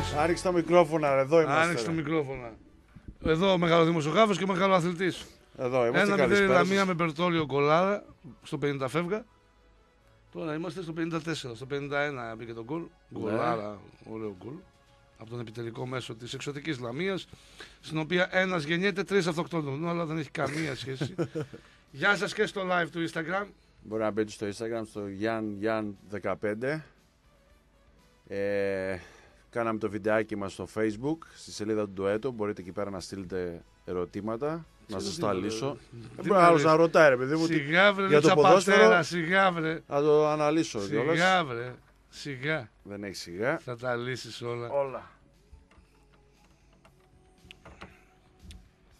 πεις. Άνοιξε τα μικρόφωνα, ρε, εδώ είμαστε. Άνοιξε το ρε. μικρόφωνα. Εδώ ο μεγάλος δημοσιογράφος και ο μεγάλος αθλητής. Εδώ είμαστε. Ένα μηδέν καλησπέρα σας. Λαμία με Μπερτόλιο Γκολάρα στο 50 φεύγα. Τώρα είμαστε στο 54, στο 51 μπήκε το γκολ. Ναι. Γκολάρα, ωραίο γκολ. Από τον επιτελικό μέσο της εξωτικής Λαμίας, στην οποία ένας γεννιέται, τρεις αυτοκτονούν. Αλλά δεν έχει καμία σχέση. Γεια σας και στο live του Instagram. Μπορεί να μπείτε στο Instagram, στο Yan15. Ε, κάναμε το βιντεάκι μας στο Facebook, στη σελίδα του Ντουέτο. Μπορείτε εκεί πέρα να στείλετε ερωτήματα, να σας τα λύσω. Τι Δεν μπορεί άλλος να να ρωτάει, ρε παιδί μου. τι- Σιγά βρε, για το Λίτσα ποδόσφαιρο- πατέρα, σιγά βρε. Να το αναλύσω κιόλας. Σιγά βρε. Σιγά. Δεν έχει σιγά. Θα τα λύσεις όλα. Όλα.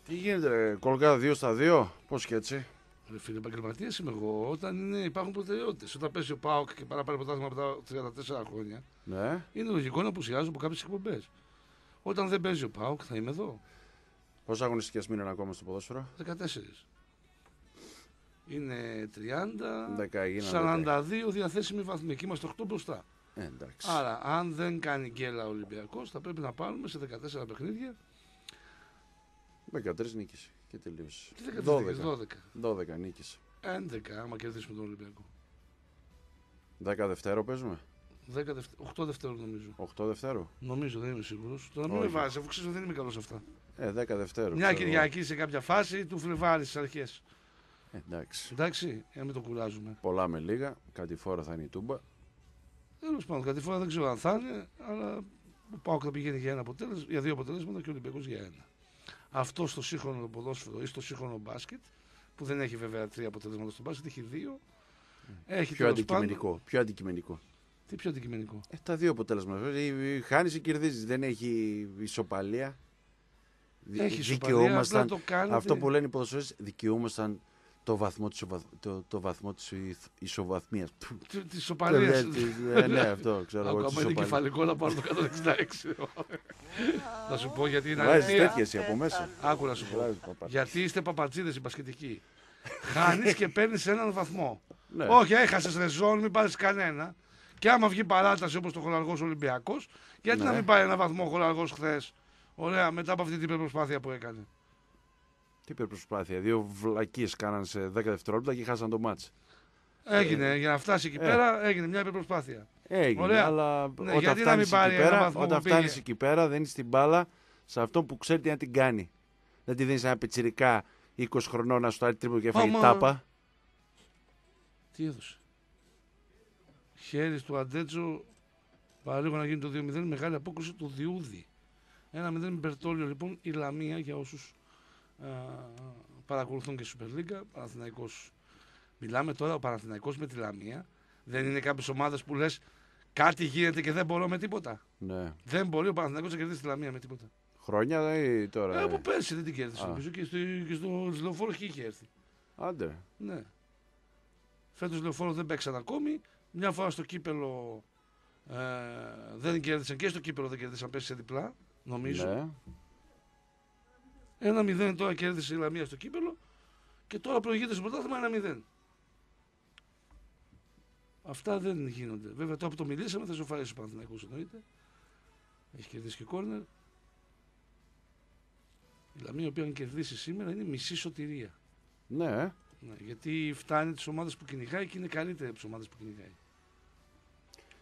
Τι γίνεται, ρε, κολκά 2 στα 2, πώς και έτσι. Ρε φίλε, επαγγελματία είμαι εγώ. Όταν είναι, υπάρχουν προτεραιότητες. Όταν παίζει ο Πάοκ και παρά πάρει πρωτάθλημα από τα 34 χρόνια, Ναι. είναι λογικό να απουσιάζω από κάποιες εκπομπές. Όταν δεν παίζει ο Πάοκ, θα είμαι εδώ. Πόσα αγωνιστικές μείνουν ακόμα στο ποδόσφαιρο; 14. Είναι 30, 10 γίνανε. 42 διαθέσιμοι βαθμοί. Και είμαστε 8 μπροστά. Ε, εντάξει. Άρα, αν δεν κάνει γκέλα ο Ολυμπιακός, θα πρέπει να πάρουμε σε 14 παιχνίδια. 13 νίκησε και τελείωσε. Τι 14, 12. 12 νίκησε. 11, άμα κερδίσουμε τον Ολυμπιακό. 10 Δευτέρο παίζουμε; 10 δευτε... 8 Δευτέρου νομίζω. 8 Δευτέρου; Νομίζω, δεν είμαι σίγουρος. Τώρα μην με Όχι. βάζεις, αφού ξέρω ότι δεν είμαι καλός σε αυτά. Ε, 10 Δευτέρου. Μια ξέρω εγώ. Κυριακή σε κάποια φάση του Φλεβάρι στι αρχές. Ε, εντάξει. Εντάξει, για να μην το κουράζουμε. Πολλά με λίγα. Κάτι φορά θα είναι η τούμπα. Τέλος πάντων, κάτι φορά δεν ξέρω αν θα είναι, αλλά ο Πάοκ θα πηγαίνει για, ένα αποτέλεσμα, για δύο αποτελέσματα και ο Ολυμπιακός για ένα. Αυτό στο σύγχρονο ποδόσφαιρο ή στο σύγχρονο μπάσκετ, που δεν έχει βέβαια τρία αποτελέσματα στο μπάσκετ, έχει δύο. Έχει Πιο τέλος αντικειμενικό. πάντων- Πιο αντικειμενικό. Τι πιο αντικειμενικό; Ε, τα δύο αποτέλεσματα. Χάνεις ή κερδίζεις. Δεν έχει ισοπαλία. Δι- Έχει ισοπαλία, δικαιούμασταν- απλά το κάνετε. Αυτό που λένε οι ποδοσφαίρες, δικαιούμασταν το βαθμό της, ισοβαθ... το, το βαθμό της ι- ισοβαθμίας. Τη ισοπαλία. Ε, ναι, αυτό ξέρω εγώ. της Ακόμα είναι ισοπαλίας. κεφαλικό να πάρω το 166. Θα σου πω γιατί είναι Βάζεις αλήθεια. τέτοια εσύ από μέσα. Άκου να σου πω. Βάζεις παπά. Γιατί είστε παπατζίδες οι μπασκετικοί. Χάνεις και παίρνεις έναν βαθμό. Ναι. Όχι, έχασες ρεζόν, μην πάρεις κανένα. Και άμα βγει παράταση όπως το χολαργό Ολυμπιακός, γιατί Ναι. να μην πάρει ένα βαθμό ο χολαργό χθες; Ωραία, μετά από αυτή την προσπάθεια που έκανε. Τι υπερπροσπάθεια. Δύο βλακίες κάναν σε 10 δευτερόλεπτα και χάσαν το μάτς. Έγινε για να φτάσει εκεί Ε. πέρα, έγινε μια υπερπροσπάθεια. Έγινε, Ωραία. αλλά Ναι, όταν γιατί να φτάνεις μην εκεί πάρει ένα πέρα, βαθμό όταν που πήγε. φτάνεις εκεί πέρα δίνεις την μπάλα σε αυτόν που ξέρει τι να την κάνει. Δεν τη δίνεις ένα πιτσιρικά 20 χρονών να σου τάρει τρίπο και έφαγε Άμα- τάπα. Τι έδωσε; Χέρις του Αντέτζο παραλίγο να γίνει το 2-0. Μεγάλη απόκριση του Διούδη. Ένα 0 με Μπερτόλιο λοιπόν η Λαμία για όσους παρακολουθούν και Super League. Παναθηναϊκός. Μιλάμε τώρα ο Παναθηναϊκός με τη Λαμία. Δεν είναι κάποιες ομάδες που λες κάτι γίνεται και δεν μπορώ με τίποτα. Ναι. Δεν μπορεί ο Παναθηναϊκός να κερδίσει τη Λαμία με τίποτα. Χρόνια ή τώρα. Ε, ε. από πέρσι δεν την κέρδισε. Α. Νομίζω και στο, και στο λεωφόρο εκεί είχε έρθει. Άντε. Ναι. Φέτος λεωφόρο δεν παίξαν ακόμη. Μια φορά στο κύπελο ε, δεν κέρδισαν και στο κύπελο δεν κέρδισαν πέσει σε διπλά. Νομίζω. Ναι. Ένα μηδέν τώρα κέρδισε η Λαμία στο κύπελο και τώρα προηγείται στο πρωτάθλημα ένα μηδέν. Αυτά δεν γίνονται. Βέβαια τώρα που το μιλήσαμε θα ζωφαρίσει ο Παναθηναϊκός εννοείται. Έχει κερδίσει και κόρνερ. Η Λαμία η οποία αν κερδίσει σήμερα είναι μισή σωτηρία. Ναι. Ναι, γιατί φτάνει τις ομάδες που κυνηγάει και είναι καλύτερη από τις ομάδες που κυνηγάει.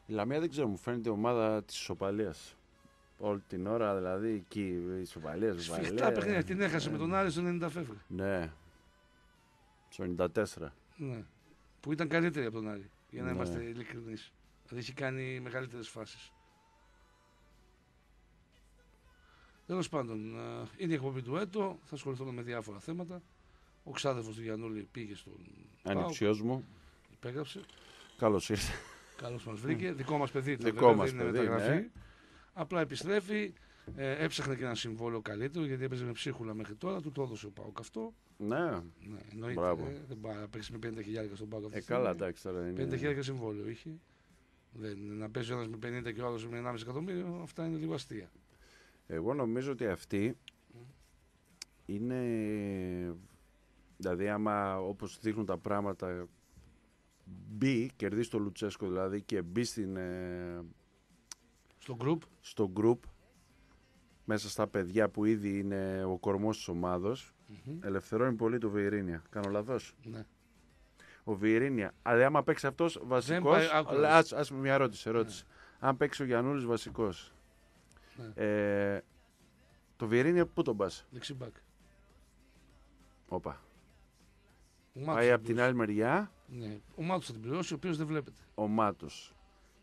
Η Λαμία δεν ξέρω, μου φαίνεται ομάδα της ισοπαλίας. Όλη την ώρα δηλαδή εκεί η ισοπαλία. Σφιχτά παιχνίδια. Την έχασε με τον Άρης στο 90 φεύγα. Ναι. Στο 94. Ναι. Που ήταν καλύτερη από τον Άρη. Για να Ναι. είμαστε ειλικρινείς. Δηλαδή έχει κάνει μεγαλύτερες φάσεις. Τέλος πάντων, ε, είναι η εκπομπή του έτο. Θα ασχοληθούμε με διάφορα θέματα. Ο ξάδερφος του Γιαννούλη πήγε στον ΠΑΟΚ, Ανυψιό μου. υπέγραψε. Καλώς ήρθες. Καλώς μας βρήκε. Δικό μας παιδί ήταν. Δικό βέβαια, μας δεν είναι παιδί, μεταγραφή. ναι. Απλά επιστρέφει. Ε, έψαχνε και ένα συμβόλαιο καλύτερο γιατί έπαιζε με ψίχουλα μέχρι τώρα. Του το έδωσε ο Πάοκ αυτό. Ναι. Ναι, εννοείται. Μπράβο. Ε, δεν πάει να παίξει με 50 χιλιάρια στον Πάοκ. αυτή Ε, τη στιγμή. καλά, εντάξει τώρα. 50 Είναι... χιλιάρια συμβόλαιο είχε. Δεν, να παίζει ο ένας με 50 και ο άλλος με 1,5 εκατομμύριο, αυτά είναι λίγο αστεία. Εγώ νομίζω ότι αυτή είναι. Δηλαδή, άμα όπως δείχνουν τα πράγματα, μπει, κερδίσει το Λουτσέσκο δηλαδή και μπει στην, ε, Στο group. στο group μέσα στα παιδιά που ήδη είναι ο κορμός της ομάδος Μμμ. ελευθερώνει πολύ το Βιερίνια. Κάνω λάθος; Ναι. Ο Βιερίνια, αλλά άμα παίξει αυτός βασικός, πάει- άκου να αλλά δεις. ας, ας μια ερώτηση, ερώτηση. Αν παίξει ο Γιαννούλης βασικός, Ναι. ε, το Βιερίνια πού τον πας; Δεξιμπάκ. Όπα. Ο Μάτος Πάει θα από την πληρώσει. άλλη μεριά Ναι. Ο Μάτος θα την πληρώσει, ο οποίος δεν βλέπετε. ο Μάτος.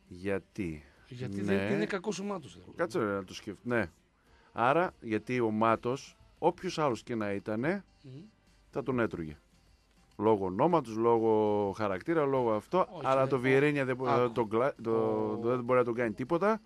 Γιατί; Γιατί Ναι. δεν είναι κακός ο Μάτος. ρε. Κάτσε ρε, να το σκεφτώ. Ναι. Άρα, γιατί ο Μάτος, όποιος άλλος και να ήταν, Μμ. θα τον έτρωγε. Λόγω ονόματος, λόγω χαρακτήρα, λόγω αυτό. Όχι, αλλά ρε, το ο- Βιερίνια δεν, μπο- Άκου. τον κλα- το- Ο- δεν μπορεί να τον κάνει τίποτα.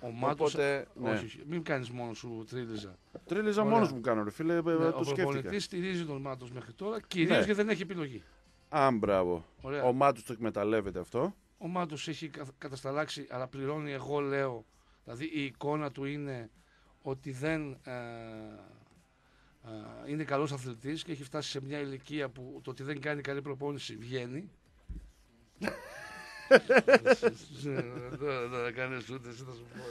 Ο Μάτος... Οπότε, ναι. Όχι, όχι, μην κάνεις μόνος σου τρίλιζα. Τρίλιζα Ωραία. μόνος μου κάνω, ρε φίλε, ε, Ναι, το ο σκέφτηκα. προπονητής στηρίζει τον Μάτος μέχρι τώρα, κυρίως Ναι. γιατί δεν έχει επιλογή. Α, μπράβο. Ωραία. Ο Μάτος το εκμεταλλεύεται αυτό. Ο Μάτος έχει κα- κατασταλάξει, αλλά πληρώνει, εγώ λέω, δηλαδή η εικόνα του είναι ότι δεν ε, ε, είναι καλός αθλητής και έχει φτάσει σε μια ηλικία που το ότι δεν κάνει καλή προπόνηση βγαίνει. Δεν κάνεις ούτε εσύ θα σου πω.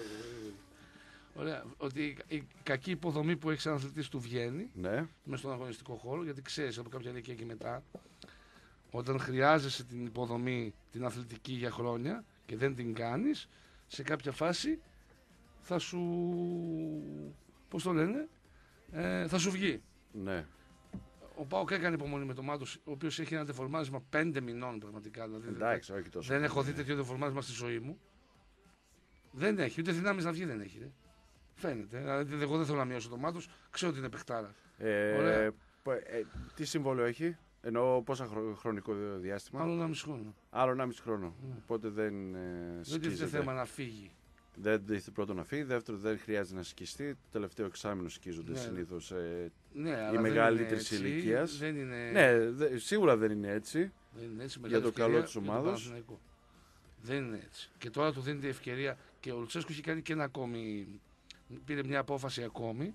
Ωραία. Ότι η κακή υποδομή που έχεις σαν αθλητής του βγαίνει Ναι. μέσα στον αγωνιστικό χώρο, γιατί ξέρεις από κάποια ηλικία και μετά, όταν χρειάζεσαι την υποδομή, την αθλητική για χρόνια και δεν την κάνεις, σε κάποια φάση θα σου. Πώς το λένε, ε, θα σου βγει. Ναι. Ο Πάοκ έκανε υπομονή με το Μάτος, ο οποίος έχει ένα δεφορμάρισμα πέντε μηνών πραγματικά. Δηλαδή, Εντάξει, όχι τόσο. δεν έχω δει τέτοιο δεφορμάρισμα στη ζωή μου. Δεν έχει, ούτε δυνάμεις να βγει δεν έχει. Ρε. Φαίνεται. Δηλαδή, εγώ δεν θέλω να μειώσω το Μάτος, ξέρω ότι είναι παιχτάρα. Ε, Ωραία. π- ε, τι συμβόλαιο έχει, ενώ πόσα χρο- χρονικό διάστημα. Άλλο ένα μισό χρόνο. Άλλο 1,5 χρόνο. Ναι. Οπότε δεν ε, Δεν σκίζεται. τίθεται θέμα να φύγει. Δεν τίθεται πρώτο να φύγει. Δεύτερο, δεν χρειάζεται να σκιστεί. Το τελευταίο εξάμεινο σκίζονται Ναι. συνήθως. Ε, Ναι, αλλά δεν μεγαλύτερης είναι έτσι. ηλικίας. Δεν είναι, ναι, δε- σίγουρα δεν είναι έτσι. δεν είναι έτσι. για Μεγάλη το ευκαιρία καλό της για τον ομάδος. Παναθηναϊκό. Δεν είναι έτσι. Και τώρα του δίνεται η ευκαιρία και ο Λουτσέσκου έχει κάνει και ένα ακόμη. Πήρε μια απόφαση ακόμη.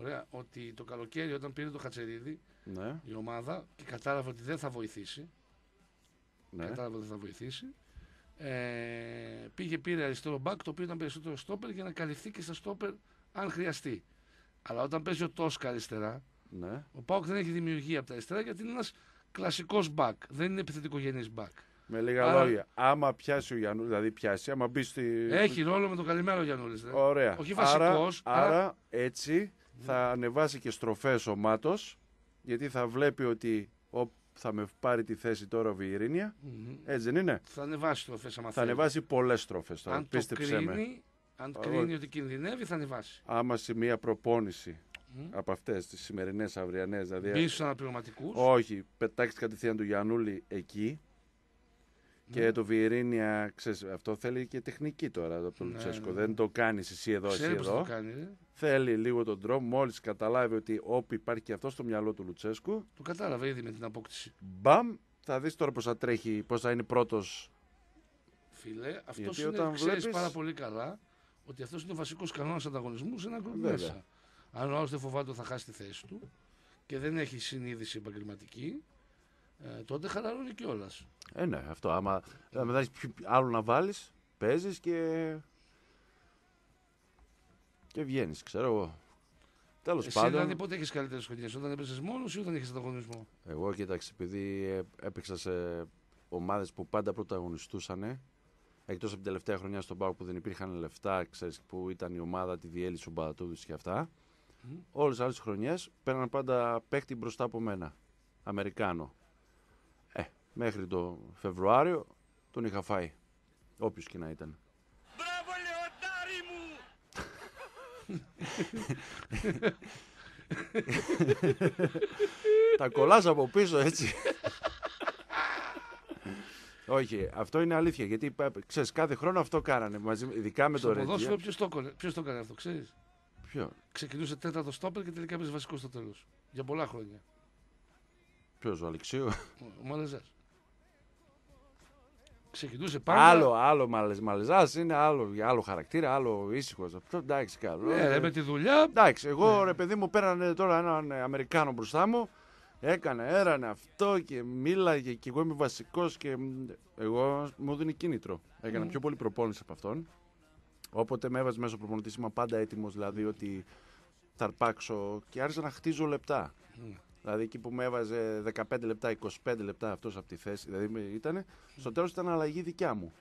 Ωραία, ότι το καλοκαίρι όταν πήρε το Χατσερίδη Ναι, η ομάδα και κατάλαβε ότι δεν θα βοηθήσει. ναι. Κατάλαβε ότι δεν θα βοηθήσει. Ε, πήγε πήρε αριστερό μπακ το οποίο ήταν περισσότερο στόπερ για να καλυφθεί και στα στόπερ αν χρειαστεί. Αλλά όταν παίζει ο Τόσκα αριστερά, ναι. ο Πάοκ δεν έχει δημιουργία από τα αριστερά γιατί είναι ένας κλασικός μπακ. Δεν είναι επιθετικογενής μπακ. Με λίγα Άρα- λόγια. Άμα πιάσει ο Γιάννου, δηλαδή πιάσει, άμα μπει στη. Έχει ρόλο με τον καλημέρα ο Γιάννουλη. Ωραία. Όχι άρα, βασικός, άρα, άρα- έτσι θα ανεβάσει και στροφές ο Μάτος, γιατί θα βλέπει ότι ο, θα με πάρει τη θέση τώρα ο Βιερίνια. Έτσι δεν είναι; Θα ανεβάσει το φέσα Θα ανεβάσει πολλές στροφές τώρα. Αν το Πίστεψέ με. κρίνει, αν Α, κρίνει όχι. ότι κινδυνεύει, θα ανεβάσει. Άμα σε μία προπόνηση Μμ. από αυτές τις σημερινές αυριανές, δηλαδή. Μπει στους αναπληρωματικούς. Όχι, πετάξεις κατευθείαν του Γιανούλη εκεί. Ναι. Και το Βιερίνια, ξέρεις, αυτό θέλει και τεχνική τώρα από τον Ναι, Λουτσέσκο. ναι. Δεν το κάνεις εσύ εδώ, εσύ Ξέρεις πώς το εδώ. κάνει. ρε. Θέλει λίγο τον τρόπο. Μόλις καταλάβει ότι όπου υπάρχει και αυτό στο μυαλό του Λουτσέσκου, Το κατάλαβε ήδη με την απόκτηση. μπαμ, θα δεις τώρα πώς θα τρέχει, πώς θα είναι πρώτος. Φίλε, αυτός Γιατί είναι, όταν ξέρεις βλέπεις- πάρα πολύ καλά ότι αυτός είναι ο βασικός κανόνας ανταγωνισμού σε ένα γκρουπ Βέβαια. μέσα. Αν ο άλλος δεν φοβάται ότι θα χάσει τη θέση του και δεν έχει συνείδηση επαγγελματική, ε, τότε χαλαρώνει κιόλας. Ε, ναι, αυτό. Άμα, άμα δεν έχεις άλλο να βάλεις, παίζεις και. και βγαίνεις, ξέρω εγώ. Τέλος Εσύ πάντων. δηλαδή πότε έχεις καλύτερες χρονιές, όταν έπαιζες μόνος ή όταν έχει ανταγωνισμό; Εγώ κοίταξε, επειδή ε, έπαιξα σε ομάδες που πάντα πρωταγωνιστούσαν, εκτός από την τελευταία χρονιά στον Πάο που δεν υπήρχαν λεφτά, ξέρεις, που ήταν η ομάδα, τη διέλυση ο Μπατούδη και αυτά. Μμ. Όλες τις άλλες χρονιές παίρναν πάντα παίχτη μπροστά από μένα. Αμερικάνο. Ε, μέχρι το Φεβρουάριο τον είχα φάει. Όποιος και να ήταν. Μπράβο Λεοντάρι μου! Τα κολλάς από πίσω έτσι. Όχι, αυτό είναι αλήθεια. Γιατί ξέρεις, κάθε χρόνο αυτό κάνανε. Μαζί, ειδικά με το Στο Ρετζία. ποδόσφαιρο ποιος το, έκανε- ποιος το έκανε αυτό, ξέρεις; Ποιο, Ξεκινούσε τέταρτο στόπερ και τελικά έπαιζε βασικό στο τέλος. Για πολλά χρόνια. ποιος, ο Αλεξίου; Ο, ο Μαλεζάς. Ξεκινούσε πάντα. άλλο, άλλο μαλε, μαλεζάς είναι άλλο, άλλο χαρακτήρα, άλλο ήσυχος. Αυτό εντάξει, καλό. Ναι, ρε, με τη δουλειά. Εντάξει, εγώ ρε παιδί μου πέρανε τώρα έναν ε, Αμερικάνο μπροστά μου. Έκανε, έρανε αυτό και μίλαγε και εγώ είμαι βασικός και μ, εγώ μου δίνει κίνητρο. Έκανα Μμ. πιο πολύ προπόνηση από αυτόν. Όποτε με έβαζε μέσα ο προπονητής ήμουν πάντα έτοιμος, δηλαδή ότι θα αρπάξω και άρχισα να χτίζω λεπτά. Ναι. Δηλαδή εκεί που με έβαζε 15 λεπτά, 25 λεπτά αυτός από τη θέση, δηλαδή με- ήτανε, στο τέλος ήταν αλλαγή δικιά μου.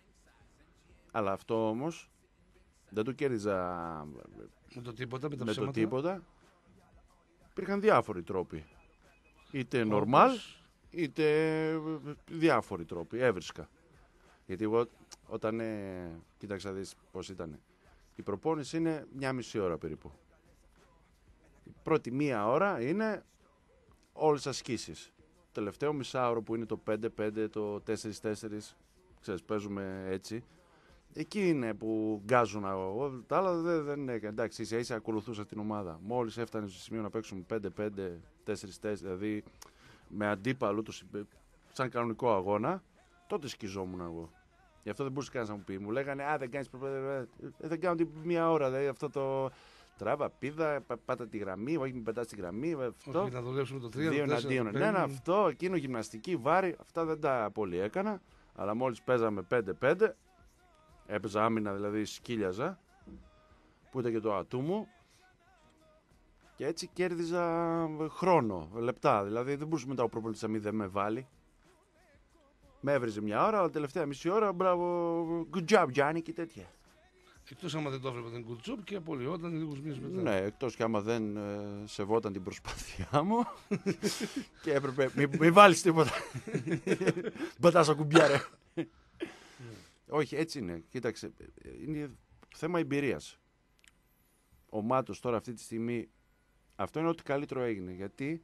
Αλλά αυτό όμως δεν το κέρδιζα Με το τίποτα, με τα με το ψέματα. τίποτα. Υπήρχαν διάφοροι τρόποι. Είτε Όπως- normal, είτε διάφοροι τρόποι. Έβρισκα. Γιατί εγώ όταν. Ε, κοίταξα δεις πώς ήταν. Η προπόνηση είναι μια μισή ώρα περίπου. Η πρώτη μία ώρα είναι όλες τις ασκήσεις. Το τελευταίο μισάωρο που είναι το 5-5, το 4-4, ξέρεις, παίζουμε έτσι. Εκεί είναι που γκάζουν εγώ. Τα άλλα δεν, δεν είναι. Εντάξει, ίσα ίσα ακολουθούσα την ομάδα. Μόλις έφτανε στο σημείο να παίξουμε 5-5, 4-4, δηλαδή με αντίπαλο του σαν κανονικό αγώνα, τότε σκιζόμουν εγώ. Γι' αυτό δεν μπορούσε κανένας να μου πει. Μου λέγανε Α, δεν κάνεις προπαίδευση. Δεν κάνω την μία ώρα. Δηλαδή αυτό το. Τράβα, πίδα, πα- πάτα τη γραμμή, όχι μην πετάς τη γραμμή. Αυτό. Όχι, να δουλέψουμε το 3, Δύο εναντίον ενένα, αυτό, εκείνο γυμναστική, βάρη, αυτά δεν τα πολύ έκανα. Αλλά μόλις παίζαμε 5-5, έπαιζα άμυνα δηλαδή σκύλιαζα, που ήταν και το ατού μου. Και έτσι κέρδιζα χρόνο, λεπτά. Δηλαδή δεν μπορούσε μετά ο προπονητής να μην δεν με βάλει. Με έβριζε μια ώρα, αλλά τελευταία μισή ώρα, μπράβο, good job Γιάννη και τέτοια. Εκτός άμα δεν το έβλεπε την κουτσούπ και απολυόταν λίγους μήνες μετά. Ναι, εκτός και άμα δεν ε, σεβόταν την προσπάθειά μου και έπρεπε, μην μη βάλεις τίποτα. Μπατάς κουμπιά ρε. Όχι, έτσι είναι. Κοίταξε, είναι θέμα εμπειρίας. Ο Μάτος τώρα αυτή τη στιγμή, αυτό είναι ό,τι καλύτερο έγινε. Γιατί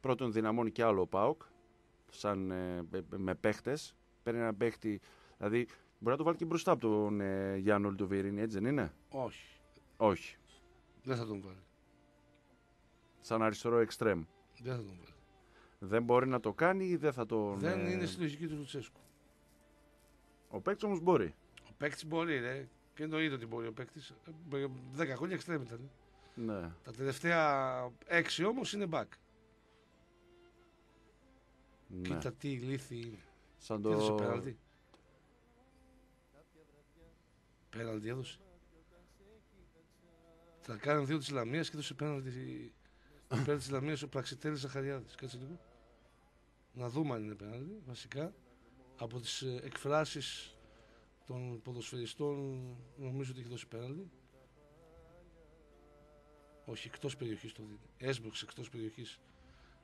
πρώτον δυναμώνει κι άλλο ο ΠΑΟΚ, σαν ε, με παίχτες. Παίρνει ένα παίχτη, δηλαδή μπορεί να το βάλει και μπροστά από τον ε, Γιάννη Λτουβίρινη, έτσι δεν είναι; Όχι. Όχι. Δεν θα τον βάλει. Σαν αριστερό εξτρέμ. Δεν θα τον βάλει. Δεν μπορεί να το κάνει ή δεν θα τον. Δεν ε, είναι στη λογική του Λουτσέσκου. Ο παίκτης όμως μπορεί. Ο παίκτης μπορεί, ρε. Και εννοείται ότι μπορεί ο παίκτης. Δέκα χρόνια εξτρέμ ήταν. Ναι. Τα τελευταία έξι όμως είναι back. ναι. Κοίτα τι ηλίθιοι είναι. Σαν Τι έδωσε το. Πέναλτι. Πέναλτι έδωσε. Θα κάνουν δύο τη Λαμίας και έδωσε πέναλτι υπέρ της Λαμίας ο Πραξιτέλης Ζαχαριάδης. Κάτσε λίγο. Να δούμε αν είναι πέναλτι. Βασικά από τις εκφράσεις των ποδοσφαιριστών νομίζω ότι έχει δώσει πέναλτι. Όχι, εκτός περιοχής το δίνει. Έσμπροξε εκτός περιοχής.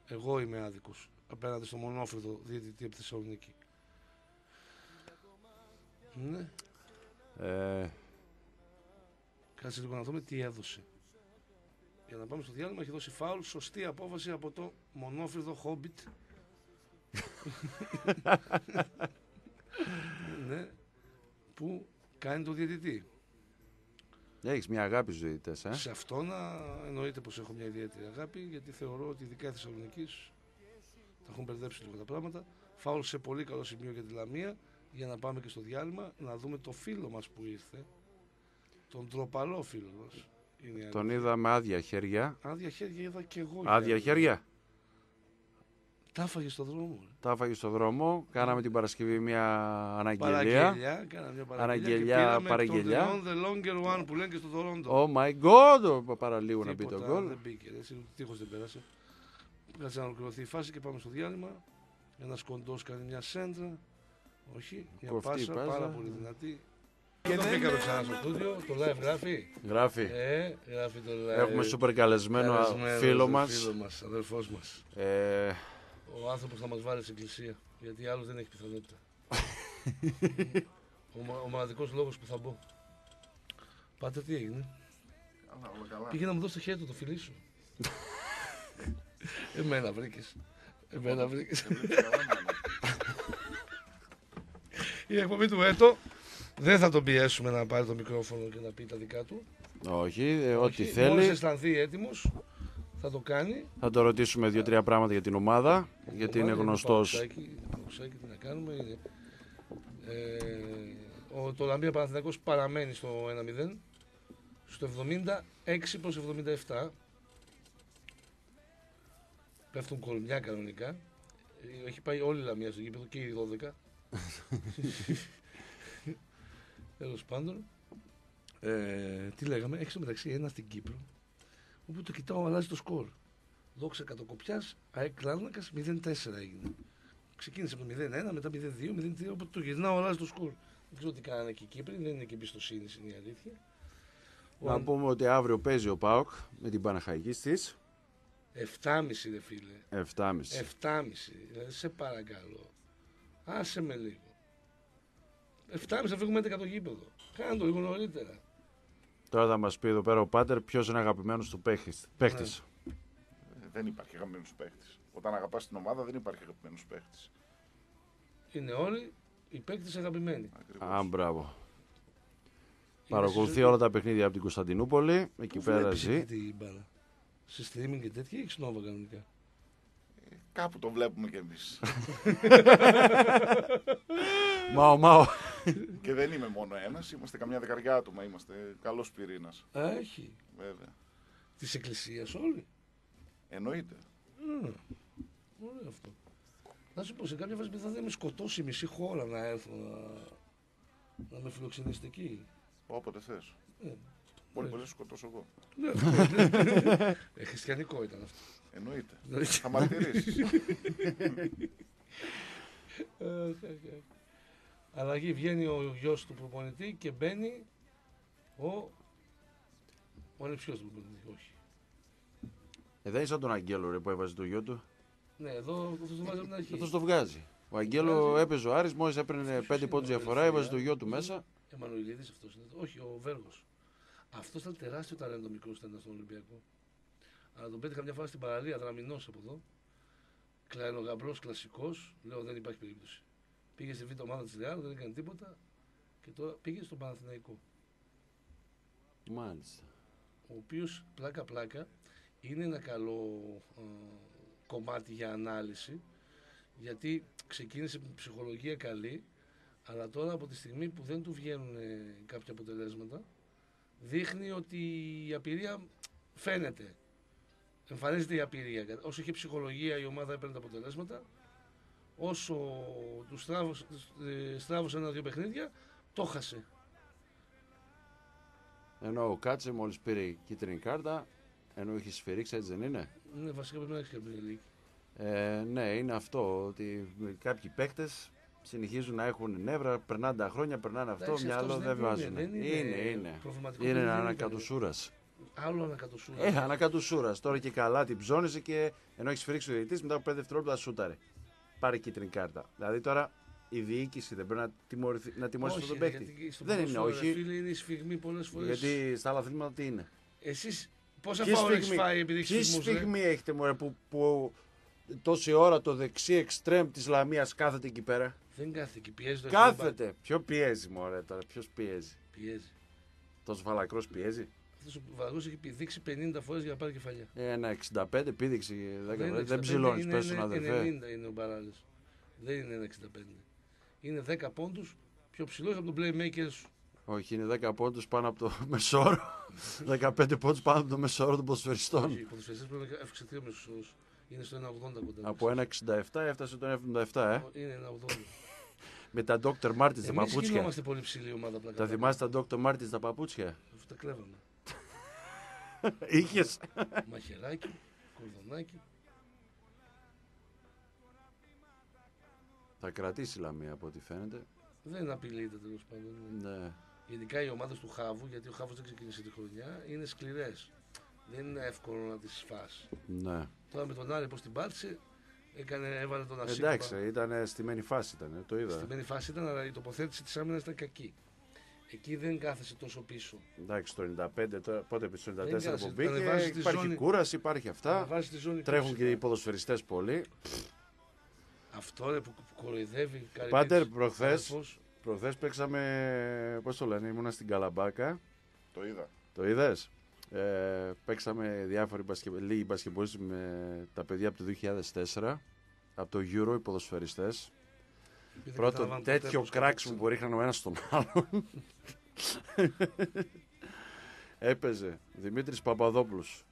Εγώ είμαι άδικος απέναντι στο μονόφρυδο διαιτητή από τη Θεσσαλονίκη. Ναι, Ε, κάτσε λίγο να δούμε τι έδωσε. Για να πάμε στο διάλειμμα έχει δώσει φάουλ, σωστή απόφαση από το μονόφρυδο Χόμπιτ. ναι, που κάνει το διαιτητή. Έχεις μια αγάπη στους διαιτητές, ε; Σε αυτό να εννοείται πως έχω μια ιδιαίτερη αγάπη γιατί θεωρώ ότι ειδικά η Θεσσαλονίκη τα έχουν μπερδέψει λίγο τα πράγματα. Φάουλ σε πολύ καλό σημείο για τη Λαμία για να πάμε και στο διάλειμμα να δούμε το φίλο μας που ήρθε. Τον τροπαλό φίλος μας. Είναι η Τον αλήθεια. είδα με άδεια χέρια. Άδεια χέρια είδα και εγώ. Άδεια Γιάννη. χέρια. Τα έφαγε στο δρόμο. ρε. Τα έφαγε στο δρόμο. Κάναμε την Παρασκευή μια αναγγελία. Παραγγελιά, κάνα μια παραγγελιά. Αναγγελιά, και πήραμε παραγγελιά. Τον The Longer One που λένε και στο Toronto. Oh my god! Παραλίγο να μπει το Τίποτα, γκολ. Δεν μπήκε, ρε, εσύ, τείχος δεν πέρασε. Κάτσε να ολοκληρωθεί η φάση και πάμε στο διάλειμμα. Ένας κοντός κάνει μια σέντρα. Όχι, μια Κοφτή πάσα, πάσα. πάρα πολύ δυνατή. Και δεν μπήκαμε ξανά στο στούντιο. Το live γράφει. Γράφει. Ε, γράφει το live. Έχουμε σούπερ καλεσμένο Καλεσμένος, φίλο ο μας. Φίλο μας, αδελφός μας. Ε, Ο άνθρωπος θα μας βάλει στην εκκλησία. Γιατί άλλος δεν έχει πιθανότητα. ο, μα- ο μοναδικός λόγος που θα μπω. Πάτε τι έγινε; Πήγε να μου δώσει το χέρι του το φιλί σου. Εμένα βρήκες. Εμένα βρήκες. Η εκπομπή του Έτο δεν θα τον πιέσουμε να πάρει το μικρόφωνο και να πει τα δικά του. όχι, ε, ό,τι Όχι, Μόλις θέλει. αισθανθεί έτοιμος θα το κάνει. Θα το ρωτήσουμε δύο-τρία πράγματα για την ομάδα. Γιατί είναι Ομάδα, γνωστός. Παουξάκι, Παουξάκι, τι να κάνουμε. Είναι, ε, ο, το Λαμπία Παναθηναϊκός παραμένει στο 1-0. Στο 76 προς 77. Πέφτουν κολμιά κανονικά. Ε, Έχει πάει όλη η Λαμία στο γήπεδο και οι 12. Τέλος πάντων. Ε, τι λέγαμε, έχεις στο μεταξύ ένα στην Κύπρο, όπου το κοιτάω αλλάζει το σκορ. Δόξα κατοκοπιά, ΑΕΚ Λάρνακας 0-4 έγινε. Ξεκίνησε από το 0-1, μετά 0-2, 0-3, οπότε το γυρνάω, αλλάζει το σκορ. Δεν ξέρω τι κάνανε και οι Κύπροι, δεν είναι και εμπιστοσύνη, είναι η αλήθεια. Ο Να Αν- πούμε ότι αύριο παίζει ο Πάοκ με την Παναχαϊκή στις 7,5 ρε φίλε. 7.30. 7,5. Δηλαδή σε παρακαλώ. Άσε με λίγο. 7,5 θα φύγουμε 11 από το γήπεδο. Κάνε το λίγο νωρίτερα. Τώρα θα μας πει εδώ πέρα ο Πάτερ ποιος είναι αγαπημένος του παίχτης. παίχτης. Ε, Δεν υπάρχει αγαπημένος παίχτης. Όταν αγαπάς την ομάδα, δεν υπάρχει αγαπημένος παίχτης. Είναι όλοι οι παίκτες αγαπημένοι. Α, μπράβο. Είναι Παρακολουθεί σε- όλα τα παιχνίδια από την Κωνσταντινούπολη. Εκεί Πού πέρα βλέπεις ζει. αυτή την μπάλα; Σε streaming και τέτοια ή έχεις νόβα κανονικά; Κάπου το βλέπουμε κι εμείς. Μάω, μάω. και δεν είμαι μόνο ένας, είμαστε καμιά δεκαριά άτομα. Είμαστε καλός πυρήνας. Α, έχει. Βέβαια. Της εκκλησίας όλοι. Εννοείται. Α, ωραίο αυτό. Να σου πω, σε κάποια φάση θα με σκοτώσει η μισή χώρα να έρθω να, να με φιλοξενήσετε εκεί. Όποτε θες. Ε, Μπορεί ε. πολύ να σου σκοτώσω εγώ. Ναι, αυτό είναι. ε, χριστιανικό ήταν αυτό. Εννοείται. Δηλαδή, Θα μαρτυρήσεις. ε, ε, ε. Αλλαγή βγαίνει ο γιος του προπονητή και μπαίνει ο. Ο ανεψιός του προπονητή, όχι. Ε, δεν είσαι τον Αγγέλο ρε, που έβαζε το γιο του. Ναι, εδώ αυτό το βάζει από την αρχή. Αυτό το βγάζει. Ο Αγγέλο βγάζει. έπαιζε ο Άρης, μόλις έπαιρνε Ποιος 5 είναι πόντους ο διαφορά, Ελευθερία; έβαζε το γιο του μέσα. Εμμανουηλίδης αυτός είναι. Όχι, ο Βέργος. Αυτός ήταν τεράστιο ταλέντο μικρός ήταν στον Ολυμπιακό. Αλλά τον πέτυχα μια φορά στην παραλία, δραμηνός από εδώ. Κλαϊνογαμπρός, κλασικός. Λέω δεν υπάρχει περίπτωση. Πήγε στη β' ομάδα της Ρεάλ, δεν έκανε τίποτα. Και τώρα πήγε στον Παναθηναϊκό. Μάλιστα. ο οποίος πλάκα-πλάκα είναι ένα καλό ε, κομμάτι για ανάλυση γιατί ξεκίνησε με ψυχολογία καλή αλλά τώρα από τη στιγμή που δεν του βγαίνουν ε, κάποια αποτελέσματα δείχνει ότι η απειρία φαίνεται. Εμφανίζεται η απειρία. Όσο είχε ψυχολογία η ομάδα έπαιρνε τα αποτελέσματα όσο τους στράβωσε, ε, στράβωσε ένα-δύο παιχνίδια το χάσε. Ενώ ο Κάτσε μόλις πήρε η κίτρινη κάρτα, ενώ είχε σφυρίξει, έτσι δεν είναι; Ναι, βασικά πρέπει να έχεις και Premier League. Ε, ναι, είναι αυτό ότι κάποιοι παίκτες συνεχίζουν να έχουν νεύρα, περνάνε τα χρόνια, περνάνε αυτό, Εντάξει, μυαλό αυτός δεν δεν είναι, βάζουν. δεν είναι είναι, είναι. προβληματικό Είναι παιδί, ένα δεν είναι ανακατοσούρας. Άλλο ανακατοσούρα. Ε, ανακατοσούρας. Τώρα και καλά την ψώνιζε και ενώ έχεις σφυρίξει ο διαιτητής, μετά από 5 δευτερόλεπτα σούταρε. Πάρε κίτρινη κάρτα. Δηλαδή τώρα η διοίκηση δεν πρέπει να τιμωρηθεί, να τιμωρήσει αυτόν τον ρε, παίκτη. γιατί στο Δεν είναι, ποδόσφαιρο, ρε όχι. Φίλε, είναι η σφιγμή πολλές φορές. Γιατί στα άλλα αθλήματα τι είναι; Εσείς πόσα Ποιη φάουλ έχεις στιγμή- φάει επειδή έχει Ποια σφιγμούς, ρε; στιγμή έχετε μωρέ, που, που τόση ώρα το δεξί εξτρέμ της Λαμίας κάθεται εκεί πέρα; Δεν κάθεται εκεί, πιέζει το Κάθεται. Ποιο πιέζει μωρέ τώρα, ποιος πιέζει; Πιέζει. Τόσος φαλακρός πιέζει; Αυτός ο Βαγός έχει πηδήξει 50 φορές για να πάρει κεφαλιά. Ένα 65 πήδηξη 10 είναι φορές. 65, Δεν ψηλώνεις, είναι πες στον ένα αδερφέ. 90 είναι ο Μπαράλε. Δεν είναι ένα 65. Είναι 10 πόντους πιο ψηλός από τον playmaker σου. Όχι, είναι 10 πόντους πάνω από το μεσόρο. 15 πόντους πάνω από το μεσόρο των ποδοσφαιριστών. Όχι, οι ποδοσφαιριστές πρέπει να έφυξε τρία μέσους όρους. Είναι στο 1,80 κοντά. Από 1,67 έφτασε το 1,77, ε. Είναι 1,80. Με τα Dr. Martens τα Εμείς παπούτσια. γινόμαστε πολύ ψηλή ομάδα πλάκα. Τα θυμάστε τα Dr. Martens τα παπούτσια; Αυτό τα κλέβαμε. Είχες. Μαχαιράκι, κορδονάκι. Θα κρατήσει η Λαμία από ό,τι φαίνεται. Δεν απειλείται τέλος πάντων. Ναι. Ειδικά οι ομάδες του Χάβου, γιατί ο Χάβου δεν ξεκίνησε τη χρονιά, είναι σκληρές. Δεν είναι εύκολο να τις φας. ναι. Τώρα με τον Άρη που την πάτησε, έκανε, έβαλε τον Ασίπα. Εντάξει, ήταν στημένη φάση ήταν, το είδα. Στην φάση ήταν, αλλά η τοποθέτηση της άμυνας ήταν κακή. Εκεί δεν κάθεσε τόσο πίσω. Εντάξει, το 95, τώρα, πότε πεις το 94 κάθεσε, που τον μπήκε, βάζει στη υπάρχει ζώνη. κούραση, υπάρχει Να αυτά. βάζει τη ζώνη Τρέχουν ψηλά. και οι ποδοσφαιριστές πολύ. Αυτό ρε, που που κοροϊδεύει. Καρυπίδης, Πάτερ, προχθές, αδερφός. προχθές παίξαμε, πώς το λένε, ήμουνα στην Καλαμπάκα. Το είδα. Το είδες; Ε, παίξαμε διάφοροι μπασκε... λίγοι μπασκεμπολίστες με τα παιδιά από το 2004. Από το Euro οι ποδοσφαιριστές. Επειδή Πρώτο καταλάβαν ποτέ τέτοιο πώς κράξιμο κατέξαν. που ρίχναν ο ένας στον άλλον. Έπαιζε Δημήτρης Παπαδόπουλος.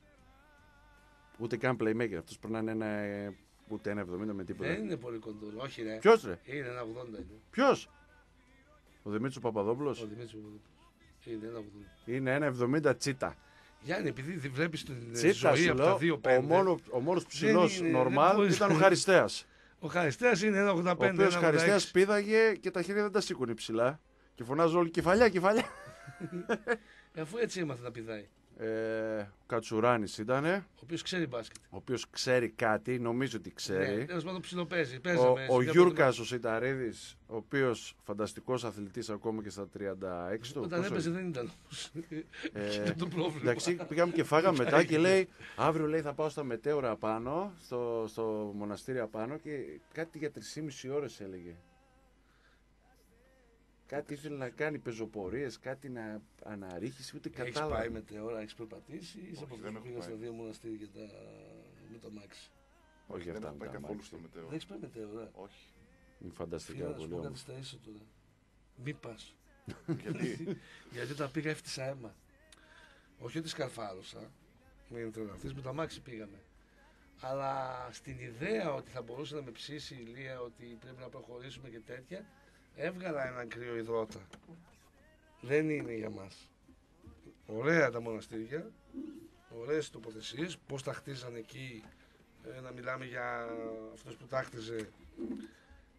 Ούτε καν playmaker. Αυτός πρέπει να είναι ένα, ε, ούτε ένα 70 με τίποτα. Δεν είναι πολύ κοντός. Όχι, ρε. Ποιος ρε, Είναι ένα 80 είναι. ποιος; Ο Δημήτρης ο Παπαδόπουλος; Ο Δημήτρης Παπαδόπουλος. Είναι ένα 80. Είναι ένα 70 τσίτα. Γιάννη, επειδή βλέπεις την Τσίτα ζωή σου από λέω, τα δύο ο, πέντε. μόνο, ο μόνος ψηλός είναι, νορμάλ δεν μπορείς ήταν ο να- Χαριστέας. Ο Χαριστέας είναι ένα 85. Ο οποίος ένα Χαριστέας 86. πήδαγε και τα χέρια δεν τα σήκωνε ψηλά. Και φωνάζουν όλοι κεφαλιά, κεφαλιά. Ε, Αφού έτσι έμαθε να πηδάει. Ε, ο Κατσουράνης ήταν, ο Ο οποίος ξέρει μπάσκετ. οποίος ξέρει κάτι, νομίζω ότι Ναι, ξέρει. τέλος πάντων ψιλοπαίζει. ο Παίζαμε. ο σε κάποια Γιούρκας ο Σιταρίδης, ο οποίος φανταστικός αθλητής ακόμα και στα 36 του. Όταν πόσο έπαιζε είναι; δεν ήταν όμως. Ε, Ήταν το πρόβλημα. Εντάξει, πήγαμε και φάγαμε μετά και λέει αύριο λέει θα πάω στα μετέωρα απάνω, στο, στο μοναστήρι απάνω και κάτι για 3,5 ώρες έλεγε. Κάτι ήθελε να κάνει πεζοπορίες, κάτι να αναρρίχεις, ούτε Έχεις κατάλαβα. πάει με ώρα, έχεις περπατήσει ή είσαι Όχι, από δεν αυτούς που έχω πήγαν στα πάει. δύο μοναστήρια και τα... με τα μάξι. Όχι δεν αυτά έχω με πάει τα καθόλου μάξι. στο μετέο. Δεν έχεις πάει με ώρα. Όχι. Είναι φανταστικά Φίλε, να σου πολύ πω κάτι όμως. στα ίσα τώρα. Μη πας. Γιατί; Γιατί όταν πήγα έφτιασα αίμα. Όχι ότι σκαρφάλωσα. Μην τρελαθεί, με τα μάξι πήγαμε. Αλλά στην ιδέα ότι θα μπορούσε να με ψήσει η Ηλία ότι πρέπει να προχωρήσουμε και τέτοια, έβγαλα έναν κρύο υδρότα. Δεν είναι για μας. Ωραία τα μοναστήρια, ωραίες τοποθεσίες, πώς τα χτίζαν εκεί, ε, να μιλάμε για αυτός που τα χτίζε,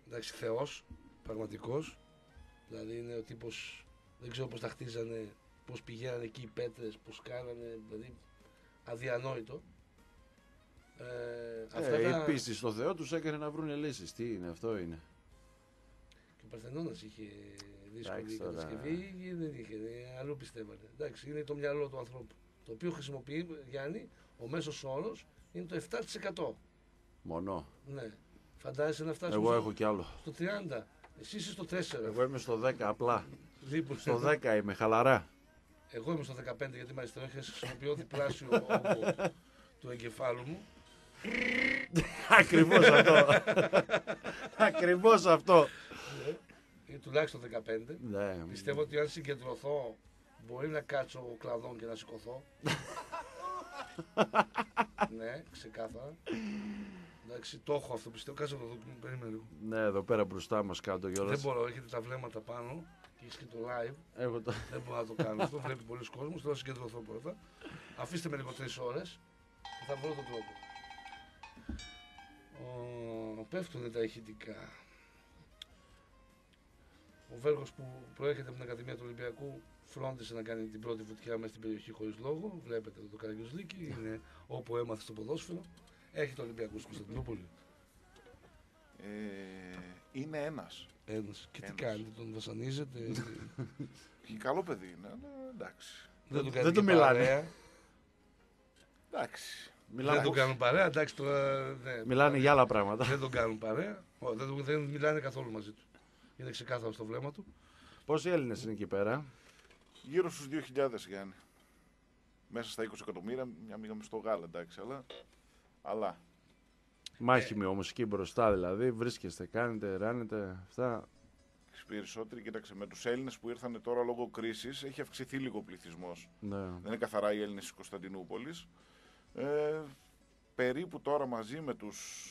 εντάξει, θεός, πραγματικός. Δηλαδή είναι ο τύπος, δεν ξέρω πώς τα χτίζανε, πώς πηγαίνανε εκεί οι πέτρες, πώς κάνανε, δηλαδή αδιανόητο. Ε, αυτά Ε, τα... η πίστη στο Θεό τους έκανε να βρουν λύσεις. Τι είναι, αυτό είναι. Και ο Παρθενώνας είχε δύσκολη Εντάξει, τώρα. κατασκευή και δεν είχε, ε, αλλού πιστεύανε. Εντάξει, είναι το μυαλό του ανθρώπου. Το οποίο χρησιμοποιεί, Γιάννη, ο μέσος όρος είναι το 7%. Μονό. Ναι. Φαντάζεσαι να φτάσεις Εγώ έχω κι άλλο. στο 30%. Εσύ είσαι στο 4%. Εγώ είμαι στο 10 απλά. Λοιπόν, Στο 10 είμαι, χαλαρά. Εγώ είμαι στο 15 γιατί είμαι αριστερό και χρησιμοποιώ διπλάσιο όγκο του εγκεφάλου μου. Ακριβώς αυτό. Ακριβώς αυτό. Είναι τουλάχιστον 15. Ναι. Πιστεύω ότι αν συγκεντρωθώ μπορεί να κάτσω κλαδόν και να σηκωθώ. ναι, ξεκάθαρα. Εντάξει, το έχω αυτό πιστεύω. Κάτσε να το δω. Περίμενε λίγο. Ναι, εδώ πέρα μπροστά μας κάτω Δεν κιόλας. μπορώ, έχετε τα βλέμματα πάνω και έχεις και το live. Έχω το... Δεν μπορώ να το κάνω αυτό. Βλέπει πολλοί κόσμος. Θέλω να συγκεντρωθώ πρώτα. Αφήστε με λίγο τρεις ώρες και θα βρω τον τρόπο. Ο... Πέφτουν τα ηχητικά. Ο Βέργος που προέρχεται από την Ακαδημία του Ολυμπιακού φρόντισε να κάνει την πρώτη βουτιά μέσα στην περιοχή χωρίς λόγο. Βλέπετε εδώ το Καραγκιόζλίκι, είναι όπου έμαθε στο ποδόσφαιρο. Έχει το Ολυμπιακό στην Κωνσταντινούπολη. ε, είναι ένας. Ένας. Και τι Ένας. κάνει, τον βασανίζεται. Και καλό παιδί είναι, αλλά εντάξει. δεν τον δεν κάνει του και μιλάνε. παρέα. Εντάξει. Μιλάνε, Δεν τον κάνουν παρέα, εντάξει τώρα. Ναι, μιλάνε για άλλα πράγματα. Δεν τον κάνουν παρέα. Ω, Δεν, τον- δεν μιλάνε καθόλου μαζί του. Είναι ξεκάθαρος στο βλέμμα του. Πόσοι Έλληνες είναι εκεί πέρα; Γύρω στους 2.000 Γιάννη. Μέσα στα 20 εκατομμύρια, μια μήγαμε στο γάλα, εντάξει, αλλά... Αλλά Μάχημοι όμως εκεί μπροστά δηλαδή. Βρίσκεστε, κάνετε, ράνετε. Αυτά. οι περισσότεροι, κοίταξε, με τους Έλληνες που ήρθαν τώρα λόγω κρίσης, έχει αυξηθεί λίγο ο πληθυσμός. Ναι. Δεν είναι καθαρά οι Έλληνες της Κωνσταντινούπολης. Ε, περίπου τώρα μαζί με τους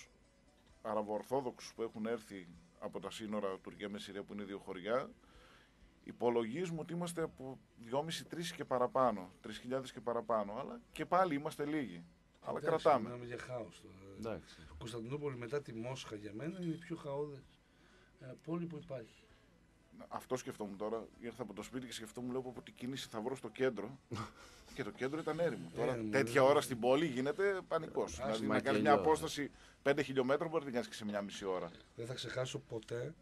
Αραβοορθόδοξους που έχουν έρθει από τα σύνορα Τουρκία με Συρία που είναι δύο χωριά, υπολογίζουμε ότι είμαστε από 2.500-3 και παραπάνω, 3.000 και παραπάνω, αλλά και πάλι είμαστε λίγοι. Αλλά Εντάξει, κρατάμε. Μιλάμε για χάος τώρα. Εντάξει. Κωνσταντινούπολη μετά τη Μόσχα για μένα είναι η πιο χαόδες πόλη που υπάρχει. Αυτό σκεφτόμουν τώρα. Ήρθα από το σπίτι και σκεφτόμουν λέω από την κίνηση θα βρω στο κέντρο. και το κέντρο ήταν έρημο. Τώρα Έρημο, τέτοια ναι. ώρα στην πόλη γίνεται πανικός. Δηλαδή μα να κάνει και μια αλλιώς. απόσταση 5 χιλιόμετρων μπορεί να την κάνεις και σε μια μισή ώρα. Δεν θα ξεχάσω ποτέ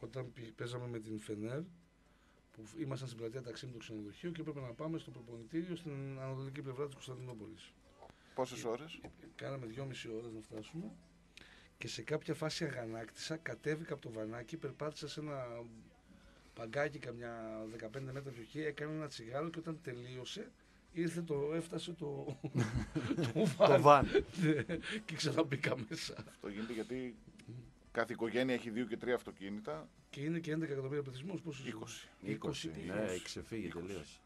όταν πη- παίζαμε με την Φενέρ που ήμασταν στην πλατεία Ταξίμου του ξενοδοχείου και έπρεπε να πάμε στο προπονητήριο στην ανατολική πλευρά της Κωνσταντινούπολης. Πόσες ώρες; Κάναμε δυόμιση ώρες να φτάσουμε και σε κάποια φάση αγανάκτησα, κατέβηκα από το βανάκι, περπάτησα σε ένα παγκάκι καμιά 15 μέτρα πιο εκεί, έκανα ένα τσιγάρο και όταν τελείωσε ήρθε το, έφτασε το, το Το βαν βαν. και ξαναμπήκα μέσα. Αυτό γίνεται γιατί κάθε οικογένεια έχει δύο και τρία αυτοκίνητα. Και είναι και 11 εκατομμύρια πληθυσμός, πόσο 20. 20. Ναι, ξεφύγει 20. τελείως.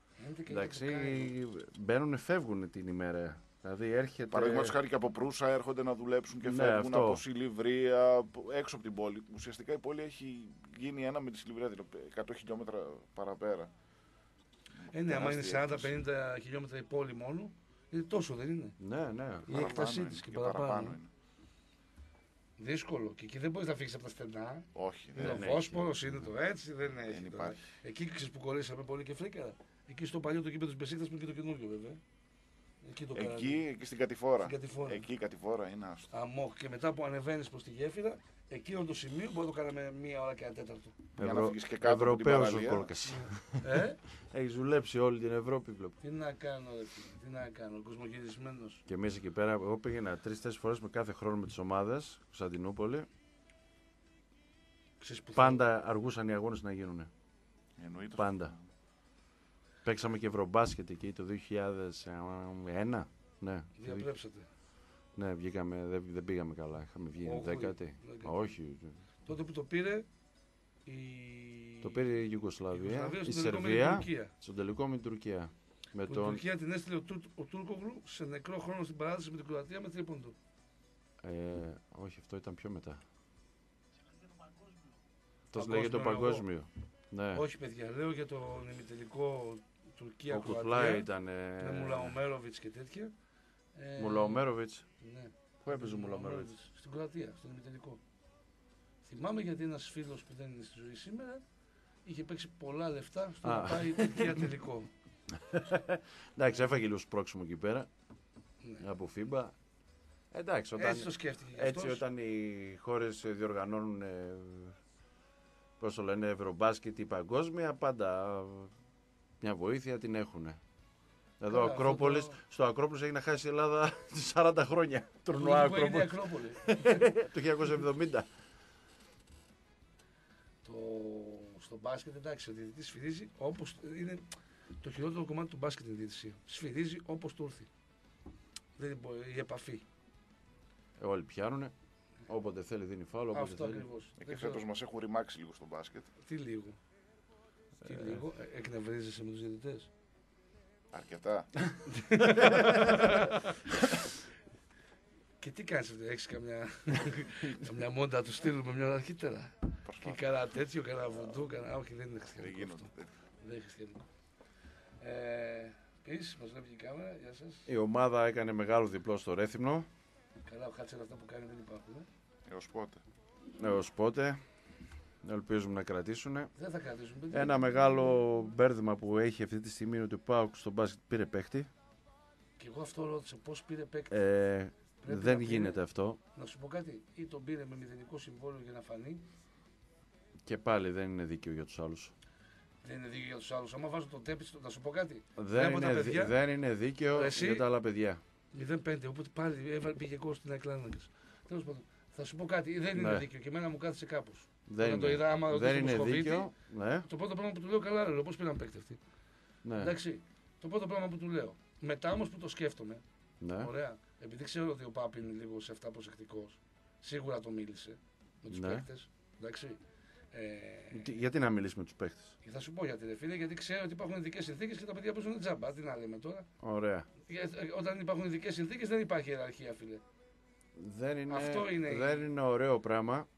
Εντάξει, Εντάξει, μπαίνουν, φεύγουν την ημέρα. Δηλαδή έρχεται. Παραδείγματος χάρη και από Προύσα έρχονται να δουλέψουν και Ναι, φεύγουν αυτό. από Σιλιβρία, από- έξω από την πόλη. Ουσιαστικά η πόλη έχει γίνει ένα με τη Σιλιβρία, δηλαδή 100 χιλιόμετρα παραπέρα. Ε, ναι, άμα είναι Τεράστια 40-50 χιλιόμετρα η πόλη μόνο, είναι τόσο δεν είναι; Ναι, ναι. Η έκτασή Παραπάνω της είναι, και παραπάνω παραπάνω. είναι. Δύσκολο. Και εκεί δεν μπορείς να φύγεις από τα στενά. Όχι, Είναι δεν το έχει. Βόσπορος, είναι το έτσι, δεν έχει. Δεν τώρα. υπάρχει. Εκεί ξέρεις που κολλήσαμε πολύ και φρίκαρα. Εκεί στο παλιό το κήπεδο της Μπεσίκτα που είναι και το καινούριο βέβαια. Εκεί το κάνανε. Εκεί, εκεί στην κατηφόρα. Στην κατηφόρα. Εκεί η κατηφόρα είναι άστο. Αμόχ. Και μετά που ανεβαίνεις προς τη γέφυρα, εκείνο το σημείο μπορεί να το κάναμε μία ώρα και ένα τέταρτο. Για να φύγεις και κάτω από την Ευρωπαίος ο παραλία. Κόλκας. ε, Έχει δουλέψει όλη την Ευρώπη, βλέπω. τι να κάνω, ρε φίλε, τι να κάνω, κοσμογυρισμένος. Και εμείς εκεί πέρα, εγώ πήγαινα τρει-τέσσερι φορές με κάθε χρόνο με τις ομάδες, Κωνσταντινούπολη. Πάντα αργούσαν οι αγώνες να γίνουν. Εννοείται. Πάντα. Παίξαμε και Ευρωμπάσκετ εκεί το 2001. Ναι, Διαπρέψατε. ναι βγήκαμε, δεν, δεν πήγαμε καλά. Είχαμε βγει Όχι, δέκατη. δέκατη. Όχι. Τότε που το πήρε η. Το πήρε η η Ιουγκοσλαβία, Ιουγκοσλαβία η στο τελικό με την Σερβία, Τουρκία. στον τελικό με την Τουρκία. Με Που η τον, Τουρκία την έστειλε ο, Τουρ, ο Τούρκογλου σε νεκρό χρόνο στην παράδοση με την Κροατία με τρίποντο. ε, όχι, αυτό ήταν πιο μετά. Αυτός Παγκόσμιο λέγεται το αγώνα. παγκόσμιο. Ναι. Όχι, παιδιά, λέω για τον ημιτελικό Ο Τουρκία-Κροατία. Κουκλάι ήταν. Με Μουλαομέροβιτς και τέτοια. Ε, Μουλαομέροβιτς. Ναι. Πού έπαιζε ο Μουλαομέροβιτς; Στην Κροατία, στον ημιτελικό. Θυμάμαι γιατί ένας φίλος που δεν είναι στη ζωή σήμερα είχε παίξει πολλά λεφτά στο Α. να πάει η Τουρκία τελικό. Εντάξει, έφαγε λίγο σπρώξιμο εκεί πέρα Ναι. από FIBA. Εντάξει, όταν, Έτσι το σκέφτηκε. και έτσι αυτός. όταν οι χώρες διοργανώνουν. Ε, Πώς το λένε, Ευρωμπάσκετ ή παγκόσμια, πάντα ε, μια βοήθεια την έχουν. Εδώ Καλά, Ακρόπολης, αυτό το- στο Ακρόπολης έχει να χάσει η Ελλάδα 40 χρόνια. Τουρνουά Που έγινε η Ακρόπολης Ακρόπολη. το 1970. το, στο μπάσκετ εντάξει, ο διαιτητής σφυρίζει όπως. Είναι το χειρότερο κομμάτι του μπάσκετ είναι η διαιτησία. Σφυρίζει όπως του έρθει. Δεν μπορεί, η επαφή. Ε, όλοι πιάνουν. Όποτε θέλει δίνει φάλο. Όποτε Αυτό θέλει. ακριβώς. Ε, Και φέτος μας έχουν ρημάξει λίγο στο μπάσκετ. Τι λίγο. Τι λίγο. Ε, εκνευρίζεσαι με τους διαιτητές. Αρκετά. Και τι κάνεις, έχεις καμιά, καμιά μόντα να τους στείλουμε μια ώρα αρχίτερα; Και Προσπαθώ. κανένα τέτοιο, κανένα βουντού, κανένα. Όχι, δεν είναι Δεν χριστιανικό. γίνονται. αυτό. Δεν είναι χριστιανικό. Ε, Επίση, μας βλέπει και η κάμερα. Γεια σας. Η ομάδα έκανε μεγάλο διπλό στο Ρέθυμνο. Καλά, ο Χάτσερ αυτά που κάνει δεν υπάρχουν. Ε. Έως πότε. Έως πότε. Ελπίζουμε να κρατήσουν. Δεν θα κρατήσουν. παιδιά. Ένα μεγάλο μπέρδεμα που έχει αυτή τη στιγμή είναι ότι ο Πάουκ στον μπάσκετ πήρε παίχτη. Και εγώ αυτό ρώτησα πώς πήρε παίκτη; Ε, Πρέπει δεν να πήρε. γίνεται αυτό. Να σου πω κάτι, ή τον πήρε με μηδενικό συμβόλαιο για να φανεί. Και πάλι δεν είναι δίκαιο για τους άλλους. Δεν είναι δίκαιο για τους άλλους. Άμα βάζω τον τέπι, να σου πω κάτι. Δεν από τα είναι, δι- παιδιά- δεν είναι δίκαιο Εσύ- για τα άλλα παιδιά. 0-5, οπότε πάλι έβαλε, πήγε κόστο στην Ακλάναγκα. Τέλος πάντων, θα σου πω κάτι, δεν είναι Ναι. δίκαιο και εμένα μου κάθισε κάπως. Δεν Όταν το είναι, είδα, άμα ρωτήσω δεν είναι Μοσχοβίτη, δίκαιο. Ναι, Το πρώτο πράγμα που του λέω, καλά, λέω, πώς πήραν παίκτη αυτή. ναι, Εντάξει, το πρώτο πράγμα που του λέω. Μετά όμως που το σκέφτομαι, ναι. ωραία, επειδή ξέρω ότι ο Πάπη είναι λίγο σε αυτά προσεκτικός, σίγουρα το μίλησε με τους Ναι. παίκτες. Εντάξει. Ε, Τι- Γιατί να μιλήσει με τους παίχτες. και θα σου πω γιατί, ρε φίλε, γιατί ξέρω ότι υπάρχουν ειδικές συνθήκες και τα παιδιά παίζουν τζάμπα. Τι να λέμε τώρα. Ωραία. Για- ε, Όταν υπάρχουν ειδικές συνθήκες δεν υπάρχει ιεραρχία, φίλε. Δεν είναι, Αυτό είναι- δεν είναι ωραίο πράγμα.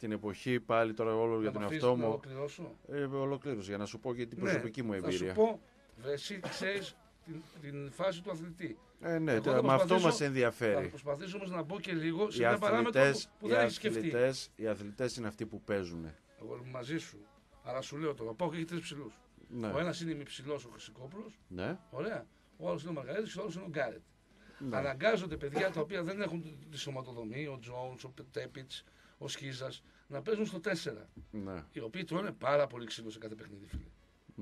Την εποχή πάλι τώρα όλο για να τον το αφήσεις εαυτό να μου. ολοκληρώσω. Ε, ολοκλήρωση για να σου πω και την Ναι, προσωπική μου Θα εμπειρία. σου πω, βρε, εσύ ξέρεις την, την φάση του αθλητή. Ε, ναι, Εγώ τώρα, θα με αυτό προσπαθήσω- μας Θα ενδιαφέρει. προσπαθήσω όμως να μπω και λίγο σε Οι μια παράμετρο αθλητές, που, που οι, δεν έχεις σκεφτεί. αθλητές, οι αθλητές είναι αυτοί που παίζουν. Εγώ είμαι μαζί σου. Αλλά σου λέω τώρα, πάω και έχει τρεις ψηλούς. Ναι. Ο ένας είναι ημιψηλός ο Χρυσικόπουλος, Ναι. ωραία. Ο άλλος είναι ο Μαργαρίτης και ο άλλος είναι ο Γκάρετ. ναι. Αναγκάζονται παιδιά τα οποία δεν έχουν τη σωματοδομή, ο Τζόουνς, ο Τέπιτ, ο Σχίζας, να παίζουν στο 4. Ναι. Οι οποίοι τρώνε πάρα πολύ ξύλο σε κάθε παιχνίδι, φίλε.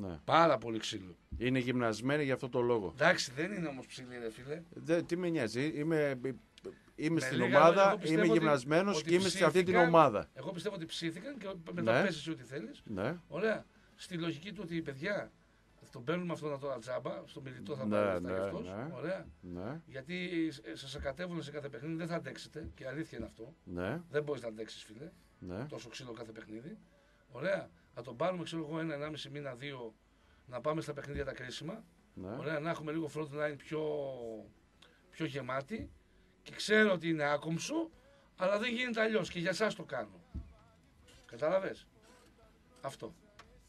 ναι. Πάρα πολύ ξύλο. Είναι γυμνασμένοι για αυτό το λόγο. Εντάξει, δεν είναι όμως ψηλή, ρε φίλε. Δε, τι με νοιάζει, είμαι, είμαι Με στην λίγα λόγια, ομάδα, εγώ πιστεύω είμαι ότι- γυμνασμένος ότι και είμαι σε αυτή την ψήθηκαν- ομάδα. Εγώ πιστεύω ότι ψήθηκαν και μετά Ναι. πες εσύ ό,τι θέλεις. Ναι, Ωραία. Στη λογική του ότι οι παιδιά τον παίρνουμε αυτόν τώρα τζάμπα, στο μιλητό θα Ναι, πάρει λεφτά ναι, κι αυτός. ναι. Ωραία. ναι, Γιατί σα ακατεύουν σε κάθε παιχνίδι, δεν θα αντέξετε. Και αλήθεια είναι αυτό. ναι, Δεν μπορείς να αντέξεις, φίλε. ναι. Τόσο ξύλο κάθε παιχνίδι. Ωραία. Να τον πάρουμε, ξέρω εγώ, ένα, ενάμιση μήνα, δύο, να πάμε στα παιχνίδια τα κρίσιμα. ναι. Ωραία, να έχουμε λίγο front line πιο, πιο γεμάτη. Και ξέρω ότι είναι άκομψο, αλλά δεν γίνεται αλλιώς. Και για εσάς το κάνω. Κατάλαβε. Αυτό.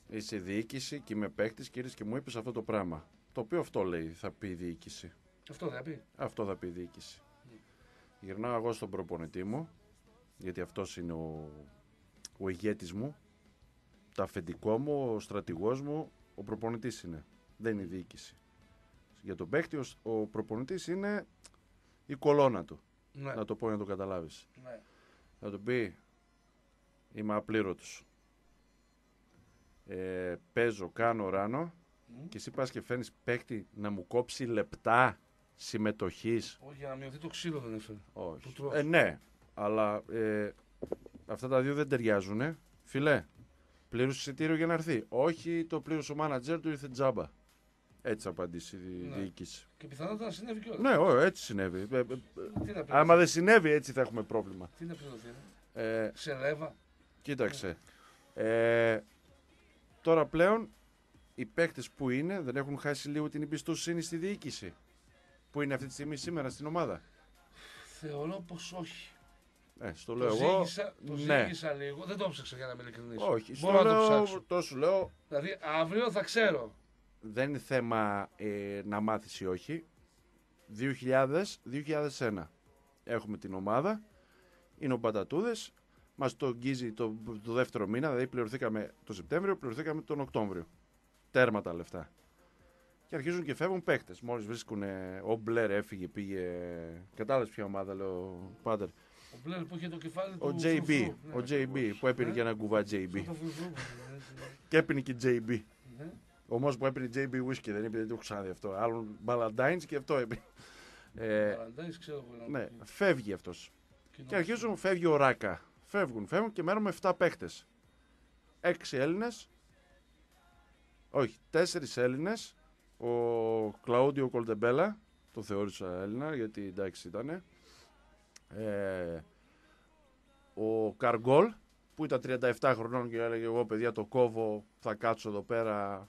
Είσαι διοίκηση και είμαι παίκτης, κύριε, και μου είπες αυτό το πράγμα. Το οποίο αυτό λέει, θα πει η διοίκηση. Αυτό δεν θα πει. Αυτό θα πει η διοίκηση. Γυρνάω εγώ στον προπονητή μου, γιατί αυτός είναι ο, ο ηγέτης μου. Το αφεντικό μου, ο στρατηγός μου, ο προπονητής είναι. Δεν είναι η διοίκηση. Για τον παίκτη, ο, ο προπονητής είναι η κολόνα του. Ναι. Να το πω για να το καταλάβεις. ναι. Θα του πει, είμαι απλήρωτος. Ε, παίζω, κάνω ράνο Μμ. και εσύ πας και φέρνεις παίκτη να μου κόψει λεπτά συμμετοχής Όχι, για να μειωθεί το ξύλο δεν έφερε. Που όχι. τρως. Ε, ναι, αλλά ε, αυτά τα δύο δεν ταιριάζουν. Φιλέ, πλήρωσε εισιτήριο για να έρθει. Όχι, το πλήρωσε ο μάνατζερ του, ήρθε τζάμπα. Έτσι θα απαντήσει η Ναι. διοίκηση. Και πιθανότατα να συνέβη κιόλας. Ναι, ω, έτσι συνέβη. Ε, ε, ε, Τι να πληρωθεί. άμα δεν συνέβη, έτσι θα έχουμε πρόβλημα. Τι να πληρωθεί. ρε. Ε, Σε ρεύα. κοίταξε. Ε, τώρα πλέον οι παίκτες που είναι δεν έχουν χάσει λίγο την εμπιστοσύνη στη διοίκηση. Που είναι αυτή τη στιγμή σήμερα στην ομάδα. Θεωρώ πως όχι. Ε, στο Το λέω εγώ. ζήγησα, το ναι. ζήγησα λίγο. Δεν το ψάξα για να είμαι ειλικρινής. Όχι, στο Μπορώ να το λέω, ψάξω. το σου λέω Δηλαδή αύριο θα ξέρω. δεν είναι θέμα ε, να μάθεις ή όχι. 2000-2001 έχουμε την ομάδα. Είναι ο Πατατούδες. Μας το αγγίζει το, το δεύτερο μήνα, δηλαδή πληρωθήκαμε το Σεπτέμβριο, πληρωθήκαμε τον Οκτώβριο. Τέρμα τα λεφτά. Και αρχίζουν και φεύγουν παίκτες. Μόλις βρίσκουν. Ο Μπλερ έφυγε, πήγε. Κατάλαβες ποια ομάδα, λέω ο Πάντερ. Ο Μπλερ που είχε το κεφάλι του. Ο JB. φρουφρού. Ο Ναι, JB ακριβώς. που έπαιρνε Ναι. και ένα κουβά JB. Αυτό το φρουφρού, ναι, έτσι, ναι. Και έπαιρνε και JB. Ναι. Όμω που έπαιρνε JB whisky δεν είπε, δεν το έχω ξαναδεί αυτό. Άλλον Μπαλαντάινς και αυτό έπαιρνε. Ε, Παραντάις, ξέρω εγώ. ναι, ένα φεύγει αυτός. κοινό. Και αρχίζουν, φεύγει ο Ράκα. Φεύγουν, φεύγουν και μένουμε 7 παίχτες. 6 Έλληνες. Όχι, 4 Έλληνες. Ο Κλαούντιο Κολτεμπέλα. Το θεώρησα Έλληνα γιατί εντάξει ήταν. Ε, ο Καργκόλ που ήταν 37 χρονών και έλεγε εγώ παιδιά το κόβω, θα κάτσω εδώ πέρα.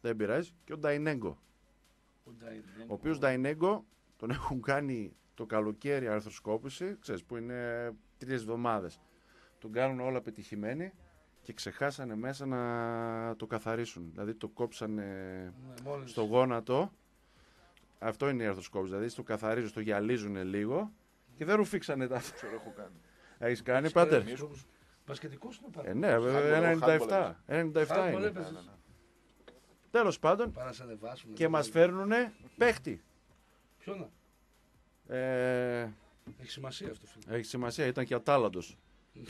Δεν πειράζει. Και ο Νταϊνέγκο. Ο Ντάιν, ναι. Ο οποίος Νταϊνέγκο τον έχουν κάνει το καλοκαίρι αρθροσκόπηση, ξέρεις, που είναι τρεις εβδομάδες. Τον κάνουν όλα πετυχημένοι και ξεχάσανε μέσα να το καθαρίσουν. Δηλαδή το κόψανε Ναι, μόλις. στο γόνατο. Αυτό είναι η αρθροσκόπηση. Δηλαδή στο καθαρίζουν, στο γυαλίζουν λίγο και δεν ρουφήξανε τα. Ξέρω, έχω κάνει. Έχεις κάνει Έχεις πάτερ; κάνει τρόπους. Μπασκετικός είναι ο Ε, Πάτερ. ναι, βέβαια, Handball, 97. 97 Handball είναι. έπαιζες. Ναι, ναι, ναι. Τέλο πάντων Πάνε να σε ανεβάσουν. και μας φέρνουν παίχτη. Ποιο να. Ε, Έχει σημασία αυτό φίλε. Έχει σημασία, ήταν και ατάλλαντος.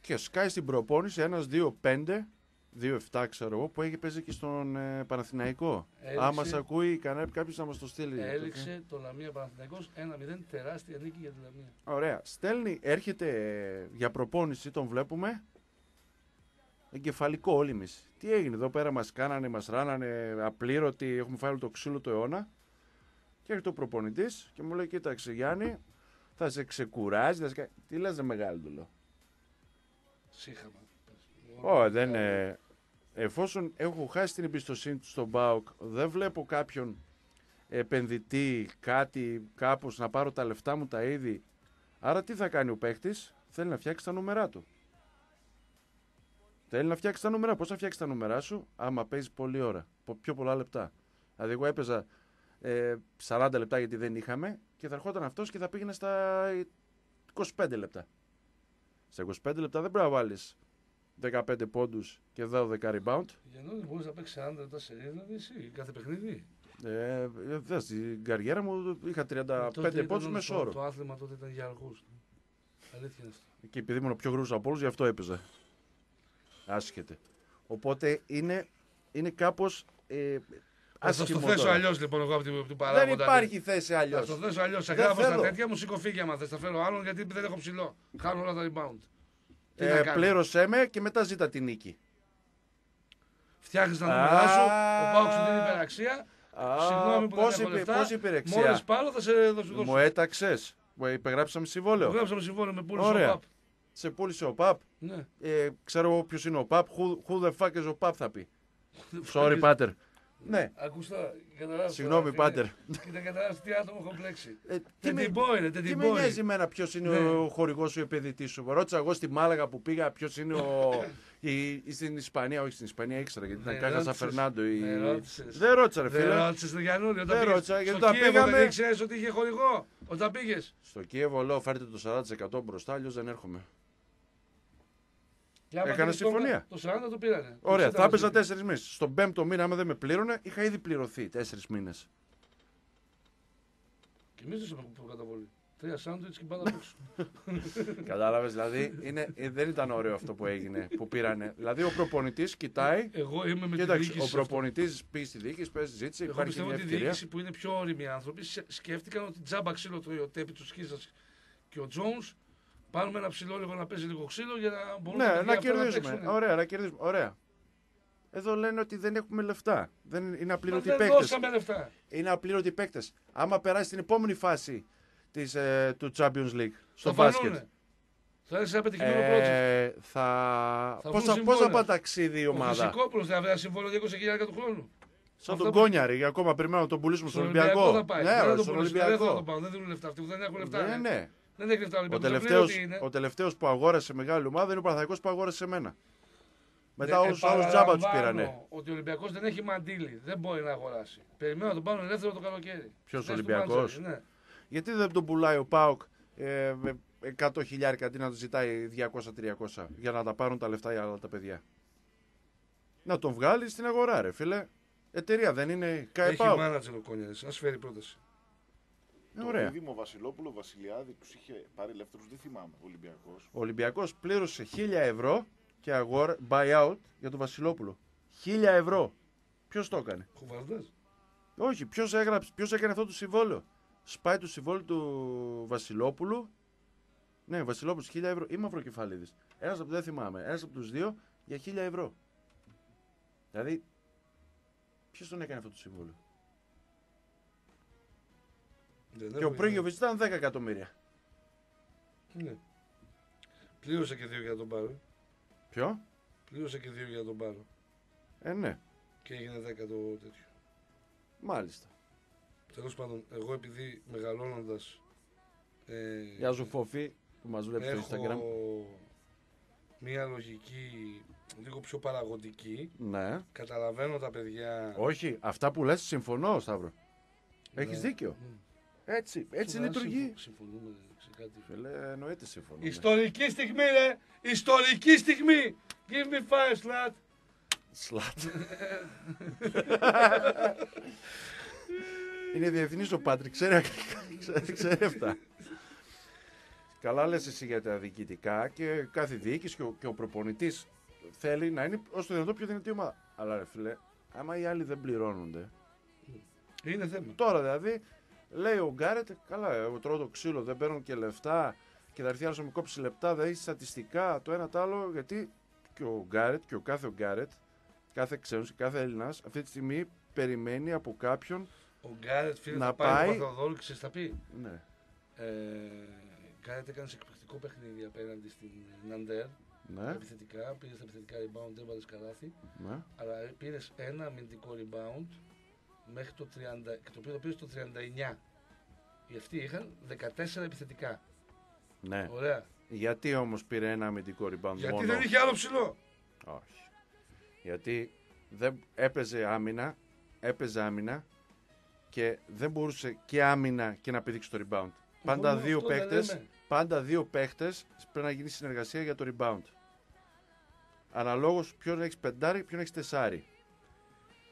και σκάει στην προπόνηση ένας 2-5, 2-7 ξέρω εγώ, που έχει παίζει και στον ε, Παναθηναϊκό. Έληξε. Άμα σε ακούει κανένα κάποιος να μας το στείλει. Έληξε το Λαμία Παναθηναϊκός 1-0 τεράστια νίκη για τη Λαμία. Ωραία. Στέλνει, έρχεται ε, για προπόνηση, τον βλέπουμε. Εγκεφαλικό όλοι εμείς. Τι έγινε εδώ πέρα, μας κάνανε, μας ράνανε απλήρωτοι, έχουμε φάει όλο το ξύλο του αιώνα. Και έρχεται ο προπονητής και μου λέει, κοίταξε Γιάννη, θα σε ξεκουράζει, θα σε... κα-». Τι λες ρε μεγάλη του λέω. Σύχαμα. Ω, δεν ε, Εφόσον έχω χάσει την εμπιστοσύνη του στον ΠΑΟΚ, δεν βλέπω κάποιον επενδυτή, κάτι, κάπως να πάρω τα λεφτά μου τα είδη. Άρα τι θα κάνει ο παίχτης, θέλει να φτιάξει τα νούμερά του. Θέλει να φτιάξει τα νούμερα. Πώς θα φτιάξει τα νούμερά σου, άμα παίζει πολλή ώρα, πο- πιο πολλά λεπτά. Δηλαδή, εγώ έπαιζα ε, 40 λεπτά γιατί δεν είχαμε και θα ερχόταν αυτός και θα πήγαινε στα 25 λεπτά. Στα 25 λεπτά δεν πρέπει να βάλεις 15 πόντους και 12 rebound. Για να μπορείς να παίξεις 40 λεπτά σε δηλαδή εσύ, κάθε παιχνίδι. Ε, δες, στην καριέρα μου είχα 35 Τότε ήταν πόντους όλο μέσω το- όρο. Το άθλημα τότε ήταν για αργούς. Αλήθεια είναι αυτό. Και επειδή ήμουν ο πιο γρήγορος από όλους, γι' αυτό έπαιζα. Άσχετε. Οπότε είναι, είναι κάπως ε, Θα στο άσχημο θέσω τώρα. αλλιώς λοιπόν εγώ από την, από την Δεν παράγοντα. υπάρχει θέση Θα αλλιώ. στο θέσω αλλιώς. Σε Δεν γράφω στα θέλω. τέτοια μου σήκω φύγει άμα θες. Θα φέρω άλλον γιατί δεν έχω ψηλό. Χάνω όλα τα rebound. Τι να Ε, κάνω; πλήρωσέ με και μετά ζήτα την νίκη. Φτιάχνεις τα Α. νούμερα σου. Ο Πάουξ σου δίνει υπεραξία. Α, Συγγνώμη που πώς δεν έχω υπε- λεφτά. πώς υπερεξία. Μόλις πάρω θα σε δώσω. Μου έταξες. Μου υπεγράψαμε συμβόλαιο. Γράψαμε συμβόλαιο με πούλησε Ωραία. ο Παπ. Σε πούλησε ο ΠΑΠ. Ναι. Ε, ξέρω εγώ ποιος είναι ο ΠΑΠ. Who, who the fuck is ο ΠΑΠ θα πει. Sorry, Πάτερ. Ναι. Ακουστά, καταλάβεις. Συγγνώμη, τώρα, πάτερ. Κοίτα, καταλάβεις τι άτομο έχω μπλέξει. Ε, τι Τι με- την πω είναι, τι Τι την με πω νοιάζει εμένα ποιος είναι Ναι. ο χορηγός σου, ο επενδυτής σου. Ρώτησα εγώ στη Μάλαγα που πήγα ποιος είναι ο. ή, ή στην Ισπανία, όχι στην Ισπανία ήξερα γιατί ήταν Ναι, Κάγκα ρώτησες. Φερνάντο. Ή... Ναι, ρώτησες. Δεν ρώτησα, ρε Δεν φίλε. ρώτησες τον Γιαννούλη όταν Δεν πήγες. ρώτησα, γιατί Στο όταν Κίεβο πήγαμε- δεν ήξερες ότι είχε χορηγό όταν πήγες. Στο Κίεβο λέω φέρτε το 40% μπροστά, αλλιώς δεν έρχομαι. Και άμα Έκανα πήγες το- συμφωνία. Το 40 το πήρανε. Ωραία, Το θα έπαιζα 60 τέσσερις μήνες. Στον πέμπτο μήνα, άμα δεν με πλήρωνε, είχα ήδη πληρωθεί τέσσερις μήνες. Και εμείς δεν σε έχουμε προκαταβολή. Τρία σάντουιτς και πάντα πίσω. Κατάλαβες, δηλαδή είναι, ε, δεν ήταν ωραίο αυτό που έγινε, που πήρανε. Δηλαδή ο προπονητής κοιτάει. Εγώ είμαι με τη Κοίταξε, διοίκηση. ο σε αυτό. προπονητής πήγε στη διοίκηση, παίζει ζήτηση, Εγώ υπάρχει πιστεύω μια ότι η ευκαιρία. διοίκηση που είναι πιο όρημοι άνθρωποι σε- σκέφτηκαν ότι τζάμπα ξύλο τρώει ο Τέπι του Σκίζας και ο Τζόουν. Πάρουμε ένα ψηλό λίγο να παίζει λίγο ξύλο για να μπορούμε Ναι, τα να παιδιά αυτά κερδίσουμε. παίξουν. Ωραία, να κερδίσουμε. Ωραία. Εδώ λένε ότι δεν έχουμε λεφτά. Δεν είναι Μα απλήρωτοι δεν παίκτες. δώσαμε λεφτά. Είναι απλήρωτοι παίκτες. Άμα περάσει στην επόμενη φάση της, ε, του Champions League στο Θα μπάσκετ. φανούνε. Θα είναι σε ένα πετυχημένο project. Ε, θα... Θα Πώς, βρουν θα, πώς θα συμβόλαια. πάει ταξίδι η Ο ομάδα; Φυσικόπουλος θα βρει ένα συμβόλαιο 20.000 του χρόνου. Σαν αυτά τον που- Κόνιαρη, για ακόμα περιμένουμε να τον πουλήσουμε στον Ολυμπιακό. θα πάει. Ναι, δεν θα ωραία, το στον πουλήσουν, δεν θα το Ολυμπιακό. πάρουν. Δεν δίνουν λεφτά αυτοί που δεν έχουν λεφτά. Ναι, ε. ναι. Δεν έχει λεφτά ο Ο Ολυμπιακός. Θα τελευταίος, πληρώνει ότι είναι. ο τελευταίος που αγόρασε μεγάλη ομάδα είναι ο Παναθαϊκός που αγόρασε εμένα. Μετά Ναι, όλους τους άλλους τζάμπα τους επαναλαμβάνω πήρανε. Ότι ο Ολυμπιακός δεν έχει μαντίλι. Δεν μπορεί να αγοράσει. Περιμένω να τον πάρουν ελεύθερο το καλοκαίρι. Ποιος, Θέση του Ολυμπιακός; Μάντζαρη, Ναι. Γιατί δεν τον πουλάει ο Πάοκ ε, με 100 χιλιάρικα αντί να τους ζητάει 200-300 για να τα πάρουν τα λεφτά για άλλα τα παιδιά. Να τον βγάλει στην αγορά, ρε φίλε. Εταιρεία δεν είναι Έχει ΚΑΕΠΑΟΚ. μάνατζερ ο Κόνιαρης. Να σου φέρει πρόταση. Ε, Το ωραία. Δήμο Βασιλόπουλο, Βασιλιάδη τους είχε πάρει ελεύθερους, δεν θυμάμαι. Ολυμπιακός. Ο Ολυμπιακός πλήρωσε 1000 ευρώ και αγόρα buyout για τον Βασιλόπουλο. 1000 ευρώ. Ποιος το έκανε; Χουβαρδάς. Όχι, ποιος έγραψε, ποιος έκανε αυτό το συμβόλαιο; Σπάει το συμβόλαιο του Βασιλόπουλου. Ναι, Βασιλόπουλος 1000 ευρώ ή Μαυροκεφαλίδης. Ένας από δεν θυμάμαι. Ένας από τους δύο για 1000 ευρώ. Δηλαδή, ποιος τον έκανε αυτό το συμβόλαιο; Δεν Και ο έχω Πρίγιοβιτς ήταν 10 εκατομμύρια. ιδέα. Ναι. Πλήρωσα και δύο για να τον πάρω. Ποιο; Πλήρωσα και δύο για να τον πάρω. Ε, ναι, Και έγινε 10 το τέτοιο. μάλιστα. Τέλος πάντων, εγώ επειδή μεγαλώνοντας. Ε, Γεια σου, Φόφη, που μας βλέπεις στο Instagram. έχω μία λογική λίγο πιο παραγωγική. Ναι. Καταλαβαίνω τα παιδιά. Όχι, αυτά που λες συμφωνώ, Σταύρο. Ναι. Έχεις δίκιο. Μμ. Έτσι, έτσι Σοβαρά λειτουργεί. συμφω- Συμφωνούμε σε κάτι. Φίλε, εννοείται συμφωνούμε. Ιστορική στιγμή, ρε! Ιστορική στιγμή! Give me five, slut! Σλάτ. Είναι διεθνής ο Πάτρικ, ξέρει, αγγλικά, ξέρει, ξέρει αυτά. Καλά λες εσύ για τα διοικητικά και κάθε διοίκηση και ο, και ο προπονητής θέλει να είναι όσο το δυνατόν πιο δυνατή ομάδα. Αλλά ρε φίλε, άμα οι άλλοι δεν πληρώνονται. Είναι θέμα. Τώρα δηλαδή, λέει ο Γκάρετ, καλά, εγώ τρώω το ξύλο, δεν παίρνω και λεφτά και θα έρθει άλλος να μου κόψει λεπτά, δεν έχει στατιστικά, το ένα το άλλο, γιατί και ο Γκάρετ και ο κάθε ο Γκάρετ, κάθε ξένος και κάθε Έλληνας, αυτή τη στιγμή περιμένει από κάποιον, Ο Γκάρετ φίλε Να θα πάει, πάει- ο Παπαδόλου και θα πει. ναι, Ε, Γκάρετ έκανε σε εκπληκτικό παιχνίδι απέναντι στην Ναντέρ. ναι, Επιθετικά, πήρε τα επιθετικά rebound, έβαλε καλάθι. ναι, Αλλά πήρες ένα αμυντικό rebound μέχρι το 30, και το οποίο το πήρε στο 39. Οι αυτοί είχαν 14 επιθετικά. ναι. Ωραία. Γιατί όμως πήρε ένα αμυντικό rebound Γιατί μόνο; δεν είχε άλλο ψηλό. Όχι. Γιατί δεν έπαιζε άμυνα, έπαιζε άμυνα και δεν μπορούσε και άμυνα και να πηδήξει το rebound. Πάντα Αυτό δύο δεν παίκτες, λέμε. πάντα δύο παίκτες πρέπει να γίνει συνεργασία για το rebound. Αναλόγως ποιον έχεις πεντάρι, ποιον έχεις τεσάρι.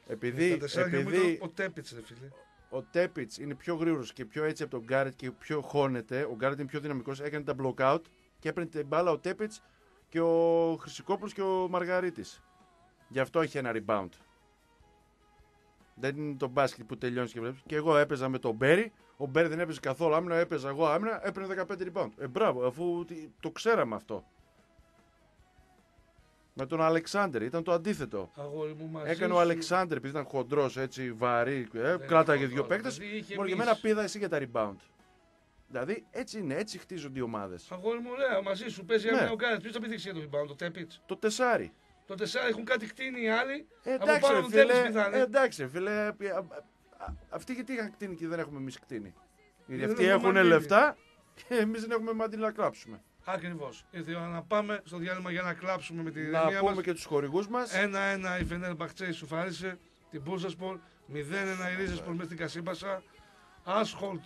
Επειδή, Στα τεσσάρια μου επειδή ήταν ο Τέπιτς, ρε φίλε. ο Τέπιτς είναι πιο γρήγορος και πιο έτσι από τον Γκάρετ και πιο χώνεται. Ο Γκάρετ είναι πιο δυναμικός. Έκανε τα block out και έπαιρνε την μπάλα ο Τέπιτς και ο Χρυσικόπουλος και ο Μαργαρίτης. Γι' αυτό έχει ένα rebound. Δεν είναι το μπάσκετ που τελειώνεις και βλέπεις. Και εγώ έπαιζα με τον Μπέρι. Ο Μπέρι δεν έπαιζε καθόλου άμυνα. Έπαιζα εγώ άμυνα. Έπαιρνε 15 rebound. Ε, μπράβο, αφού τι- το ξέραμε αυτό. Με τον Αλεξάνδρ ήταν το αντίθετο. Αγόρι μου μαζί Έκανε ο σου. Αλεξάνδρ επειδή ήταν χοντρός, έτσι βαρύ, ε, Δεν κράταγε είναι δύο χοντρός, παίκτες. δηλαδή είχε Μόνο για μυς. μένα πήδα εσύ για τα rebound. Δηλαδή έτσι είναι, έτσι χτίζονται οι ομάδες. Αγόρι μου, ωραία, μαζί σου παίζει Ναι. άμυνα ο Γκάρετ. Ποιος θα πηδήξει για το rebound, το Τέπιτς; Το τεσάρι. Το 4 έχουν κάτι κτίνει οι άλλοι. Ε, από εντάξει, πάνω ρε του τέλος φίλε, πηδάνε. ε, εντάξει, ρε φίλε. α, α, α, Αυτοί γιατί είχαν κτίνει και δεν έχουμε εμείς κτίνει. Γιατί Δεν αυτοί έχουμε έχουν μαντήλι. λεφτά και εμείς δεν έχουμε μαντήλι να κλάψουμε. Ακριβώς. Ήρθε η ώρα να πάμε στο διάλειμμα για να κλάψουμε με τη Να ηρεμία πούμε μας. και τους χορηγούς μας. Ένα-ένα η Φενέρ Μπαχτσέ σου φάρισε την Μπούρζασπορ. 0-1 η Ρίζασπορ μέσα στην Κασίμπασα. Ασχολτ.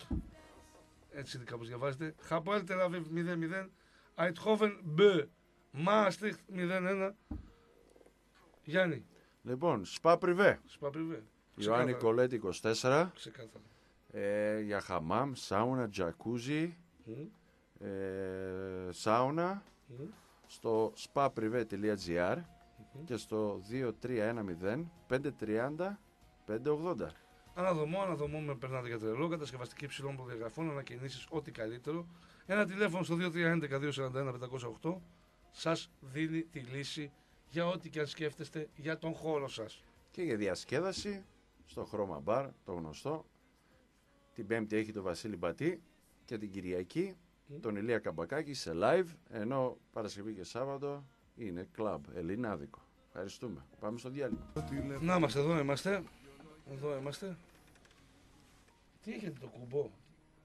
Έτσι είναι κάπως διαβάζετε. Χαποέλ Τελαβίβ 0-0. Αιτχόβεν Μπ. Μάστριχτ 0-1. Γιάννη, Λοιπόν, σπα πριβέ. σπαπριβέ. Ιωάννη Κολέτη 24. Ξεκάθαρα. Ε, για χαμάμ, σάουνα, τζακούζι, Μμ, ε, σάουνα μμ. στο spaprive.gr και στο 2310 530 580. Αναδομό, αναδομό με περνάτε για τρελό, κατασκευαστική υψηλών προδιαγραφών, ανακαινήσει, ό,τι καλύτερο. Ένα τηλέφωνο στο 2311-241-508 σας δίνει τη λύση για ό,τι και αν σκέφτεστε για τον χώρο σας. Και για διασκέδαση στο χρώμα μπαρ, το γνωστό. Την Πέμπτη έχει το Βασίλη Μπατή και την Κυριακή Μμ. Τον Ηλία Καμπακάκη σε live, ενώ Παρασκευή και Σάββατο είναι κλαμπ, ελληνάδικο. Ευχαριστούμε. Πάμε στο διάλειμμα. Να είμαστε, εδώ είμαστε. Εδώ είμαστε. Τι έχετε το κουμπό;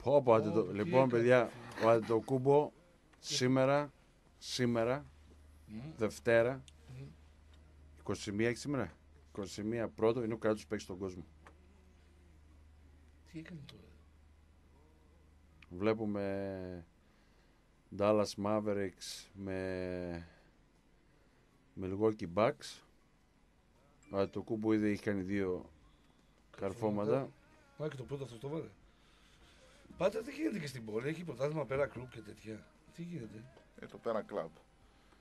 Πω, πω, άντε Ω, το... τι Λοιπόν, έκανε. παιδιά, ο Αντιτοκούμπο σήμερα, σήμερα, Δευτέρα, 21 έχει σήμερα. 21 πρώτο είναι ο κράτος που παίξει στον κόσμο. Τι έκανε τώρα. Βλέπουμε Dallas Mavericks με Milwaukee Bucks. Ο Αντιτοκούμπο ήδη έχει κάνει δύο καρφώματα. Μα και το πρώτο αυτό το έβαλε. Πάτε τι γίνεται και στην πόλη. Έχει πρωτάθλημα πέρα κλαμπ και τέτοια. Τι γίνεται; Εδώ πέρα κλαμπ.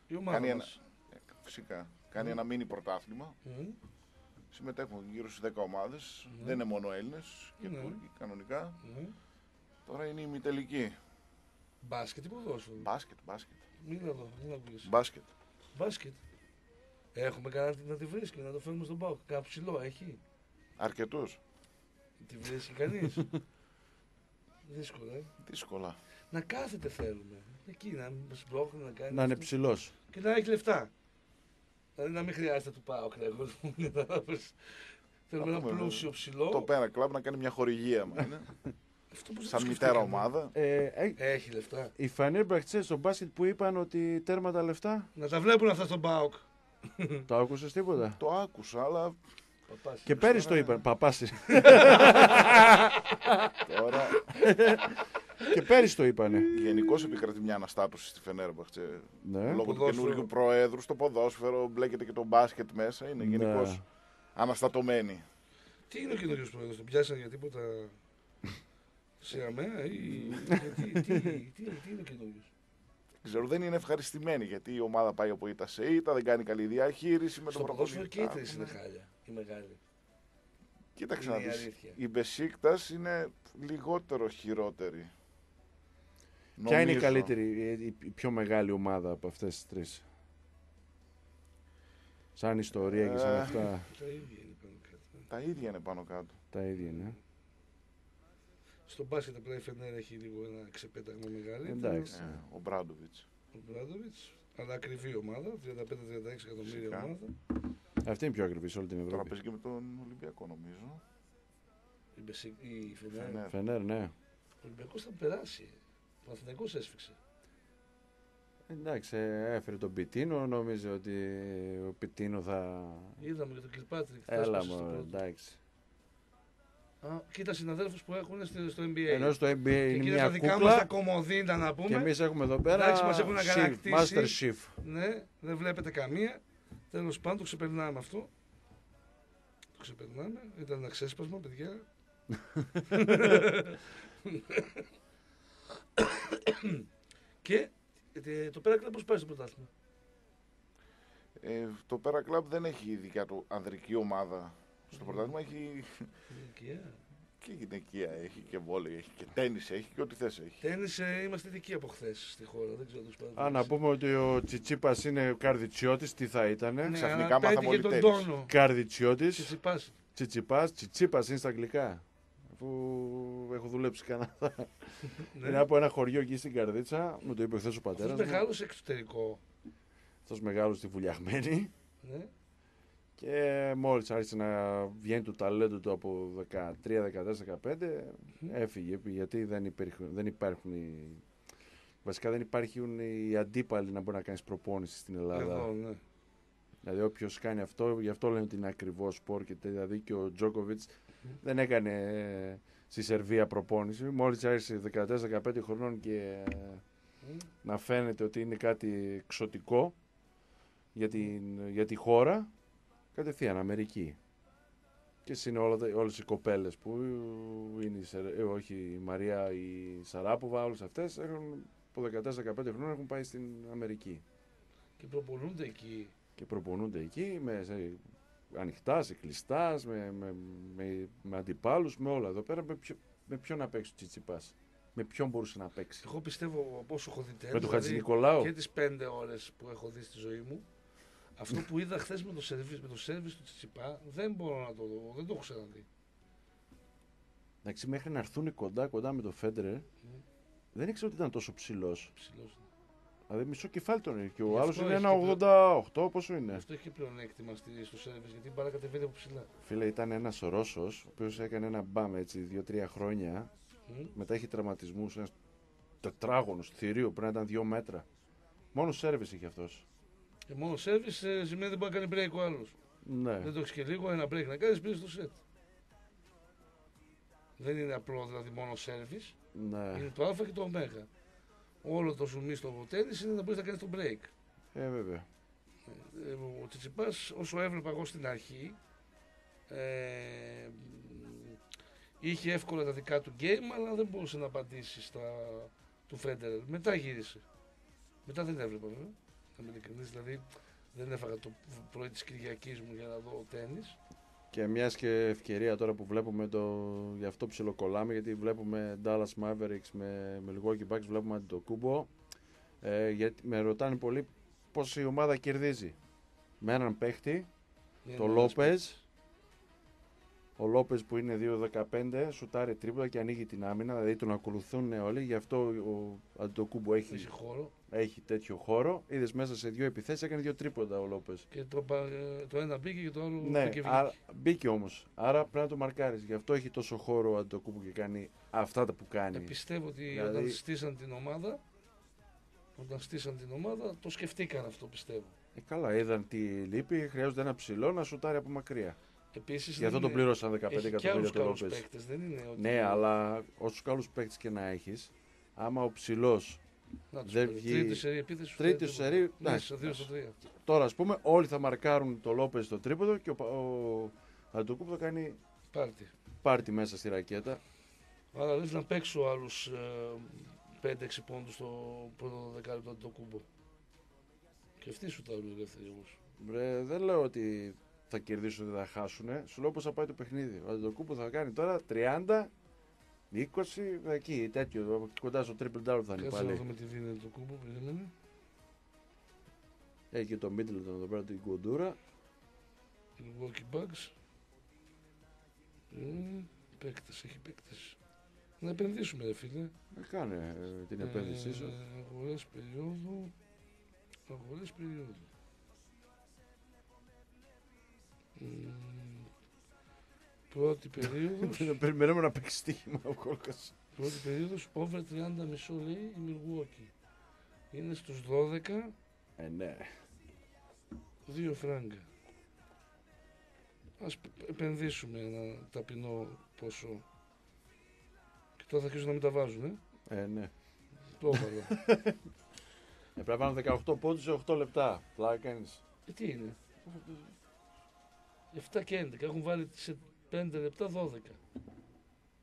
Η ομάδα Κάνει μας. Ε, Φυσικά. Κάνει ένα μίνι πρωτάθλημα. Μμ. Συμμετέχουν γύρω στις 10 ομάδες. Ναι. Δεν είναι μόνο Έλληνες και Ναι. Τούρκοι κανονικά. Ναι. Τώρα είναι η ημιτελική. Μπάσκετ ή ποδόσφαιρο. Μπάσκετ, μπάσκετ. Μην εδώ, μην ακούγεσαι. Μπάσκετ. Μπάσκετ. Έχουμε κανένα να τη βρίσκει, να το φέρουμε στον Πάο. Κάπου ψηλό έχει. Αρκετούς. Τη βρίσκει κανείς. Δύσκολο, ε. Δύσκολα. Να κάθεται θέλουμε. Εκεί να μας μπλόκουν να κάνει. Να είναι αυτό. ψηλός. Και να έχει λεφτά. Δηλαδή να μην χρειάζεται του πάω κρέγω. Θέλουμε Να ένα πούμε, πλούσιο ψηλό. Το πέρα κλαμπ να κάνει μια χορηγία. μα είναι. Αυτό πώς Σαν το μητέρα σκεφτήκαμε. ομάδα. Ε, ε, Έχει λεφτά. οι Φανέρμπαχτσε στο μπάσκετ που είπαν ότι τέρμα τα λεφτά, Να τα βλέπουν αυτά στον Πάοκ. το άκουσες τίποτα; Το άκουσα, αλλά Παπάς. Και πέρυσι το είπαν. Παπάση. τώρα και πέρυσι το είπανε. γενικώς επικρατεί μια αναστάτωση στη Φενέρμπαχτσε. Ναι. Λόγω του Ποδόσφαιρο. καινούργιου προέδρου στο ποδόσφαιρο, μπλέκεται και το μπάσκετ μέσα. Είναι Ναι. γενικώς αναστατωμένη. Τι είναι ο καινούριο πρόεδρο, τον πιάσανε για τίποτα; Σε αμαία ή. γιατί, τι, τι, τι, τι είναι ο καινούριο. Ξέρω, δεν είναι ευχαριστημένη γιατί η ομάδα πάει από ήττα σε ήττα, δεν κάνει καλή διαχείριση με Στο τον ποδόσφαιρο και οι πρωταθλητή. τρει είναι χάλια. Η μεγάλη. Κοίταξε Είναι να η δεις. αλήθεια. Η Μπεσίκτας είναι λιγότερο χειρότερη. Ποια είναι η Νομίζω. καλύτερη, η, η πιο μεγάλη ομάδα από αυτές τις τρεις; Σαν ιστορία και σαν Ε, αυτά Τα ίδια είναι πάνω κάτω. Τα ίδια είναι πάνω κάτω. τα ίδια είναι. Στο μπάσκετ απλά η Φενέρα έχει λίγο ένα ξεπέταγμα μεγαλύτερο. Εντάξει. Ε, ο Μπράντοβιτς. Ο Μπράντοβιτς. Αλλά ακριβή ομάδα. 35-36 εκατομμύρια Φυσικά. ομάδα. Αυτή είναι πιο ακριβή σε όλη την Τώρα Ευρώπη. παίζει και με τον Ολυμπιακό νομίζω. Η, Μπεσί- η Φενέρα. Φενέρ. Φενέρ, ναι. Ο Ολυμπιακός θα περάσει. Ο Αθηναϊκό έσφιξε. Εντάξει, ε, έφερε τον Πιτίνο, νόμιζε ότι ο Πιτίνο θα... Είδαμε και τον Κιλπάτρικ. Έλα μου, εντάξει. Α, κοίτα συναδέλφους που έχουν στο στο NBA. Ενώ στο NBA και είναι εκείνα μια τα δικά μας τα κούκλα κομμωδίντα να πούμε. και εμείς έχουμε εδώ πέρα Εντάξει, μας έχουν chief, αγανακτήσει. Master Chief. Ναι, δεν βλέπετε καμία. Τέλος πάντων, το ξεπερνάμε αυτό. Το ξεπερνάμε. Ήταν ένα ξέσπασμα, παιδιά. και ε, το πέρα πώς πάει στο πρωτάθλημα; Ε, το Πέρα Club δεν έχει ειδικά το ανδρική ομάδα στο πρωτάθλημα. Έχει Ηλικία. και γυναικεία, έχει και βόλεϊ, έχει και τέννις, έχει και ό,τι θες έχει. Τέννις ε, είμαστε ειδικοί από χθες στη χώρα. Δεν ξέρω τους Α, να πούμε ότι ο Τσιτσίπας είναι καρδιτσιώτης, τι θα ήτανε. Ναι, ξαφνικά αλλά μάθαμε πέτυχε όλοι τον τέννις. τόνο. Καρδιτσιώτης, Τσιτσιπάς. Τσιτσιπάς, Τσιτσίπας είναι στα αγγλικά. Αφού έχω δουλέψει κανένα. Ναι. Είναι από ένα χωριό εκεί στην Καρδίτσα, μου το είπε χθες ο πατέρας Αυτός μου. μεγάλος εξωτερικό. Αυτός μεγάλος στη βουλιαγμένη. Ναι. Και μόλις άρχισε να βγαίνει το ταλέντο του από 13, 14, 15, έφυγε. Γιατί δεν υπάρχουν, δεν υπάρχουν οι... Βασικά δεν υπάρχουν οι αντίπαλοι να μπορεί να κάνεις προπόνηση στην Ελλάδα. Εδώ, ναι. Δηλαδή, όποιος κάνει αυτό, γι' αυτό λένε ότι είναι ακριβώς σπορ. Και δηλαδή και ο Τζόκοβιτς δεν έκανε ε, στη Σερβία προπόνηση. Μόλις άρχισε 14-15 χρονών και ε, Μμ. να φαίνεται ότι είναι κάτι εξωτικό για, την, για τη χώρα, κατευθείαν Αμερική. Και εσύ είναι όλα, τα- όλες οι κοπέλες που είναι η, Σερ- ε, όχι, η Μαρία, η Σαράποβα, όλες αυτές έχουν, από 14-15 χρόνια έχουν πάει στην Αμερική. Και προπονούνται εκεί. Και προπονούνται εκεί με, σε, ανοιχτά, σε κλειστά, με, με, με, με αντιπάλους, με όλα. Εδώ πέρα με, ποιο, με ποιον να παίξει ο Τσιτσιπάς; Με ποιον μπορούσε να παίξει; Εγώ πιστεύω από όσο έχω δει τέννις, Με τον δηλαδή, Χατζη Νικολάου; και τις πέντε ώρες που έχω δει στη ζωή μου, αυτό που είδα χθες με το σερβις, με το σερβις του Τσιτσιπά, δεν μπορώ να το δω, δεν το έχω ξαναδεί. Εντάξει, μέχρι να έρθουν κοντά κοντά με τον Φέντερερ, δεν ήξερα ότι ήταν τόσο ψηλός. Ψηλός. Δηλαδή μισό κεφάλι τον έχει. Και Γι' ο άλλος αυτό είναι έχει ένα και 88, πόσο είναι; Αυτό έχει και πλεονέκτημα στη- στο σερβις, γιατί η μπάλα κατεβαίνει από ψηλά. Φίλε, ήταν ένας Ρώσος, ο οποίος έκανε ένα μπαμ έτσι δύο-τρία χρόνια. Μμ. Μετά έχει τραυματισμούς. Ένας τετράγωνος θηρίο, πρέπει να ήταν δύο μέτρα. Μόνο σερβις είχε αυτός. Και μόνο σερβις ε, σημαίνει δεν μπορεί να κάνει break ο άλλος. Ναι. Δεν το έχεις και λίγο, ένα break να κάνεις, πήρες το set. Δεν είναι απλό δηλαδή μόνο σερβις, ναι. είναι το α και το ω. Όλο το ζουμί στο τέννις είναι να μπορείς να κάνεις το break. Ε, βέβαια. Ε, ο Τσιτσιπάς όσο έβλεπα εγώ στην αρχή ε, είχε εύκολα τα δικά του game αλλά δεν μπορούσε να απαντήσει στα του Φέντερερ. Μετά γύρισε. Μετά δεν έβλεπα βέβαια. Να είμαι ειλικρινής, δηλαδή δεν έφαγα το πρωί της Κυριακής μου για να δω τέννις. Και μιας και ευκαιρία τώρα που βλέπουμε το. Γι' αυτό ψιλοκολλάμε, γιατί βλέπουμε Dallas Mavericks με, με Milwaukee Bucks, βλέπουμε το κούμπο. Ε, γιατί με ρωτάνε πολύ πώς η ομάδα κερδίζει. Με έναν παίχτη, Είναι το ένας Λόπεζ. Ο Λόπε που είναι 2-15, σουτάρει τρίπλα και ανοίγει την άμυνα, δηλαδή τον ακολουθούν όλοι. Γι' αυτό ο Αντιτοκούμπο παίκτης, έχει, Έχει χώρο έχει τέτοιο χώρο. Είδες μέσα σε δύο επιθέσεις, έκανε δύο τρίποντα ο Λόπες. και το, πα- ε, το ένα μπήκε και το άλλο Ναι, μπήκε άρα, μπήκε όμως. Άρα πρέπει να το μαρκάρεις. Γι' αυτό έχει τόσο χώρο ο Αντιτοκούμπο και κάνει αυτά τα που κάνει. Ε, πιστεύω ότι Δηλαδή- όταν στήσαν την ομάδα όταν στήσαν την ομάδα το σκεφτήκαν αυτό πιστεύω. Ε, καλά, είδαν τι λείπει. Χρειάζονται ένα ψηλό να σουτάρει από μακριά. Επίσης Γι' αυτό δεν τον είναι- πλήρωσαν 15 Έχει και εκατομμύρια άλλους το καλούς Λόπες. παίκτες, δεν είναι ότι... Ναι, αλλά όσους καλούς παίκτες και να έχεις, άμα ο ψηλός. Να τους δεν πω, βγει- Τρίτη σερή επίθεση. σου Τρίτη φέρει σερή, τίποτα. Ναι, εντάξει. στο 2 στο 3. Τώρα, ας πούμε, όλοι θα μαρκάρουν το Λόπες στο τρίποδο και ο, Πα- ο Αντιτοκούμπο θα κάνει Πάρτι. πάρτι μέσα στη ρακέτα. Άρα λες να παίξω άλλους ε, 5-6 πόντους στο πρώτο δεκάλεπτο το κούμπο. Και αυτοί σου τα όλους ελεύθεροι όμως. Βρε, δεν λέω ότι θα κερδίσουν, δεν θα χάσουν. Σου λέω πώς θα πάει το παιχνίδι. Ο Αντιτοκούμπο θα κάνει τώρα 30, 20, εκεί τέτοιο. Κοντά στο triple down θα είναι Κάτσε να πάλι. δούμε τι δίνει το κούμπο, περίμενε. Έχει και το Middleton εδώ πέρα την κοντούρα. Milwaukee Bucks. Mm, παίκτες, έχει παίκτες. Να επενδύσουμε ρε φίλε. Ε, Κάνε ε, την επένδυσή σου. Ε, αγορές περίοδου. Αγορές περίοδου. Μμμ, πρώτη περίοδος. Περιμένουμε να παίξει στοίχημα ο Κόλκας. πρώτη περίοδος over 30 μισό λέει η Milwaukee. Είναι στους 12, Ε, ναι. 2 φράγκα. Ας π- επενδύσουμε ένα ταπεινό ποσό. Και τώρα θα αρχίσουν να μην τα βάζουν, ε. Ε, ναι. Το έβαλα. Ε, πρέπει να είναι 18 πόντους σε 8 λεπτά. Πλάκα κάνεις. Ε, τι είναι. 7 και 11. Έχουν βάλει σε 5 λεπτά 12.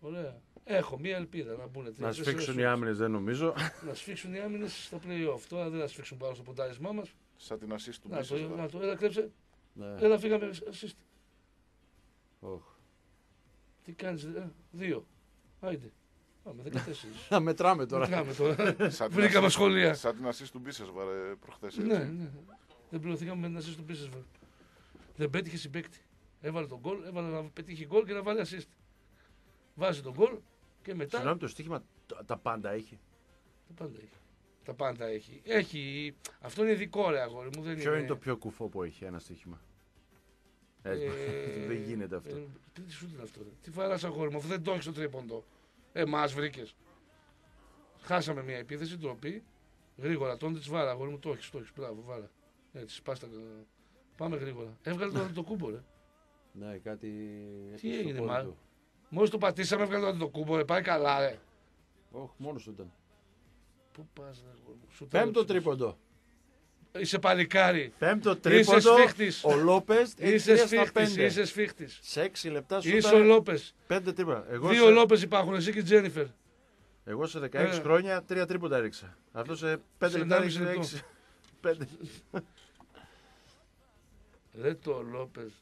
Ωραία. Έχω μία ελπίδα να μπουν τρία. Να τέσσερα σφίξουν οι σουτ. άμυνες δεν νομίζω. Να σφίξουν οι άμυνες στα playoff. Τώρα δεν θα σφίξουν πάνω στο ποντάρισμά μας. Σαν την assist του Να το, Μπίσεσβαρ. να το, έλα κλέψε. ναι. Έλα φύγαμε. assist. Οχ. Τι κάνεις, ε, δύο. Άιντε. Πάμε, 14. Να μετράμε τώρα. Μετράμε τώρα. Σαν την Βρήκαμε assist- σχόλια. Σαν την assist του Μπίσεσβαρ ε, προχθές. ναι, έτσι. ναι. Δεν πληρωθήκαμε με την assist του Πίσεσβαρ. Δεν πέτυχε συμπέκτη. Έβαλε τον γκολ, έβαλε να πετύχει γκολ και να βάλει assist. Βάζει τον γκολ και μετά. Συγγνώμη, το στοίχημα τα- τα πάντα έχει. Τα πάντα έχει. Τα πάντα έχει. έχει. Αυτό είναι ειδικό ρε αγόρι μου. Δεν Ποιο είναι το πιο κουφό που έχει ένα στοίχημα; Έτσι, Ε, δεν γίνεται αυτό. Ε, τι σου είναι αυτό. Ρε; Τι βαράς αγόρι μου, αφού δεν το έχει το τρίποντο. Ε, μας βρήκες. Χάσαμε μια επίθεση, ντροπή. Γρήγορα, τον της βάρα, αγόρι μου, το έχεις, το έχεις. Μπράβο, βάρα. Έτσι, σπάστα. Πάμε γρήγορα. Έβγαλε το, το κούμπο, ρε. Ναι, κάτι. Τι έπεσε στο έγινε, πόδι μα; του. Μόλις το πατήσαμε, έβγαλε το, το κούμπο, ρε. Πάει καλά, ρε. Όχι, μόνος σου ήταν. Πού πας, ρε, αγόρι μου. Σου Πέμπτο τάραψες. τρίποντο. Είσαι παλικάρι. Πέμπτο τρίποντο. σφίχτης. Ο Λόπες Είσαι στα σφίχτης. πέντε. Είσαι σφίχτης. Σε 6 λεπτά σου Είσαι ο ήταν Λόπες. πέντε τρίποντα. Εγώ, Δύο σε, Λόπες υπάρχουν, εσύ και η Τζένιφερ. εγώ σε 16 Ε. χρόνια τρία τρίποντα έριξα. Αυτό σε 5 Σε λεπτά 1,5 έριξε λεπτό. 6. Πέντε. Ρε το Λόπες.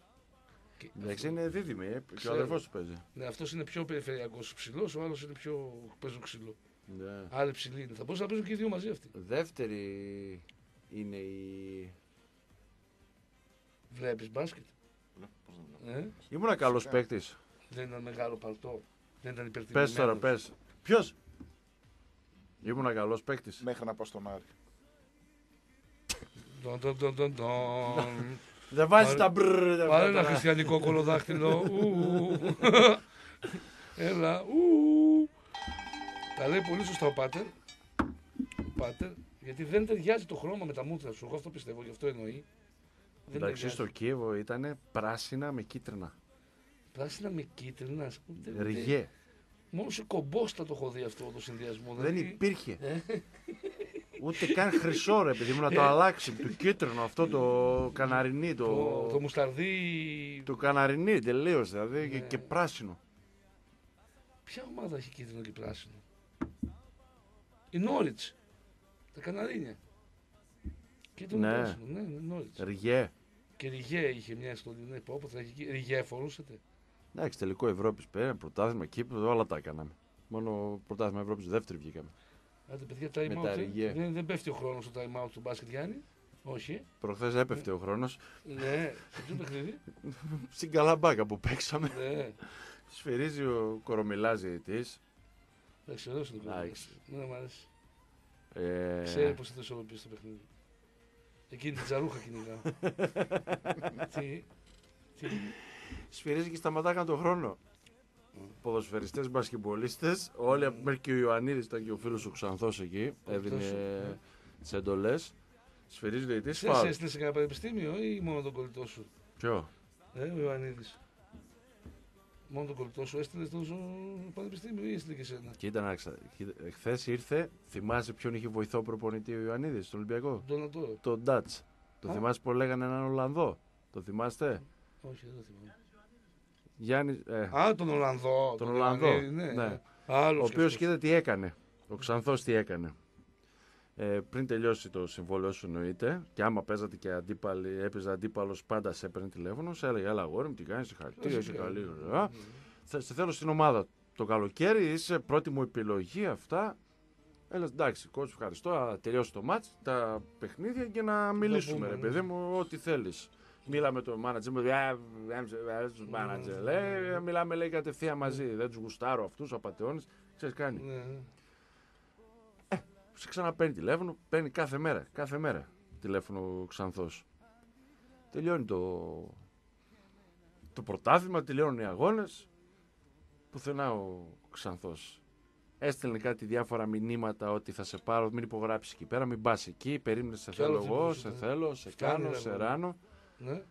Εντάξει, είναι δίδυμη. ε, Και ο Ξέρω. αδερφός του παίζει. Ναι, αυτός είναι πιο περιφερειακός ψηλός, ο άλλος είναι πιο παίζουν ξύλο. Ναι. Άλλοι ψηλοί είναι. Θα μπορούσαν να παίζουν και οι δύο μαζί αυτοί. Δεύτερη είναι η. Βλέπεις μπάσκετ; Ναι, πώς δεν βλέπω. Ε; Ήμουνα καλός Φυσικά. παίκτης. Δεν ήταν μεγάλο παλτό. Δεν ήταν υπερτιμημένος. Πες τώρα, πες. Ποιος; Ήμουνα καλός παίκτης. Μέχρι να πάω στον Άρη. Τον, τον, τον, τον, τον. Δεν βάζει Πάρε- τα μπρρρ. Πάρε ένα χριστιανικό κολοδάχτυλο. Ου. Έλα. ου. Τα λέει πολύ σωστά ο Πάτερ. Ο Πάτερ. Γιατί δεν ταιριάζει το χρώμα με τα μούτρα σου. Εγώ αυτό πιστεύω, γι' αυτό εννοεί. Δεν Εντάξει, ταιριάζει. στο Κίεβο ήταν πράσινα με κίτρινα. Πράσινα με κίτρινα. ούτε- ούτε- Ριγέ. Μόνο σε κομπόστα το έχω δει αυτό το συνδυασμό. Δεν δηλαδή- υπήρχε. Ε. Ούτε καν χρυσό ρε παιδί μου να το αλλάξει. Το κίτρινο αυτό το καναρινί. Το, Το, το μουσταρδί. το καναρινί τελείως δηλαδή και, Ναι. και πράσινο. Ποια ομάδα έχει κίτρινο και πράσινο; Η Νόριτς. Τα καναρίνια. Κίτρινο Ναι. και πράσινο. Ναι, ναι, Νόριτς. Ριγέ. Και Ριγέ είχε μια στολή. Ναι, πω, πω, θα έχει εκεί. Ριγέ φορούσατε. Εντάξει, τελικό Ευρώπης πέρα, πρωτάθλημα Κύπρο, όλα τα έκαναμε. Μόνο πρωτάθλημα Ευρώπης δεύτερη βγήκαμε. Άντε, παιδιά, time Με out. τα ε. Ριγέ. Δεν, δεν πέφτει ο χρόνος στο time out του μπάσκετ Γιάννη. Όχι. Προχθές έπεφτε ο χρόνος. ναι, σε ποιο παιχνίδι; Στην καλαμπάκα που παίξαμε. ναι. Σφυρίζει ο κορομιλά διαιτή. Εντάξει, ωραίο είναι το Εντάξει. Ναι, μου αρέσει. Ε, Ξέρει πώς θα το ισορροπήσει το παιχνίδι. Εκείνη την τζαρούχα κυνηγάω. τι; Τι; Σφυρίζει και σταματάγαν τον χρόνο. Ποδοσφαιριστές, μπασκετμπολίστες, όλοι Mm. μέχρι και ο Ιωαννίδης ήταν και ο φίλος ο Ξανθός εκεί. Έδινε ναι. τις εντολές. Σφυρίζει ο διαιτή. Σε σε έστειλες σε κανένα πανεπιστήμιο ή μόνο τον κολλητό σου; Ποιο; Ε, ο Ιωαννίδης. Μόνο τον κολλητό σου έστειλες στο στο πανεπιστήμιο ή έστειλε και εσένα. Κοίτα να Χθε ήρθε, θυμάσαι ποιον είχε βοηθό προπονητή ο Ιωαννίδης στον Ολυμπιακό; Τον Αντώρο. Τον Ντάτς. Το Α. θυμάσαι που λέγανε έναν Ολλανδό; Το θυμάστε; Όχι, δεν το θυμάμαι. Γιάννη. Ε, Α, τον Ολλανδό. Τον Ολλανδό, Ιωαννίδη, Ναι. ναι. Άλλος ο κι οποίος αυτός. κοίτα τι έκανε. Ο Ξανθός τι έκανε. Ε, πριν τελειώσει το συμβόλαιο σου εννοείται, και άμα παίζατε και αντίπαλοι, έπαιζε αντίπαλος, πάντα σε έπαιρνε τηλέφωνο, σε έλεγε: Έλα, αγόρι μου, τι κάνεις, συγχαρητήρια, είσαι Φυσικά. καλή. Ναι. Α, θε- Σε θέλω στην ομάδα. Το καλοκαίρι είσαι πρώτη μου επιλογή, αυτά. Έλα, εντάξει, κότσου, ευχαριστώ. Α, τελειώσει το μάτς, τα παιχνίδια και να μιλήσουμε, πούμε, ρε ναι. παιδί μου, ό,τι θέλεις. Μίλα με τον μάνατζερ μου, «Α, α, α, τους μάνατζερ», λέει, μιλάμε λέει κατευθείαν μαζί. Δεν τους γουστάρω αυτούς, απαταιώνε. Ξέρεις κάνει. Ναι, ναι. Σε ξαναπαίρνει τηλέφωνο, παίρνει κάθε μέρα, κάθε μέρα τηλέφωνο ο Ξανθός. Τελειώνει το, το πρωτάθλημα, τελειώνουν οι αγώνες. Πουθενά ο Ξανθός. Έστελνε κάτι διάφορα μηνύματα ότι θα σε πάρω, μην υπογράψεις εκεί πέρα, μην πας εκεί, περίμενε, σε Κι άλλο θέλω εγώ, τύπος σε ήταν. θέλω, σε Φτάνει, κάνω, ρε, σε αγόρι. ράνω. Ναι.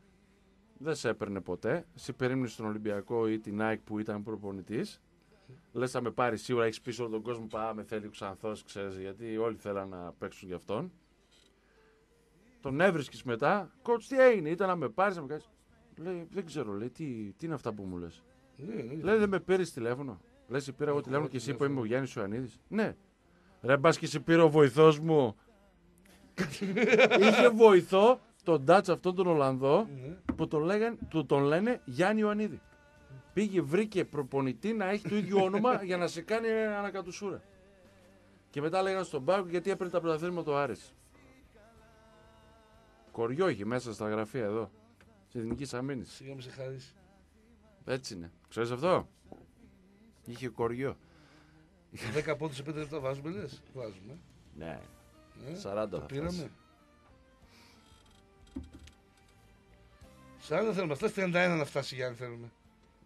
Δεν σε έπαιρνε ποτέ. Εσύ περίμενε στον Ολυμπιακό ή την ΑΕΚ που ήταν προπονητής. Λες, θα με πάρει σίγουρα, έχεις πίσω όλο τον κόσμο. Πάμε, θέλει ο Ξανθός, ξέρεις, γιατί όλοι θέλαν να παίξουν γι' αυτόν. Τον έβρισκες μετά. Κότς, τι έγινε, ήταν να με πάρεις, να με κάνεις. Λέει, δεν ξέρω, λέει, τι, τι είναι αυτά που μου λες. Ναι, ναι. Λέει, δεν με πήρες τηλέφωνο. Λες, σε πήρα εγώ Έχω τηλέφωνο εγώ και εσύ που τηλέφωνο. είμαι ο Γιάννης Ιωαννίδης. Ναι. Ρε, μπας και σε πήρε ο βοηθός μου. Είχε βοηθό τον Ντάτς αυτόν τον Ολλανδό Ναι. που τον, λέγαν, του τον λένε Γιάννη Ιωαννίδη. Πήγε, βρήκε προπονητή να έχει το ίδιο όνομα για να σε κάνει ανακατουσούρα. Και μετά λέγανε στον Πάοκ γιατί έπαιρνε τα πρωταθλήματα το Άρης; Κοριό είχε μέσα στα γραφεία εδώ. Της Εθνικής Αμήνης. Σιγά με σε χαρίσει. Έτσι είναι. Ξέρεις αυτό; Είχε κοριό. 10 πόντους σε 5 λεπτά βάζουμε, λες. Βάζουμε. Ναι. Ε, 40 το θα πήραμε. 40 θέλουμε. Αυτές 31 να φτάσει Γιάννη θέλουμε.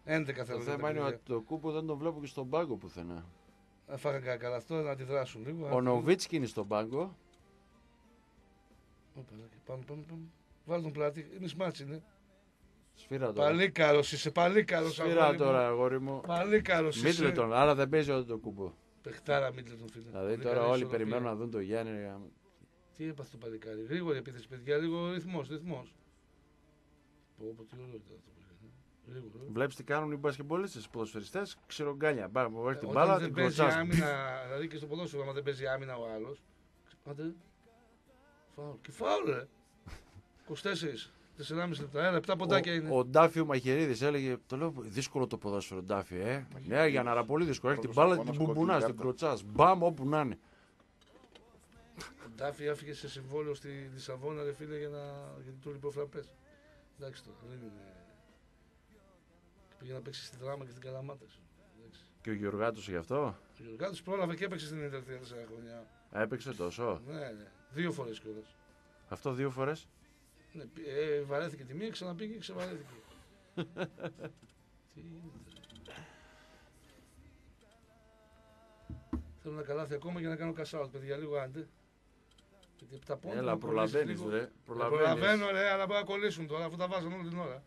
11 Το θέλουμε. θέμα είναι ότι το κούπο δεν τον βλέπω και στον πάγκο πουθενά. Φάγανε κανένα καλά αυτό να αντιδράσουν λίγο. Ο Νοβίτσκι είναι στον πάγκο. Ωπα, και Πάμε, πάμε, πάμε. Βάλε τον πλάτη. Είναι σμάτσι, είναι. Σφύρα τώρα. Πολύ καλός είσαι, πολύ καλός. Σφύρα τώρα, αγόρι μου. Πολύ καλός είσαι. Μίτλετον, άρα δεν παίζει όλο το κούπο. Πεχτάρα Μίτλετον, φίλε. Δηλαδή Πολύ τώρα καλή όλοι ισορροπία. περιμένουν να δουν το Γιάννη. Τι έπαθε το παλικάρι. Γρήγορη επίθεση, παιδιά. Λίγο ρυθμός, ρυθμός. Πω, πω, τι ωραίο ήταν αυτό που έκανε. Γρήγορο. Βλέπεις τι κάνουν οι μπασκεμπολίστε, οι ποδοσφαιριστές. Ξηρογκάλια. Μπα, μου έρθει την Όταν μπάλα, δεν την παίζει κλωτσάς. άμυνα, δηλαδή και στο ποδόσφαιρο, άμα δεν παίζει άμυνα ο άλλος. Άντε. Φάουλ. Και φάουλ, ρε. 24. 4,5 λεπτά. Ένα, 7 ποντάκια είναι. Ο, ο Ντάφι ο Μαχαιρίδης έλεγε: Το λέω δύσκολο το ποδόσφαιρο, Ντάφι, ε. Ναι, για να πολύ δύσκολο. Έχει την Πρώτος μπάλα, την αγώνας, μπουμπουνάς, κόκκινη την κάρτα. κλωτσάς. Μπαμ, όπου να είναι. Ο Ντάφι έφυγε σε συμβόλαιο στη Λισαβόνα, ρε φίλε, για να. γιατί του λείπει ο φραπέ. Εντάξει τώρα, δεν είναι. Και πήγε να παίξει στη δράμα και στην Καλαμάτα. Εντάξει. Και ο Γιωργάτο γι' αυτό; Ο Γιωργάτος πρόλαβε και έπαιξε στην Ιντερ 4 χρόνια. Έπαιξε τόσο; Ναι, ναι. Δύο φορές κιόλας. Αυτό δύο φορές; Ναι, πι- ε, βαρέθηκε τη μία, ξαναπήγε και ξεβαρέθηκε. Τι γίνεται. ρε. Θέλω να καλάθει ακόμα για να κάνω cash out, παιδιά, λίγο άντε. Γιατί τα πόντα Έλα, μου κολλήσεις προλαβαίνεις, λίγο. ρε. Ε, Προλαβαίνεις. Προλαβαίνω, ρε, αλλά μπορεί να κολλήσουν τώρα, αφού τα βάζαν όλη την ώρα.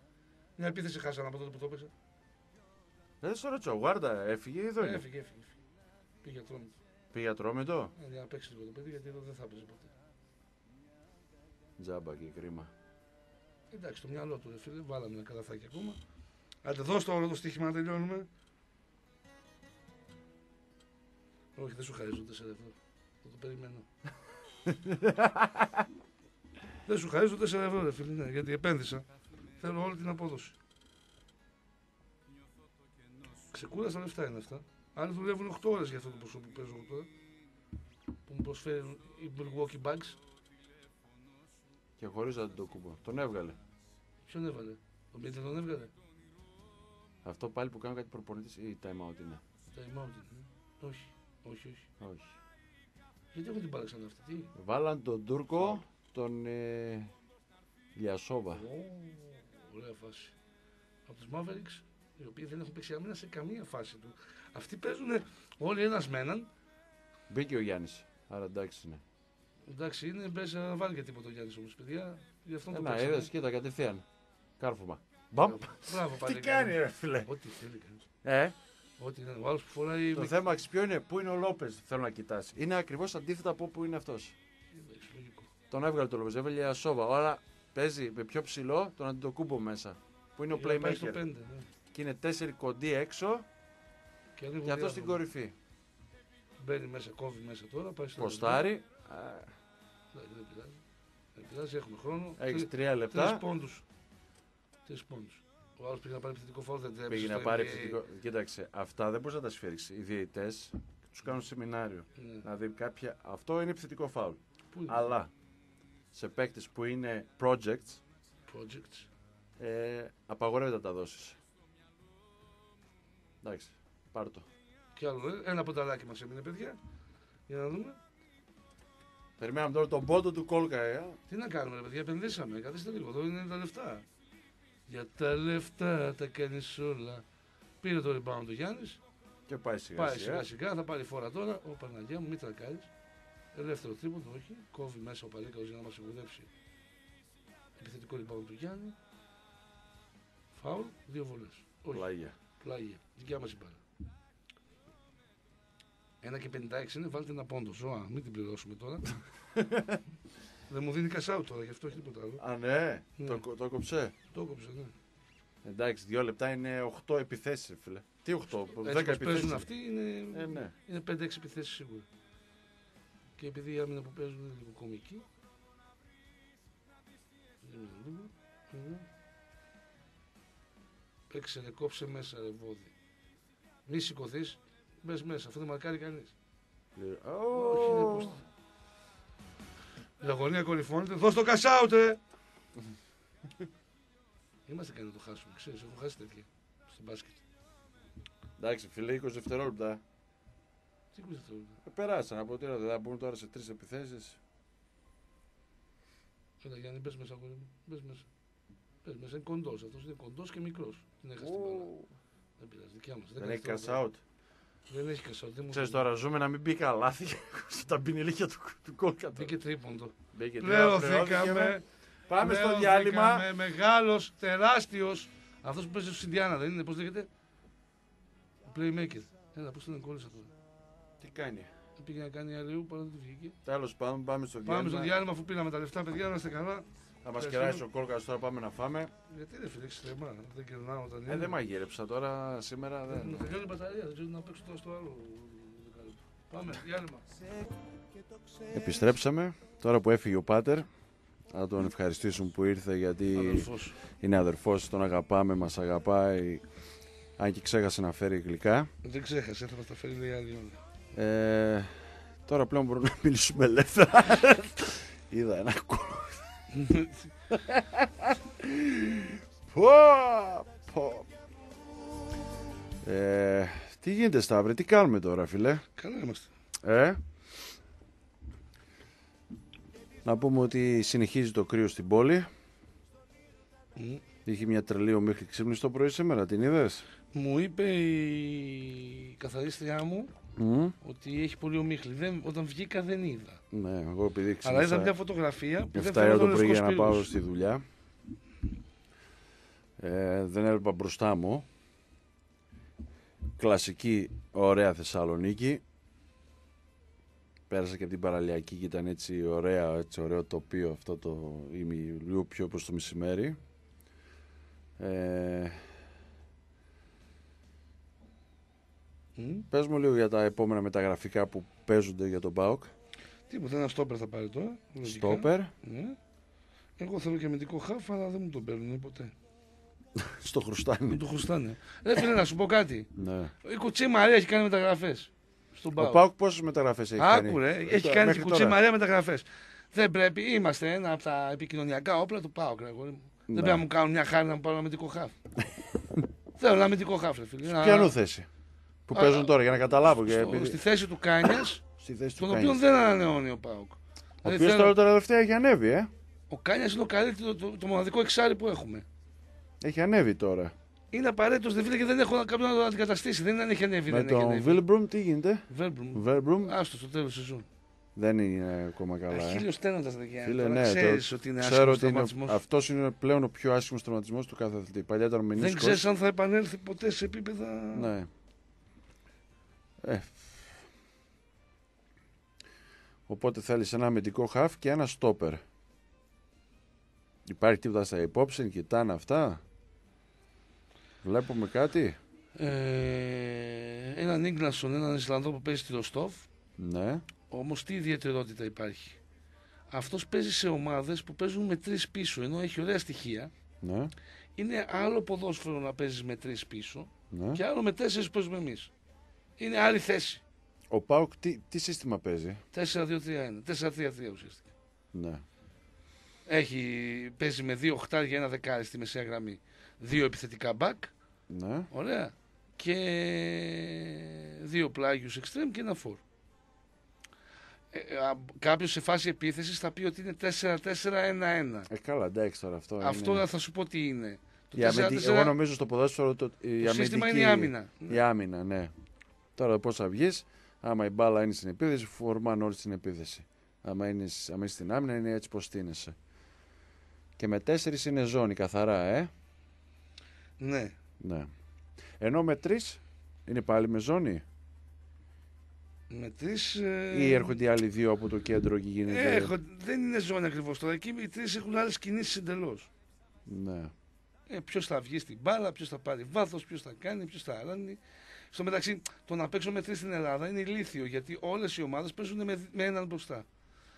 Μια επίθεση χάσανε από τότε που το έπαιξα. Δεν σε ρωτήσω, ο Γουάρντα έφυγε ή εδώ Ε, είναι; Έφυγε, έφυγε. έφυγε. Πήγε τρόμο. Πήγε ατρόμητο; Ε, Για να παίξει λίγο το παιδί, γιατί εδώ δεν θα παίζει ποτέ. Τζάμπα και κρίμα. Εντάξει, το μυαλό του, ρε φίλε, βάλαμε ένα καλαθάκι ακόμα. Άντε, δώσ' το όλο το στοίχημα να τελειώνουμε. Όχι, δεν σου χαρίζω 4 ευρώ. Θα το περιμένω. δεν σου χαρίζω 4 ευρώ, ρε φίλε, ναι, γιατί επένδυσα. Θέλω όλη την απόδοση. Ξεκούραστα λεφτά είναι αυτά. Άλλοι δουλεύουν 8 ώρες για αυτό το ποσό που παίζω εγώ τώρα. Που μου προσφέρουν οι Milwaukee Bucks. Και χωρίζατε το κούμπο. Τον έβγαλε. Ποιον έβαλε; Ο Μίτλε τον έβγαλε; Αυτό πάλι που κάνω κάτι προπονητής ή time out είναι; Time out είναι. Όχι, όχι, όχι. Όχι. Γιατί έχουν την μπάλα ξανά αυτή, τι; Βάλαν τον Τούρκο, τον ε, Λιασόβα. Ω, ωραία φάση. Από τους Mavericks, οι οποίοι δεν έχουν παίξει άμυνα σε καμία φάση του. Αυτοί παίζουν όλοι ένας με έναν. Μπήκε ο Γιάννης. Άρα εντάξει είναι. Εντάξει, είναι παίζει να βάλει και τίποτα ο Γιάννης όμως, παιδιά. Γι' αυτό το Ένα παίξανε. είδες, κοίτα κατευθείαν. Κάρφωμα. Μπαμ. Μπράβο, πάλι. Τι κάνει, ρε φίλε. Ό,τι θέλει κάνει. Ε, Ό,τι είναι. Ο άλλος που φοράει. το με- θέμα ξέρεις ποιο είναι, πού είναι ο Λόπες, θέλω να κοιτάσει. Είναι ακριβώς αντίθετα από πού είναι αυτός. Εντάξει, λογικό. Τον έβγαλε το Λόπες, έβγαλε Λιασόβα. Άρα παίζει με πιο ψηλό τον Αντιτοκούμπο μέσα. Που είναι ο Για να πάει στο playmaker. πέντε, ναι. Και είναι τέσσερι κοντοί έξω Και ανοίγουν και αυτός στην διάφορα. κορυφή. Μπαίνει μέσα, κόβει μέσα τώρα. Πάει στο Ποστάρι, Εντάξει, δεν πειράζει. Δεν πειράζει, έχουμε χρόνο. έχεις Τρει- τρία Τρεις λεπτά. πόντους. Τρεις πόντους. Ο άλλος πήγε να πάρει επιθετικό φάουλ, δεν τρέψει. Πήγε να στο πάρει NBA. επιθετικό. Κοίταξε, αυτά δεν μπορείς να τα σφίξει. Οι διαιτητές τους κάνουν σεμινάριο. Ναι. Δηλαδή κάποια. Αυτό είναι επιθετικό φάουλ. Πού είναι; Αλλά σε παίκτες που είναι projects, projects. ε, απαγορεύεται να τα δώσεις. Εντάξει, πάρ' το. Και άλλο, ε, ένα πονταλάκι μας έμεινε, παιδιά. Για να δούμε. Περιμέναμε τώρα τον πόντο του Κόλκα, ε. Τι να κάνουμε, ρε παιδιά, επενδύσαμε. Καθίστε λίγο, εδώ είναι τα λεφτά. Για τα λεφτά τα κάνεις όλα. Πήρε το rebound ο Γιάννης. Και πάει σιγά Πάει σιγά. σιγά σιγά, θα πάρει φόρα τώρα. Ο Παναγία μου, μην τρακάρεις. Ελεύθερο τρίποντο, όχι. Κόβει μέσα ο Παλίκαος για να μας σιγουρέψει. Επιθετικό rebound του Γιάννη. Φάουλ, δύο βολές. Όχι. Πλάγια. Πλάγια. Δικιά μας η μπάλα. 1 και 56 είναι, βάλτε ένα πόντο. Ζώα, μην την πληρώσουμε τώρα. Δεν μου δίνει κασάου τώρα, γι' αυτό έχει τίποτα άλλο. Α, ναι, Ναι. Το, κο- το κόψε; Το έκοψε, ναι. Εντάξει, δύο λεπτά είναι 8 επιθέσεις, φίλε. Τι 8, 10 Έτσι όπως παίζουν επιθέσεις. αυτοί είναι, Ε, ναι. είναι 5-6 επιθέσεις σίγουρα. Και επειδή η άμυνα που παίζουν είναι λίγο κομική. Δίνουμε λίγο. Εδώ. Παίξε, ρε, κόψε μέσα, ρε, βόδι. Μη σηκωθείς, μπες μέσα, αφού δεν μαρκάρει κανείς. Όχι, είναι Ω, πώς- Η αγωνία κορυφώνεται. Δώσ' το cash out, ρε! Είμαστε κάνει να το χάσουμε, ξέρεις, έχουμε χάσει τέτοια στο μπάσκετ. Εντάξει, φίλε, 20 δευτερόλεπτα. Τι κουζε αυτό, Ε, Περάσαν από τι ώρα, δεν θα μπουν τώρα σε τρεις επιθέσεις. Έλα Γιάννη, μπες μέσα, αγόρι μου. Μπες μέσα. Μπες μέσα, είναι κοντός αυτός, είναι κοντός και μικρός. Την έχασε την μπάλα. Δεν πειράζει, δικιά μας. Δεν κάνει έχει τίποτα. cash out. Δεν έχει cash out. δεν μου Ξέρεις το- τώρα ζούμε να μην μπει λάθη στα πινελίκια του, του κόλκα. Μπήκε τρίποντο. Μπήκε Πληρωθήκαμε. Πάμε στο Πληρωθήκαμε. διάλειμμα. Μεγάλος, τεράστιος. Αυτός που παίζει στο Ινδιάνα δεν είναι, πώς λέγεται; Playmaker. Έλα, πώς τον κόλλησα τώρα. Τι κάνει; Πήγε να κάνει αλλιού, παρά δεν του βγήκε. Τέλος πάντων πάμε στο Πάμε στο διάλειμμα. διάλειμμα αφού πήραμε τα λεφτά, παιδιά, να είστε καλά. Θα μας Ευχαριστώ. κεράσει ο κόλκας τώρα πάμε να φάμε. Γιατί δεν φίλε, εξτρεμά, δεν κερνάω όταν Ε, δεν μαγείρεψα τώρα σήμερα. Μου Δεν... τελειώνει η μπαταρία, δεν ξέρω να παίξω τώρα στο άλλο. δεκάλεπτο. Πάμε, διάλειμμα. Επιστρέψαμε. Τώρα που έφυγε ο Πάτερ. Να τον ευχαριστήσουμε που ήρθε γιατί Αδελφός. είναι αδερφός, τον αγαπάμε, μας αγαπάει. Αν και ξέχασε να φέρει γλυκά. Δεν ξέχασε, θα μας τα φέρει λέει άλλη ώρα. Ε, τώρα πλέον μπορούμε να μιλήσουμε ελεύθερα. Είδα ένα κόλο. Πω, πω. Ε, τι γίνεται Σταύρε, τι κάνουμε τώρα φίλε; Καλά είμαστε. Ε; Να πούμε ότι συνεχίζει το κρύο στην πόλη. Μμ. Είχε μια τρελή ομίχλη ξύπνηση το πρωί σήμερα, την είδες; Μου είπε η καθαρίστριά μου Μμ. ότι έχει πολύ ομίχλη. Δεν, όταν βγήκα δεν είδα. Ναι, εγώ επειδή Αλλά ξύπνησα είδα μια φωτογραφία που 7 δεν ώρα φαίνεται το ο πρωί για να Λευκός πάω Πύργος. στη δουλειά. Ε, δεν έβλεπα μπροστά μου. Κλασική ωραία Θεσσαλονίκη. Πέρασα και από την παραλιακή και ήταν έτσι ωραία, έτσι ωραίο τοπίο αυτό το ημι, λίγο πιο προς το μεσημέρι. Ε, Μμ. πες μου λίγο για τα επόμενα μεταγραφικά που παίζονται για τον ΠΑΟΚ. Τίποτα, ένα στόπερ θα πάρει τώρα. λογικά. Στόπερ, Ναι. Εγώ θέλω και αμυντικό χάφ, αλλά δεν μου τον παίρνουν ποτέ. στο χρουστάνι. Μου το χρωστάνε. Ρε φίλε, να σου πω κάτι. Ναι. Η Κουτσή Μαρία έχει κάνει μεταγραφές. Στον Ο Πάο. ΠΑΟΚ πόσες μεταγραφές έχει κάνει; Άκου ρε, Ε, έχει το- κάνει μέχρι η Κουτσή τώρα. Μαρία μεταγραφές. Δεν πρέπει, είμαστε ένα από τα επικοινωνιακά όπλα του Πάου. Δεν Ναι. πρέπει να μου κάνουν μια χάρη να μου πάρουν αμυντικό χάφ. Θέλω ένα αμυντικό χάφ, ρε φίλε. Να- Ποιανού θέση; Που Α, παίζουν τώρα για να καταλάβω. Και στο- επειδή- Στη θέση του Κάνιας, Στη θέση του τον Κάνιας. οποίο δεν ανανεώνει ο Πάουκ. Ο Δηλαδή οποίος θέλω- τώρα τελευταία έχει ανέβει, ε. Ο Κάνιας είναι το καλύτερος, το, το μοναδικό εξάρι που έχουμε. Έχει ανέβει τώρα. Είναι απαραίτητος, δεν φίλε, και δεν έχω κάποιον να τον αντικαταστήσει. Δεν είναι αν έχει ανέβει, Με δεν έχει τον ανέβει. Βίλμπρουμ τι γίνεται; Βέρμπρουμ. Βέρμπρουμ Άστο στο τέλος τη σεζόν. δεν είναι ακόμα καλά. Ε. Αχίλιο τένοντα δεν γίνει. Φίλε, Τώρα ναι, ξέρεις το- ότι είναι Ξέρω άσχημος ότι είναι, τραυματισμός. αυτός είναι πλέον ο πιο άσχημος τραυματισμός του κάθε αθλητή. Παλιά ήταν ο Δεν μενίσκος. ξέρεις αν θα επανέλθει ποτέ σε επίπεδα. Ναι. Ε. Οπότε θέλεις ένα αμυντικό χαφ και ένα στόπερ. Υπάρχει τίποτα στα υπόψη, κοιτάνε αυτά. Βλέπουμε κάτι. Ε, έναν Ίγκλασον, έναν Ισλανδό που παίζει στη Ροστόφ. Ναι. Όμως τι ιδιαιτερότητα υπάρχει. Αυτός παίζει σε ομάδες που παίζουν με τρεις πίσω, ενώ έχει ωραία στοιχεία. Ναι. Είναι άλλο ποδόσφαιρο να παίζεις με τρεις πίσω ναι. και άλλο με τέσσερις που παίζουμε εμείς. Είναι άλλη θέση. Ο Πάουκ τι, τι σύστημα παίζει; 4-2-3-1. 4-3-3 ουσιαστικά. Ναι. Έχει, παίζει με δύο οχτάρια, ένα δεκάρι στη μεσαία γραμμή. Δύο επιθετικά back. Ναι. Ωραία. Και δύο πλάγιους extreme και ένα for. Ε, Κάποιος σε φάση επίθεσης θα πει ότι είναι 4-4-1-1. Ε, καλά, εντάξει τώρα αυτό. Αυτό είναι... θα σου πω τι είναι. Το Η αμυντι- 4-4 Εγώ νομίζω στο ποδόσφαιρο το, η το σύστημα αμυντική- είναι η άμυνα. Η άμυνα, ναι. Τώρα πώς θα βγεις, άμα η μπάλα είναι στην επίθεση, φορμάνε όλοι στην επίθεση. Άμα είναι, άμα είσαι στην άμυνα, είναι έτσι πώ στείνεσαι. Και με τέσσερις είναι ζώνη, καθαρά, ε. Ναι. Ναι. Ενώ με τρεις είναι πάλι με ζώνη. Με τρεις... ε, Ή έρχονται οι άλλοι δύο από το κέντρο και γίνεται. έχω, δεν είναι ζώνη ακριβώς τώρα. Εκεί οι τρεις έχουν άλλες κινήσεις εντελώς. Ναι. Ε, ποιος θα βγει στην μπάλα, ποιος θα πάρει βάθος, ποιος θα κάνει, ποιος θα ράνει. Στο μεταξύ, το να παίξω με τρεις στην Ελλάδα είναι ηλίθιο γιατί όλες οι ομάδες παίζουν με, με έναν μπροστά.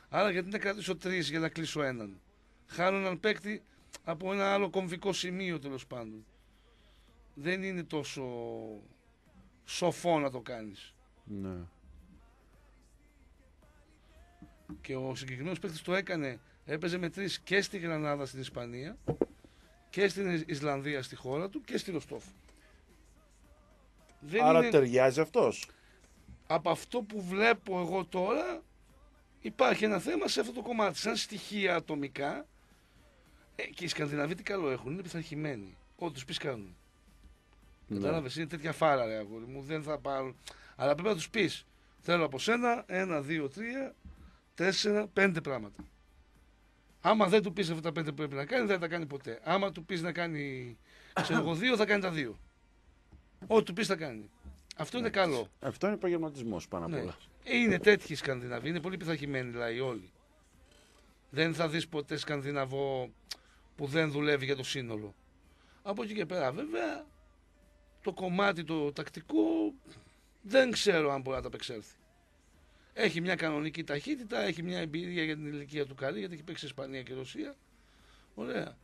Άρα γιατί να κρατήσω τρεις για να κλείσω έναν; Χάνω έναν παίκτη από ένα άλλο κομβικό σημείο τέλος πάντων. Δεν είναι τόσο σοφό να το κάνεις. ναι. Και ο συγκεκριμένος παίκτης το έκανε. Έπαιζε με τρεις και στη Γρανάδα στην Ισπανία και στην Ισλανδία στη χώρα του και στη Ροστόφ. Δεν Άρα είναι... ταιριάζει αυτός. από αυτό που βλέπω εγώ τώρα υπάρχει ένα θέμα σε αυτό το κομμάτι. Σαν στοιχεία ατομικά, ε, και οι Σκανδιναβοί τι καλό έχουν, είναι πειθαρχημένοι. Ό,τι του πεις κάνουν. Ναι. Κατάλαβες, είναι τέτοια φάρα, ρε αγόρι μου. Δεν θα πάρουν. Αλλά πρέπει να τους πεις: Θέλω από σένα ένα, δύο, τρία, τέσσερα, πέντε πράγματα. Άμα δεν του πεις αυτά τα πέντε που πρέπει να κάνει, δεν θα τα κάνει ποτέ. Άμα του πεις να κάνει ξέρω εγώ, δύο, θα κάνει τα δύο. Ό,τι του πεις θα κάνει. Αυτό είναι καλό. Αυτό είναι επαγγελματισμό πάνω απ' Ναι. όλα. Ε, Είναι τέτοιοι Σκανδιναβοί, είναι πολύ πειθαρχημένοι δηλαδή όλοι. Δεν θα δεις ποτέ Σκανδιναβό που δεν δουλεύει για το σύνολο. Από εκεί και πέρα βέβαια το κομμάτι το τακτικό δεν ξέρω αν μπορεί να τα απεξέλθει. Έχει μια κανονική ταχύτητα, έχει μια εμπειρία για την ηλικία του καλή, γιατί έχει παίξει Ισπανία και Ρωσία. Ωραία.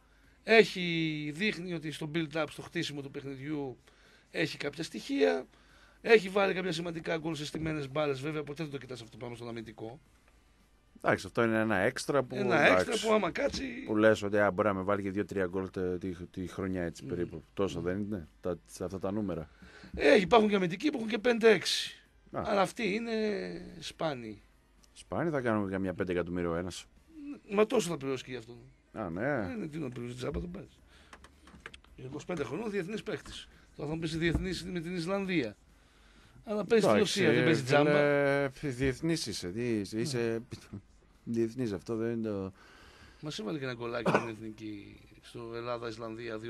Έχει, δείχνει ότι στο build-up, στο χτίσιμο του παιχνιδιού έχει κάποια στοιχεία. Έχει βάλει κάποια σημαντικά γκολ σε στιμένες μπάλες. Βέβαια, ποτέ δεν το κοιτάς αυτό πάνω στον αμυντικό. Εντάξει, αυτό είναι ένα έξτρα που. Ένα εντάξει, έξτρα που άμα κάτσει. Που λες ότι α, μπορεί να με βάλει και δύο-τρία γκολ τε- τη, τη χρονιά έτσι Μμ. περίπου. Τόσο δεν είναι τα, σε αυτά τα νούμερα. Έχει, υπάρχουν και αμυντικοί που έχουν και 5-6. Α. Αλλά αυτοί είναι σπάνιοι. Σπάνι θα κάνουμε καμιά 5 εκατομμύριο ένας. Μα τόσο θα πληρώσει και γι' αυτό. Α, ναι. Δεν είναι τι να πληρώσει τζάμπα, τον παίζεις. 25 χρονών διεθνής παίχτη. Τώρα θα μου πεις διεθνής με την Ισλανδία. Αλλά παίζεις στη Εντάξει, Ρωσία, δεν παίζεις τζάμπα. Διεθνής είσαι. Τι είσαι, είσαι διεθνής αυτό δεν είναι το. Μα έβαλε και ένα γκολάκι στην εθνική στο Ελλάδα-Ισλανδία 2-3.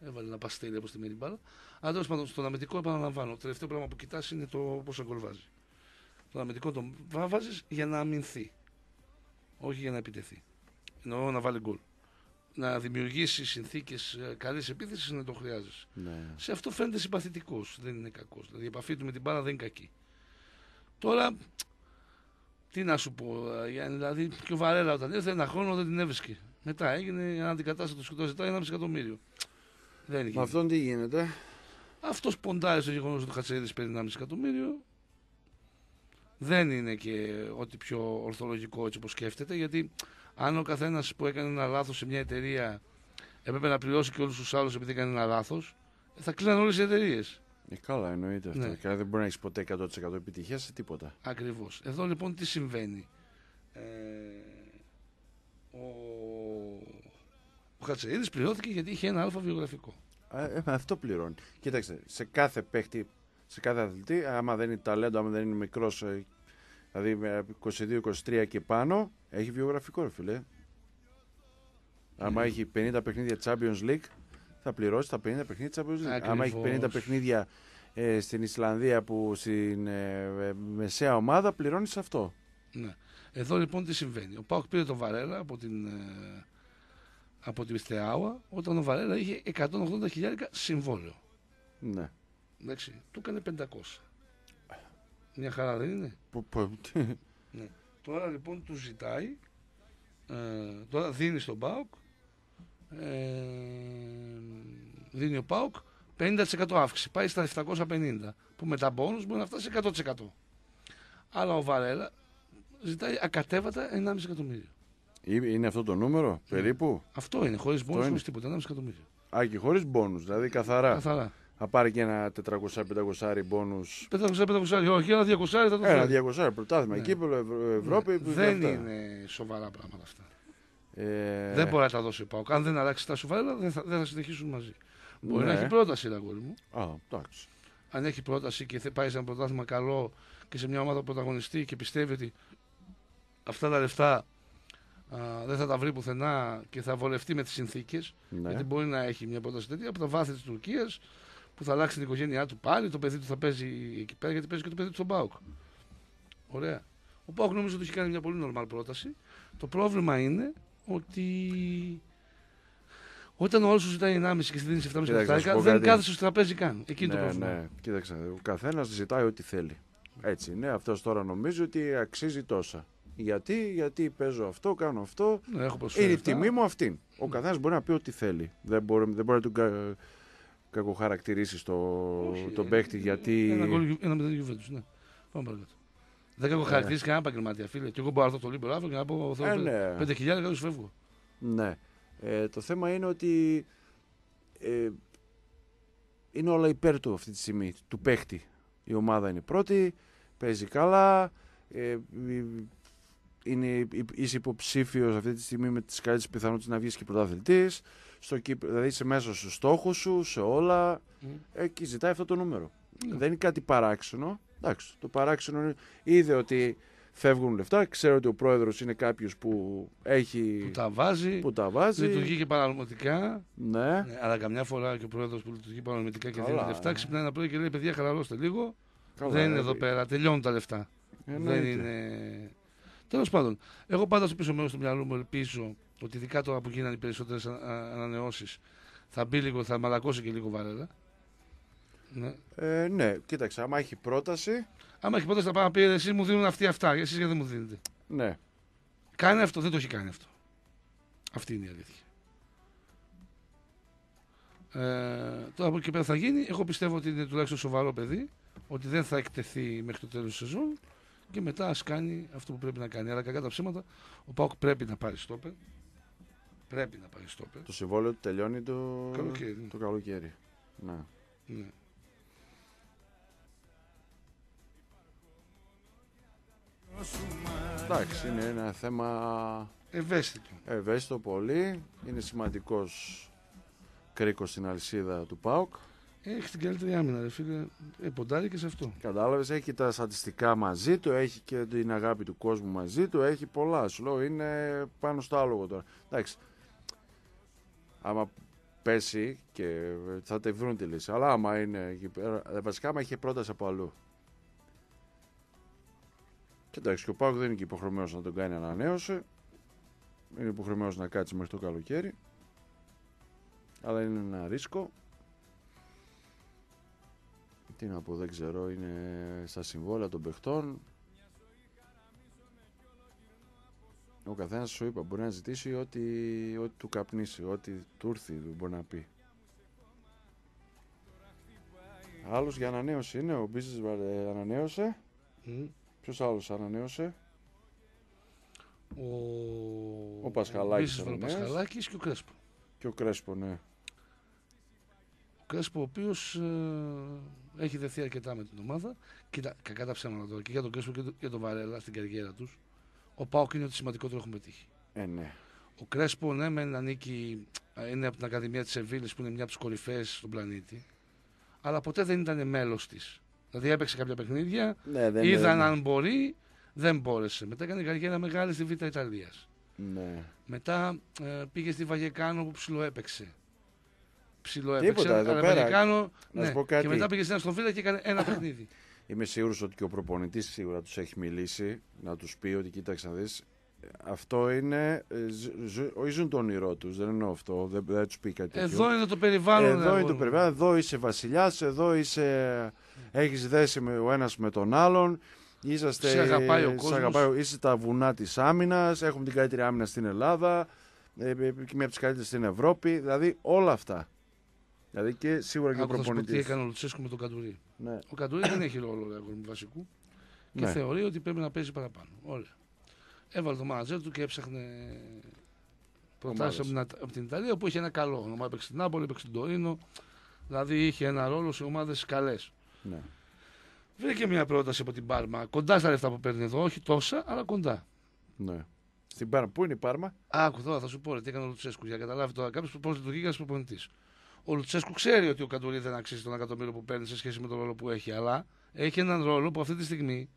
Έβαλε ένα παστέλι από στη μέρη μπάλα. Αλλά τέλος πάντων, στον αμυντικό επαναλαμβάνω. Το τελευταίο πράγμα που κοιτάς είναι το πόσα γκολ βάζει. Το αμυντικό το βάζεις για να αμυνθεί. Όχι για να επιτεθεί. Εννοώ να βάλει γκολ. Να δημιουργήσει συνθήκες καλής επίθεσης να το χρειάζεσαι. Ναι. Σε αυτό φαίνεται συμπαθητικός. Δεν είναι κακός. Δηλαδή η επαφή του με την μπάλα δεν είναι κακή. Τώρα, τι να σου πω, ε, Γιάννη, δηλαδή και ο Βαρέλα όταν ήρθε ένα χρόνο δεν την έβρισκε. Μετά έγινε αντικατάστατο και το ζητάει 1,5 εκατομμύριο. Δεν Με έγινε. αυτόν τι γίνεται; Αυτός ποντάρει στο γεγονός ότι ο Χατσερίδη παίρνει 1,5 εκατομμύριο. Δεν είναι και ό,τι πιο ορθολογικό έτσι όπως σκέφτεται, γιατί αν ο καθένας που έκανε ένα λάθος σε μια εταιρεία έπρεπε να πληρώσει και όλους τους άλλους επειδή έκανε ένα λάθος, θα κλείναν όλες οι εταιρείες. Ε, καλά, εννοείται αυτό. Ναι. Και δεν μπορεί να έχεις ποτέ 100% επιτυχία σε τίποτα. Ακριβώς. Εδώ λοιπόν τι συμβαίνει. Ε, ο ο Χατσερίδη πληρώθηκε γιατί είχε ένα αλφα βιογραφικό. Α, ε, με αυτό πληρώνει. Κοίταξε, σε κάθε παίχτη, σε κάθε αθλητή, άμα δεν είναι ταλέντο, άμα δεν είναι μικρός, δηλαδή με 22-23 και πάνω, έχει βιογραφικό, ρε φίλε. Άμα Mm. έχει 50 παιχνίδια Champions League, θα πληρώσει τα 50 παιχνίδια Champions League. Άμα έχει 50 Ακριβώς. παιχνίδια ε, στην Ισλανδία που στην ε, ε, μεσαία ομάδα, πληρώνεις αυτό. Ναι. Εδώ λοιπόν τι συμβαίνει. Ο Πάοκ πήρε τον Βαρέλα από την, ε, από την Στεάουα όταν ο Βαρέλα είχε 180 χιλιάρικα συμβόλαιο. Ναι. Εντάξει, του έκανε 500. Μια χαρά δεν είναι. Που- που- Τώρα λοιπόν του ζητάει, ε, τώρα δίνει στον ΠΑΟΚ, ε, δίνει ο ΠΑΟΚ 50% αύξηση, πάει στα 750, που με τα μπόνους μπορεί να φτάσει 100%. Αλλά ο Βαρέλα ζητάει ακατέβατα 1,5 εκατομμύριο. Ε, είναι αυτό το νούμερο, Ναι. περίπου; Αυτό είναι, χωρίς μπόνους, είναι. χωρίς τίποτα, 1,5 εκατομμύριο. Α, και χωρίς μπόνους, δηλαδή καθαρά. Καθαρά. Θα πάρει και ένα 400-500 μπόνους 500-500, όχι, ένα 200 θα το Ένα φέρει. 200 πρωτάθλημα. Ναι. Εκεί Ευρώπη. που Δεν αυτά. είναι σοβαρά πράγματα αυτά. Ε, Δεν μπορεί να τα δώσει ο ΠΑΟΚ. Αν δεν αλλάξει τα σοβαρά, δεν θα, δεν θα συνεχίσουν μαζί. Μπορεί να ναι. έχει πρόταση, ρε αγόρι μου. Α, εντάξει. αν έχει πρόταση και θε- πάει σε ένα πρωτάθλημα καλό και σε μια ομάδα πρωταγωνιστή και πιστεύει ότι αυτά τα λεφτά α, δεν θα τα βρει πουθενά και θα βολευτεί με τις συνθήκες. Ναι. Γιατί μπορεί να έχει μια πρόταση τέτοια από τα βάθη της Τουρκίας που θα αλλάξει την οικογένειά του πάλι. Το παιδί του θα παίζει εκεί πέρα γιατί παίζει και το παιδί του στον Πάοκ. Ωραία. Ο Πάοκ νομίζω ότι έχει κάνει μια πολύ normal πρόταση. Το πρόβλημα είναι ότι όταν ο άλλος σου ζητάει 1,5 και στη δίνεις 7,5 Κοίταξε, να σου λεπτά, πω δεν κάτι. κάθεσαι στο τραπέζι καν. Εκεί είναι το ναι, πρόβλημα. ναι. Κοίταξε, ο καθένας ζητάει ό,τι θέλει. Έτσι είναι. Αυτός τώρα νομίζει ότι αξίζει τόσα. Γιατί, γιατί παίζω αυτό, κάνω αυτό. Ναι, έχω προσφέρει Είναι η αυτά. τιμή μου αυτή. Ο καθένας μπορεί να πει ό,τι θέλει. Δεν μπορεί, δεν μπορεί να τον κα, κακοχαρακτηρίσει το, Όχι, τον ε, παίχτη γιατί. Ένα γκολ, ένα μηδέν Juventus, ναι. Πάμε παρακάτω. Δεν έχω χαρακτηρίσει κανένα επαγγελματία, φίλε. Και εγώ μπορώ να έρθω το Libero αύριο και να πω: Ε, ναι. Πέντε χιλιάδες και φεύγω. Ναι. Ε, το θέμα είναι ότι ε, είναι όλα υπέρ του αυτή τη στιγμή, του παίχτη. Η ομάδα είναι πρώτη, παίζει καλά, Ε, είναι, είσαι υποψήφιος αυτή τη στιγμή με τις καλύτερες πιθανότητες να βγεις και πρωταθλητή. Δηλαδή είσαι μέσα στους στόχους σου, σε όλα. Μμ. Εκεί ζητάει αυτό το νούμερο. Ναι. Δεν είναι κάτι παράξενο. Εντάξει, το παράξενο είναι, είδε ότι φεύγουν λεφτά. Ξέρω ότι ο πρόεδρος είναι κάποιος που έχει. Που τα βάζει, που τα βάζει. λειτουργεί και παρανομωτικά. Ναι. Ναι, αλλά καμιά φορά και ο πρόεδρος που λειτουργεί παρανομητικά και Καλά, δίνει λεφτά ε. ξυπνάει ένα πρωί και λέει: Παιδιά, χαλαρώστε λίγο. Καλά, δεν είναι ε, εδώ πέρα, τελειώνουν τα λεφτά. Δεν εννοείται. είναι. Τέλος πάντων, εγώ πάντα στο πίσω μέρος του μυαλού μου ελπίζω ότι ειδικά τώρα που γίνανε οι περισσότερες ανανεώσεις θα μπει λίγο, θα μαλακώσει και λίγο βαρέλα. Ναι. Ε, ναι, κοίταξε, άμα έχει πρόταση, Άμα έχει πρόταση να πάει να πει εσεί μου δίνουν αυτοί αυτά, εσείς γιατί δεν μου δίνετε. ναι. Κάνει αυτό, δεν το έχει κάνει αυτό. Αυτή είναι η αλήθεια. Ε, τώρα από εκεί και πέρα θα γίνει. Εγώ πιστεύω ότι είναι τουλάχιστον σοβαρό παιδί, ότι δεν θα εκτεθεί μέχρι το τέλος τη σεζόν και μετά ας κάνει αυτό που πρέπει να κάνει. Αλλά κακά τα ψέματα, ο Πάοκ πρέπει να πάρει στόπερ. Πρέπει να πάρει στόπερ. Το συμβόλαιο του τελειώνει το Καλοκαίρι. Το καλοκαίρι. Ναι. Ναι. Εντάξει, είναι ένα θέμα Ευαίσθητο. ευαίσθητο πολύ. Είναι σημαντικός κρίκος στην αλυσίδα του ΠΑΟΚ. Έχει την καλύτερη άμυνα, ρε φίλε. Ε, ποντάρει και σε αυτό. Κατάλαβες, έχει τα στατιστικά μαζί του, έχει και την αγάπη του κόσμου μαζί του, έχει πολλά. Σου λέω, είναι πάνω στο άλογο τώρα. Εντάξει, άμα πέσει και θα τη βρουν τη λύση. Αλλά άμα είναι εκεί πέρα, ε, βασικά άμα είχε πρόταση από αλλού. Κοιτάξτε, και ο Πάουκ δεν είναι και υποχρεωμένος να τον κάνει ανανέωση. Είναι υποχρεωμένος να κάτσει μέχρι το καλοκαίρι. Αλλά είναι ένα ρίσκο. Τι να πω, δεν ξέρω, είναι στα συμβόλαια των παιχτών. Ο καθένας σου είπα, μπορεί να ζητήσει ό,τι, ό,τι του καπνίσει, ό,τι του έρθει, μπορεί να πει. Άλλος για ανανέωση είναι, ο Μπίζης ε, ανανέωσε. Μμ. Ποιος άλλος ανανέωσε; Ο, Ο Πασχαλάκης Μπίσης, ο ανανέωσε. Πασχαλάκης και ο Κρέσπο. Και ο Κρέσπο, ναι. Ο Κρέσπο, ο οποίος έχει δεθεί αρκετά με την ομάδα. Κοίτα, κακά τα ψέματα τώρα και για τον Κρέσπο και τον, και τον Βαρέλα στην καριέρα τους. Ο Πάοκ είναι ότι σημαντικότερο έχουν πετύχει. Ε, ναι. Ο Κρέσπο, ναι, μεν ανήκει, ε, είναι από την Ακαδημία της Σεβίλης που είναι μια από τις κορυφαίες στον πλανήτη. Αλλά ποτέ δεν ήταν μέλος της. Δηλαδή έπαιξε κάποια παιχνίδια, ναι δεν είδαν είναι- αν μπορεί, δεν μπόρεσε. Μετά έκανε καριέρα μεγάλη στη Β' Ιταλίας. Ναι. Μετά ε, πήγε στη Βαγεκάνο που ψιλοέπαιξε. Ψιλοέπαιξε. Τίποτα, εδώ αλλά πέρα. Βαγεκάνο, Να ναι. σου πω κάτι. Και μετά πήγε στην Αστροφίλα και έκανε ένα παιχνίδι. Είμαι σίγουρος ότι και ο προπονητής σίγουρα τους έχει μιλήσει να τους πει ότι κοίταξε να δεις. Αυτό είναι. ε, ζ- ζ- Όχι ζουν το όνειρό τους, δεν εννοώ αυτό. Δεν, δεν τους πει κάτι τέτοιο. Εδώ είναι το περιβάλλον. Εδώ ρε, είναι αγόρι το μου. περιβάλλον, εδώ είσαι βασιλιάς, εδώ είσαι. Έχεις δέσει με ο ένας με τον άλλον. Είσαστε, Σε αγαπάει ο σε κόσμος. αγαπάει- είσαι τα βουνά της άμυνας. Έχουμε την καλύτερη άμυνα στην Ελλάδα. Ε, ε, και μία από τις καλύτερες στην Ευρώπη. Δηλαδή όλα αυτά. Δηλαδή και σίγουρα και ο Άκου, θα σου πω τι προπονητής. έκανε ο Λουτσέσκου με τον Καντουρί. Ναι. Ο Καντουρί δεν έχει ρόλο ρε, αγόρι μου, βασικού και Ναι. θεωρεί ότι πρέπει να παίζει παραπάνω. Ωραία. Έβαλε το μάνατζερ του και έψαχνε προτάσεις από, Ομάδες. την- από την Ιταλία που είχε ένα καλό όνομα. Έπαιξε στην Νάπολη, έπαιξε στην Τωρίνο. Δηλαδή είχε ένα ρόλο σε ομάδες καλές. ναι. Βρήκε μια πρόταση από την Πάρμα. Κοντά στα λεφτά που παίρνει εδώ, όχι τόσα, αλλά κοντά. ναι. Στην Πάρμα. Πού είναι η Πάρμα; Άκου τώρα, θα σου πω ρε, τι έκανε ο Λουτσέσκου για να καταλάβει τώρα κάποιος πώς λειτουργεί ένας προπονητής. Ο Λουτσέσκου ξέρει ότι ο Καντουρί δεν αξίζει τον εκατομμύριο που παίρνει σε σχέση με τον ρόλο που έχει, αλλά έχει έναν ρόλο που αυτή τη στιγμή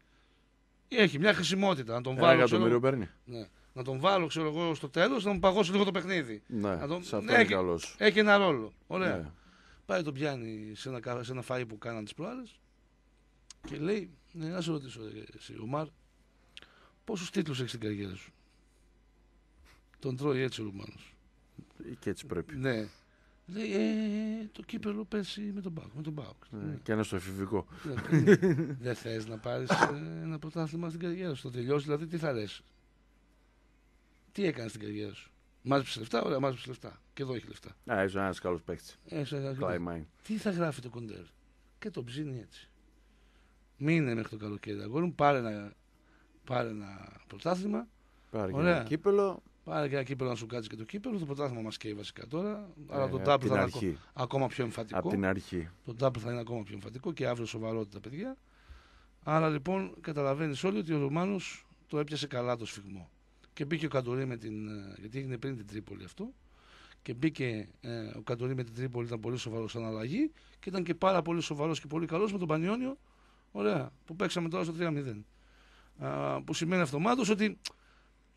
έχει μια χρησιμότητα. Να τον Ένα βάλω, ξέρω, εκατομμύριο παίρνει. ναι, να τον βάλω ξέρω εγώ, στο τέλος να μου παγώσει λίγο το παιχνίδι. Ναι. Να τον- Σε αυτό ναι, είναι και- καλός. Έχει ένα ρόλο. Ωραία. Ναι. Πάει τον πιάνει σε ένα, κα- σε ένα φαΐ που κάναν τις προάλλες και λέει: Ναι, να σε ρωτήσω, ρε, εσύ, ο Μαρ, πόσους τίτλους έχεις στην καριέρα σου; Τον τρώει έτσι ο Ρουμάνος. Και έτσι πρέπει. Ναι. Λέει, ε, το κύπελο πέρσι με τον Πάοκ. Με τον Πάοκ. Ναι. Και ένα στο εφηβικό. Ναι. Δεν θες να πάρεις ένα πρωτάθλημα στην καριέρα σου. Το τελειώσεις, δηλαδή τι θα λες; Τι έκανες στην καριέρα σου; Μάζεψες λεφτά, ωραία, μάζεψες λεφτά. Και εδώ έχει λεφτά. Α, είσαι ένας καλός παίκτης. Ε, σε ένα- Κλάιμαϊν. Τι θα γράφει το κοντέρ; Και το ψήνει έτσι. Μείνε μέχρι το καλοκαίρι. Αγόρι μου, πάρε ένα, πάρε ένα πρωτάθλημα. Πάρε και Ωραία. ένα κύπελο. Πάρε και ένα κύπελο να σου κάτσει και το κύπελο. Το πρωτάθλημα μας καίει βασικά τώρα. Αλλά ε, το απ' double την θα είναι αρχή. ακο- ακόμα πιο εμφαντικό. Από την αρχή. Το double θα είναι ακόμα πιο εμφαντικό και αύριο σοβαρότητα, παιδιά. Άρα λοιπόν καταλαβαίνεις όλοι ότι ο Ρουμάνο το έπιασε καλά το σφιγμό. Και μπήκε ο Καντορί με την. ε, Γιατί έγινε πριν την Τρίπολη αυτό. Και μπήκε ε, ο Καντορί με την Τρίπολη, ήταν πολύ σοβαρός σαν αλλαγή. Και ήταν και πάρα πολύ σοβαρός και πολύ καλός με τον Πανιόνιο. Ωραία, που παίξαμε τώρα στο 3-0. Α, που σημαίνει αυτομάτως ότι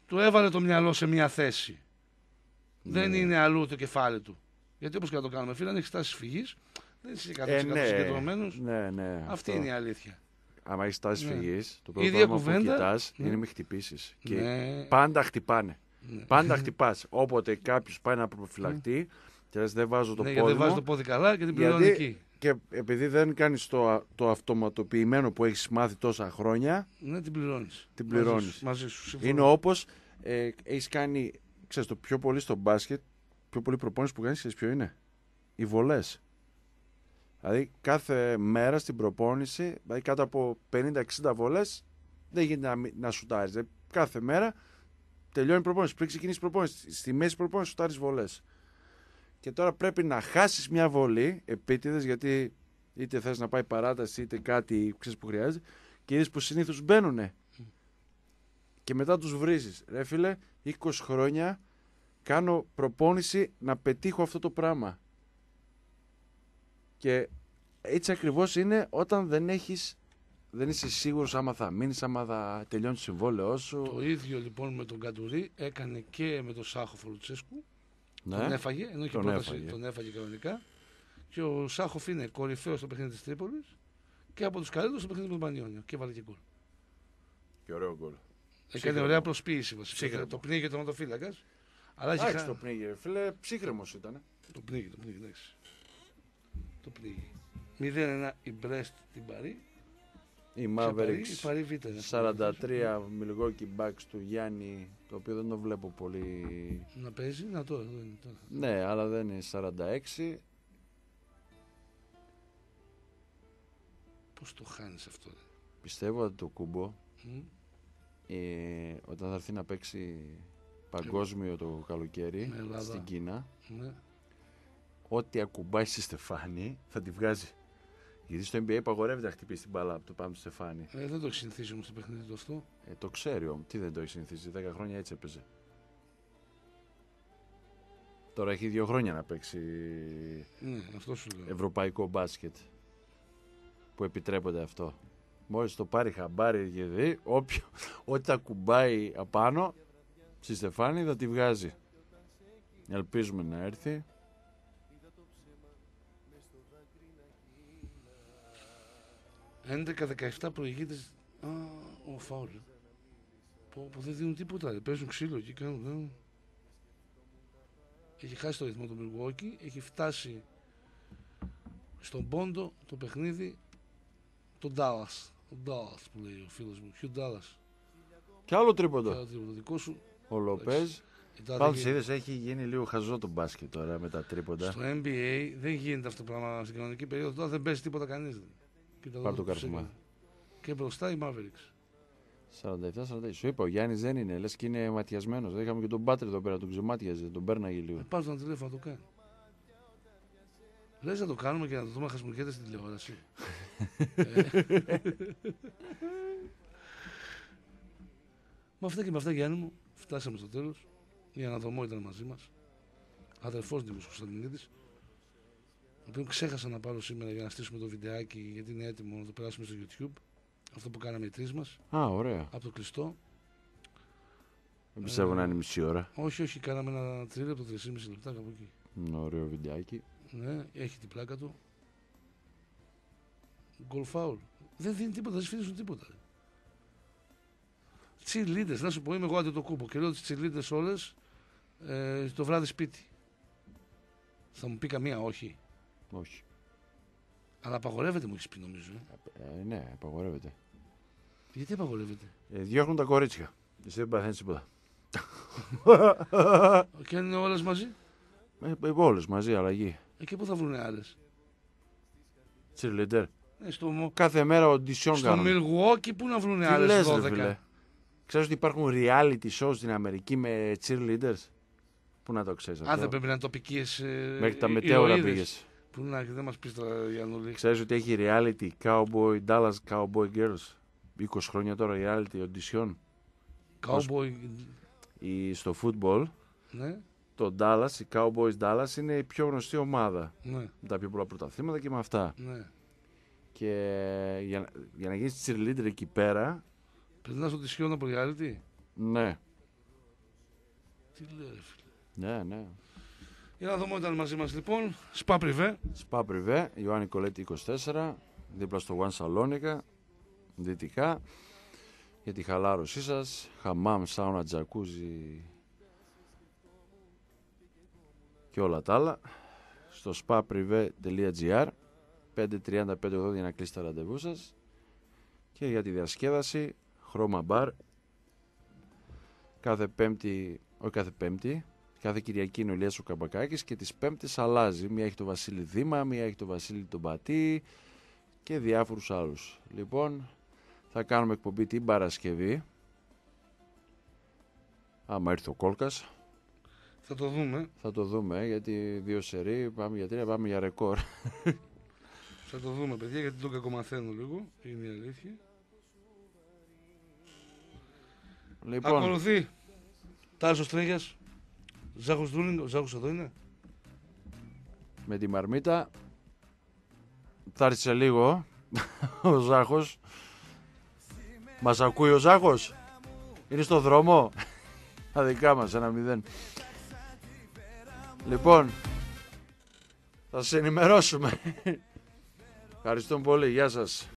του έβαλε το μυαλό σε μια θέση. Δεν Ναι. είναι αλλού το κεφάλι του. Γιατί όπως και να το κάνουμε, φίλε, αν έχεις τάσεις φυγής, δεν είσαι 100% Ε, ναι, συγκεντρωμένος. ναι, ναι. Αυτή αυτό. είναι η αλήθεια. Άμα έχεις τάση Ναι. φυγής, το Η ίδια πρώτο πράγμα που κουβέντα, κοιτάς ναι. είναι μη χτυπήσεις. Και Ναι. πάντα χτυπάνε. Ναι. Πάντα χτυπάς. Όποτε κάποιος πάει να προφυλακτεί και λες, δεν βάζω το ναι, πόδι γιατί δεν βάζει μου, το πόδι καλά και την πληρώνει Γιατί- εκεί. Και επειδή δεν κάνεις το, α- το αυτοματοποιημένο που έχεις μάθει τόσα χρόνια, Ναι, την πληρώνεις. Την πληρώνεις. Μαζί σου. Μαζί σου συμφωνώ. είναι όπως ε, έχεις κάνει. Ξέρεις, το πιο πολύ στο μπάσκετ, πιο πολύ προπόνηση που κάνεις, ξέρεις ποιο είναι; Οι βολές. Δηλαδή κάθε μέρα στην προπόνηση, δηλαδή κάτω από 50-60 βολές, δεν γίνεται να, μην- να σουτάρεις. Δηλαδή, κάθε μέρα τελειώνει η προπόνηση. Πριν ξεκινήσει η προπόνηση, στη μέση της προπόνησης σουτάρεις βολές. Και τώρα πρέπει να χάσεις μια βολή επίτηδες γιατί είτε θες να πάει παράταση είτε κάτι ξέρεις, που χρειάζεται και είδες που συνήθως μπαίνουνε. Και μετά τους βρίζεις. Ρε φίλε, 20 χρόνια κάνω προπόνηση να πετύχω αυτό το πράγμα. Και έτσι ακριβώς είναι όταν δεν έχεις δεν είσαι σίγουρος άμα θα μείνεις, άμα θα τελειώνει το συμβόλαιό σου. Το ίδιο λοιπόν με τον Καντουρί έκανε και με τον Σάχο Φολουτσέσκου. Ναι. Τον έφαγε, ενώ είχε Τον πρόταση, έφαγε. τον έφαγε κανονικά. Και ο Σάχοφ είναι κορυφαίος στο παιχνίδι της Τρίπολης και από τους καλύτερους στο παιχνίδι με τον Πανιόνιο. Και βάλε και γκολ. Και ωραίο γκολ. Έκανε Ψύχρεμο. ωραία προσποίηση βασικά. Ψύχρεμο. Το πνίγει το ματοφύλακας. Αλλά έχει Εντάξει χα... το πνίγει, ρε φίλε, ψύχρεμος ήταν. Το πνίγει, το πνίγει, εντάξει. Το πνίγει. 0-1 η Μπρέστ την Παρή. Η Η Παρή, Mavericks η Παρή Β. είναι. 43 Milwaukee Bucks του Γιάννη, το οποίο δεν το βλέπω πολύ. Να παίζει, να τώρα. εδώ είναι τώρα. Ναι, αλλά δεν είναι 46. Πώς το χάνεις αυτό. Ρε; Πιστεύω ότι το κούμπο Μμ. ε, όταν θα έρθει να παίξει παγκόσμιο το καλοκαίρι Με Ελλάδα. στην Κίνα, Ναι. ό,τι ακουμπάει στη Στεφάνη θα τη βγάζει. Γιατί στο NBA απαγορεύεται να χτυπήσει την μπάλα από το πάνω στη Στεφάνη. Ε, δεν το έχει συνηθίσει όμως το παιχνίδι του αυτό. Ε, το ξέρει όμως. Τι δεν το έχει συνηθίσει. 10 χρόνια έτσι έπαιζε. Τώρα έχει δύο χρόνια να παίξει Ναι, αυτό σου λέω. ευρωπαϊκό μπάσκετ που επιτρέπεται αυτό. Μόλις το πάρει χαμπάρι και δει, όποιο, ό,τι τα κουμπάει απάνω στη Στεφάνη θα τη βγάζει. Ελπίζουμε να έρθει. 11-17 προηγείται. Α, ο φάουλ. Που, που δεν δίνουν τίποτα. Ρε. Παίζουν ξύλο εκεί κάνουν. κάνουν. Έχει χάσει το ρυθμό του Milwaukee. Έχει φτάσει στον πόντο το παιχνίδι τον Dallas. Ο Dallas που λέει ο φίλος μου. Hugh Dallas. Και άλλο τρίποντο. Κάτι το δικό σου. Ο Λοπέζ. η τάδε Πάντως γίνεται- είδες έχει γίνει λίγο χαζό το μπάσκετ τώρα με τα τρίποντα. Στο NBA δεν γίνεται αυτό το πράγμα στην κανονική περίοδο. Τώρα δεν παίζει τίποτα κανείς. Πάρ' το κάρφωμα. Και μπροστά οι Mavericks. 47-48. Σου είπα, ο Γιάννης δεν είναι, λες και είναι ματιασμένος. Δεν είχαμε και τον Μπάτρε εδώ πέρα, τον ξεμάτιαζε, τον πέρναγε λίγο. Ε, Πάρ' ένα τηλέφωνο να το κάνει. Λες να το κάνουμε και να το δούμε να χρησιμοποιείται στην τηλεόραση. Ε. Με αυτά και με αυτά Γιάννη μου φτάσαμε στο τέλος. Η Αναδομό ήταν μαζί μας. Αδερφός Νίκος Κωνσταντινίδης. Ο οποίο ξέχασα να πάρω σήμερα για να στήσουμε το βιντεάκι γιατί είναι έτοιμο να το περάσουμε στο YouTube. Αυτό που κάναμε οι τρεις μας. Α, ωραία. Από το κλειστό. Δεν πιστεύω να είναι μισή ώρα. Όχι, όχι, κάναμε ένα τρίλεπτο, 3,5 λεπτά κάπου εκεί. Είναι ωραίο βιντεάκι. Ναι, έχει την πλάκα του. Γκολ φάουλ. Δεν δίνει τίποτα, δεν σφυρίζουν τίποτα. Τσιλίδε, να σου πω, είμαι εγώ άντε το κούμπο και λέω τις τσιλίδε όλες ε, το βράδυ σπίτι. Θα μου πει καμία όχι. Όχι. Αλλά απαγορεύεται, μου έχει πει νομίζω. Ε. Ε, ναι, απαγορεύεται. Γιατί απαγορεύεται; Ε, διώχνουν τα κορίτσια. Εσύ δεν παθαίνεις τίποτα. Και αν είναι όλες μαζί, Ε, ε, όλες μαζί, αλλαγή. εκεί πού θα βρουν άλλες; Cheerleader. Ε, στο, Μο- Κάθε μέρα οντισιόν στο κάνουν. Milwaukee πού να βρουν Τι άλλες λες, ρε 12. φίλε; Ξέρεις ότι υπάρχουν reality shows στην Αμερική με cheerleaders; Πού να το ξέρεις Αν αυτό; δεν πρέπει να είναι τοπικές. Μέχρι τα μετέωρα πήγες. Πού να έχει, δεν μας πεις τώρα Γιάννουλη. Ξέρεις ότι έχει reality Cowboy, Dallas Cowboy Girls. 20 χρόνια τώρα reality audition. Cowboy. Η, στο football, Ναι, το Dallas, οι Cowboys Dallas είναι η πιο γνωστή ομάδα. ναι, Με τα πιο πολλά πρωταθλήματα και με αυτά. ναι. Και για, να- για να γίνεις cheerleader εκεί πέρα, Περνά στο τυσιόν από reality. ναι, Τι λέει, ρε φίλε. ναι, ναι. Για να δούμε όταν μαζί μας λοιπόν. Σπα πριβέ. Σπα Πριβέ, Ιωάννη Κολέτη 24, δίπλα στο One Salonica, δυτικά. Για τη χαλάρωσή σας, χαμάμ, σάουνα, τζακούζι και όλα τα άλλα. Στο spaprivé.gr 5.35 για να κλείσετε τα ραντεβού σας. Και για τη διασκέδαση, χρώμα μπαρ. Κάθε πέμπτη, όχι κάθε πέμπτη, Κάθε Κυριακή είναι ο Ηλίας ο Καμπακάκης και τις Πέμπτες αλλάζει. Μία έχει το Βασίλη Δήμα, μία έχει το Βασίλη τον Πατή και διάφορους άλλους. Λοιπόν, θα κάνουμε εκπομπή την Παρασκευή. Άμα έρθει ο Κόλκας, Θα το δούμε. θα το δούμε γιατί δύο σερί, πάμε για τρία, πάμε για ρεκόρ. Θα το δούμε, παιδιά, γιατί τον κακομαθαίνω λίγο. Είναι η αλήθεια. Λοιπόν, Ακολουθεί. Τάσος Τρέγιας. Ζάχος Δούνιν. Ο Ζάχος εδώ είναι; με τη μαρμίτα θα έρθει σε λίγο ο Ζάχος. Μας ακούει ο Ζάχος; Είναι στο δρόμο; Τα δικά μας, ένα μηδέν. Λοιπόν, θα σας ενημερώσουμε. Ευχαριστούμε πολύ. Γεια σας.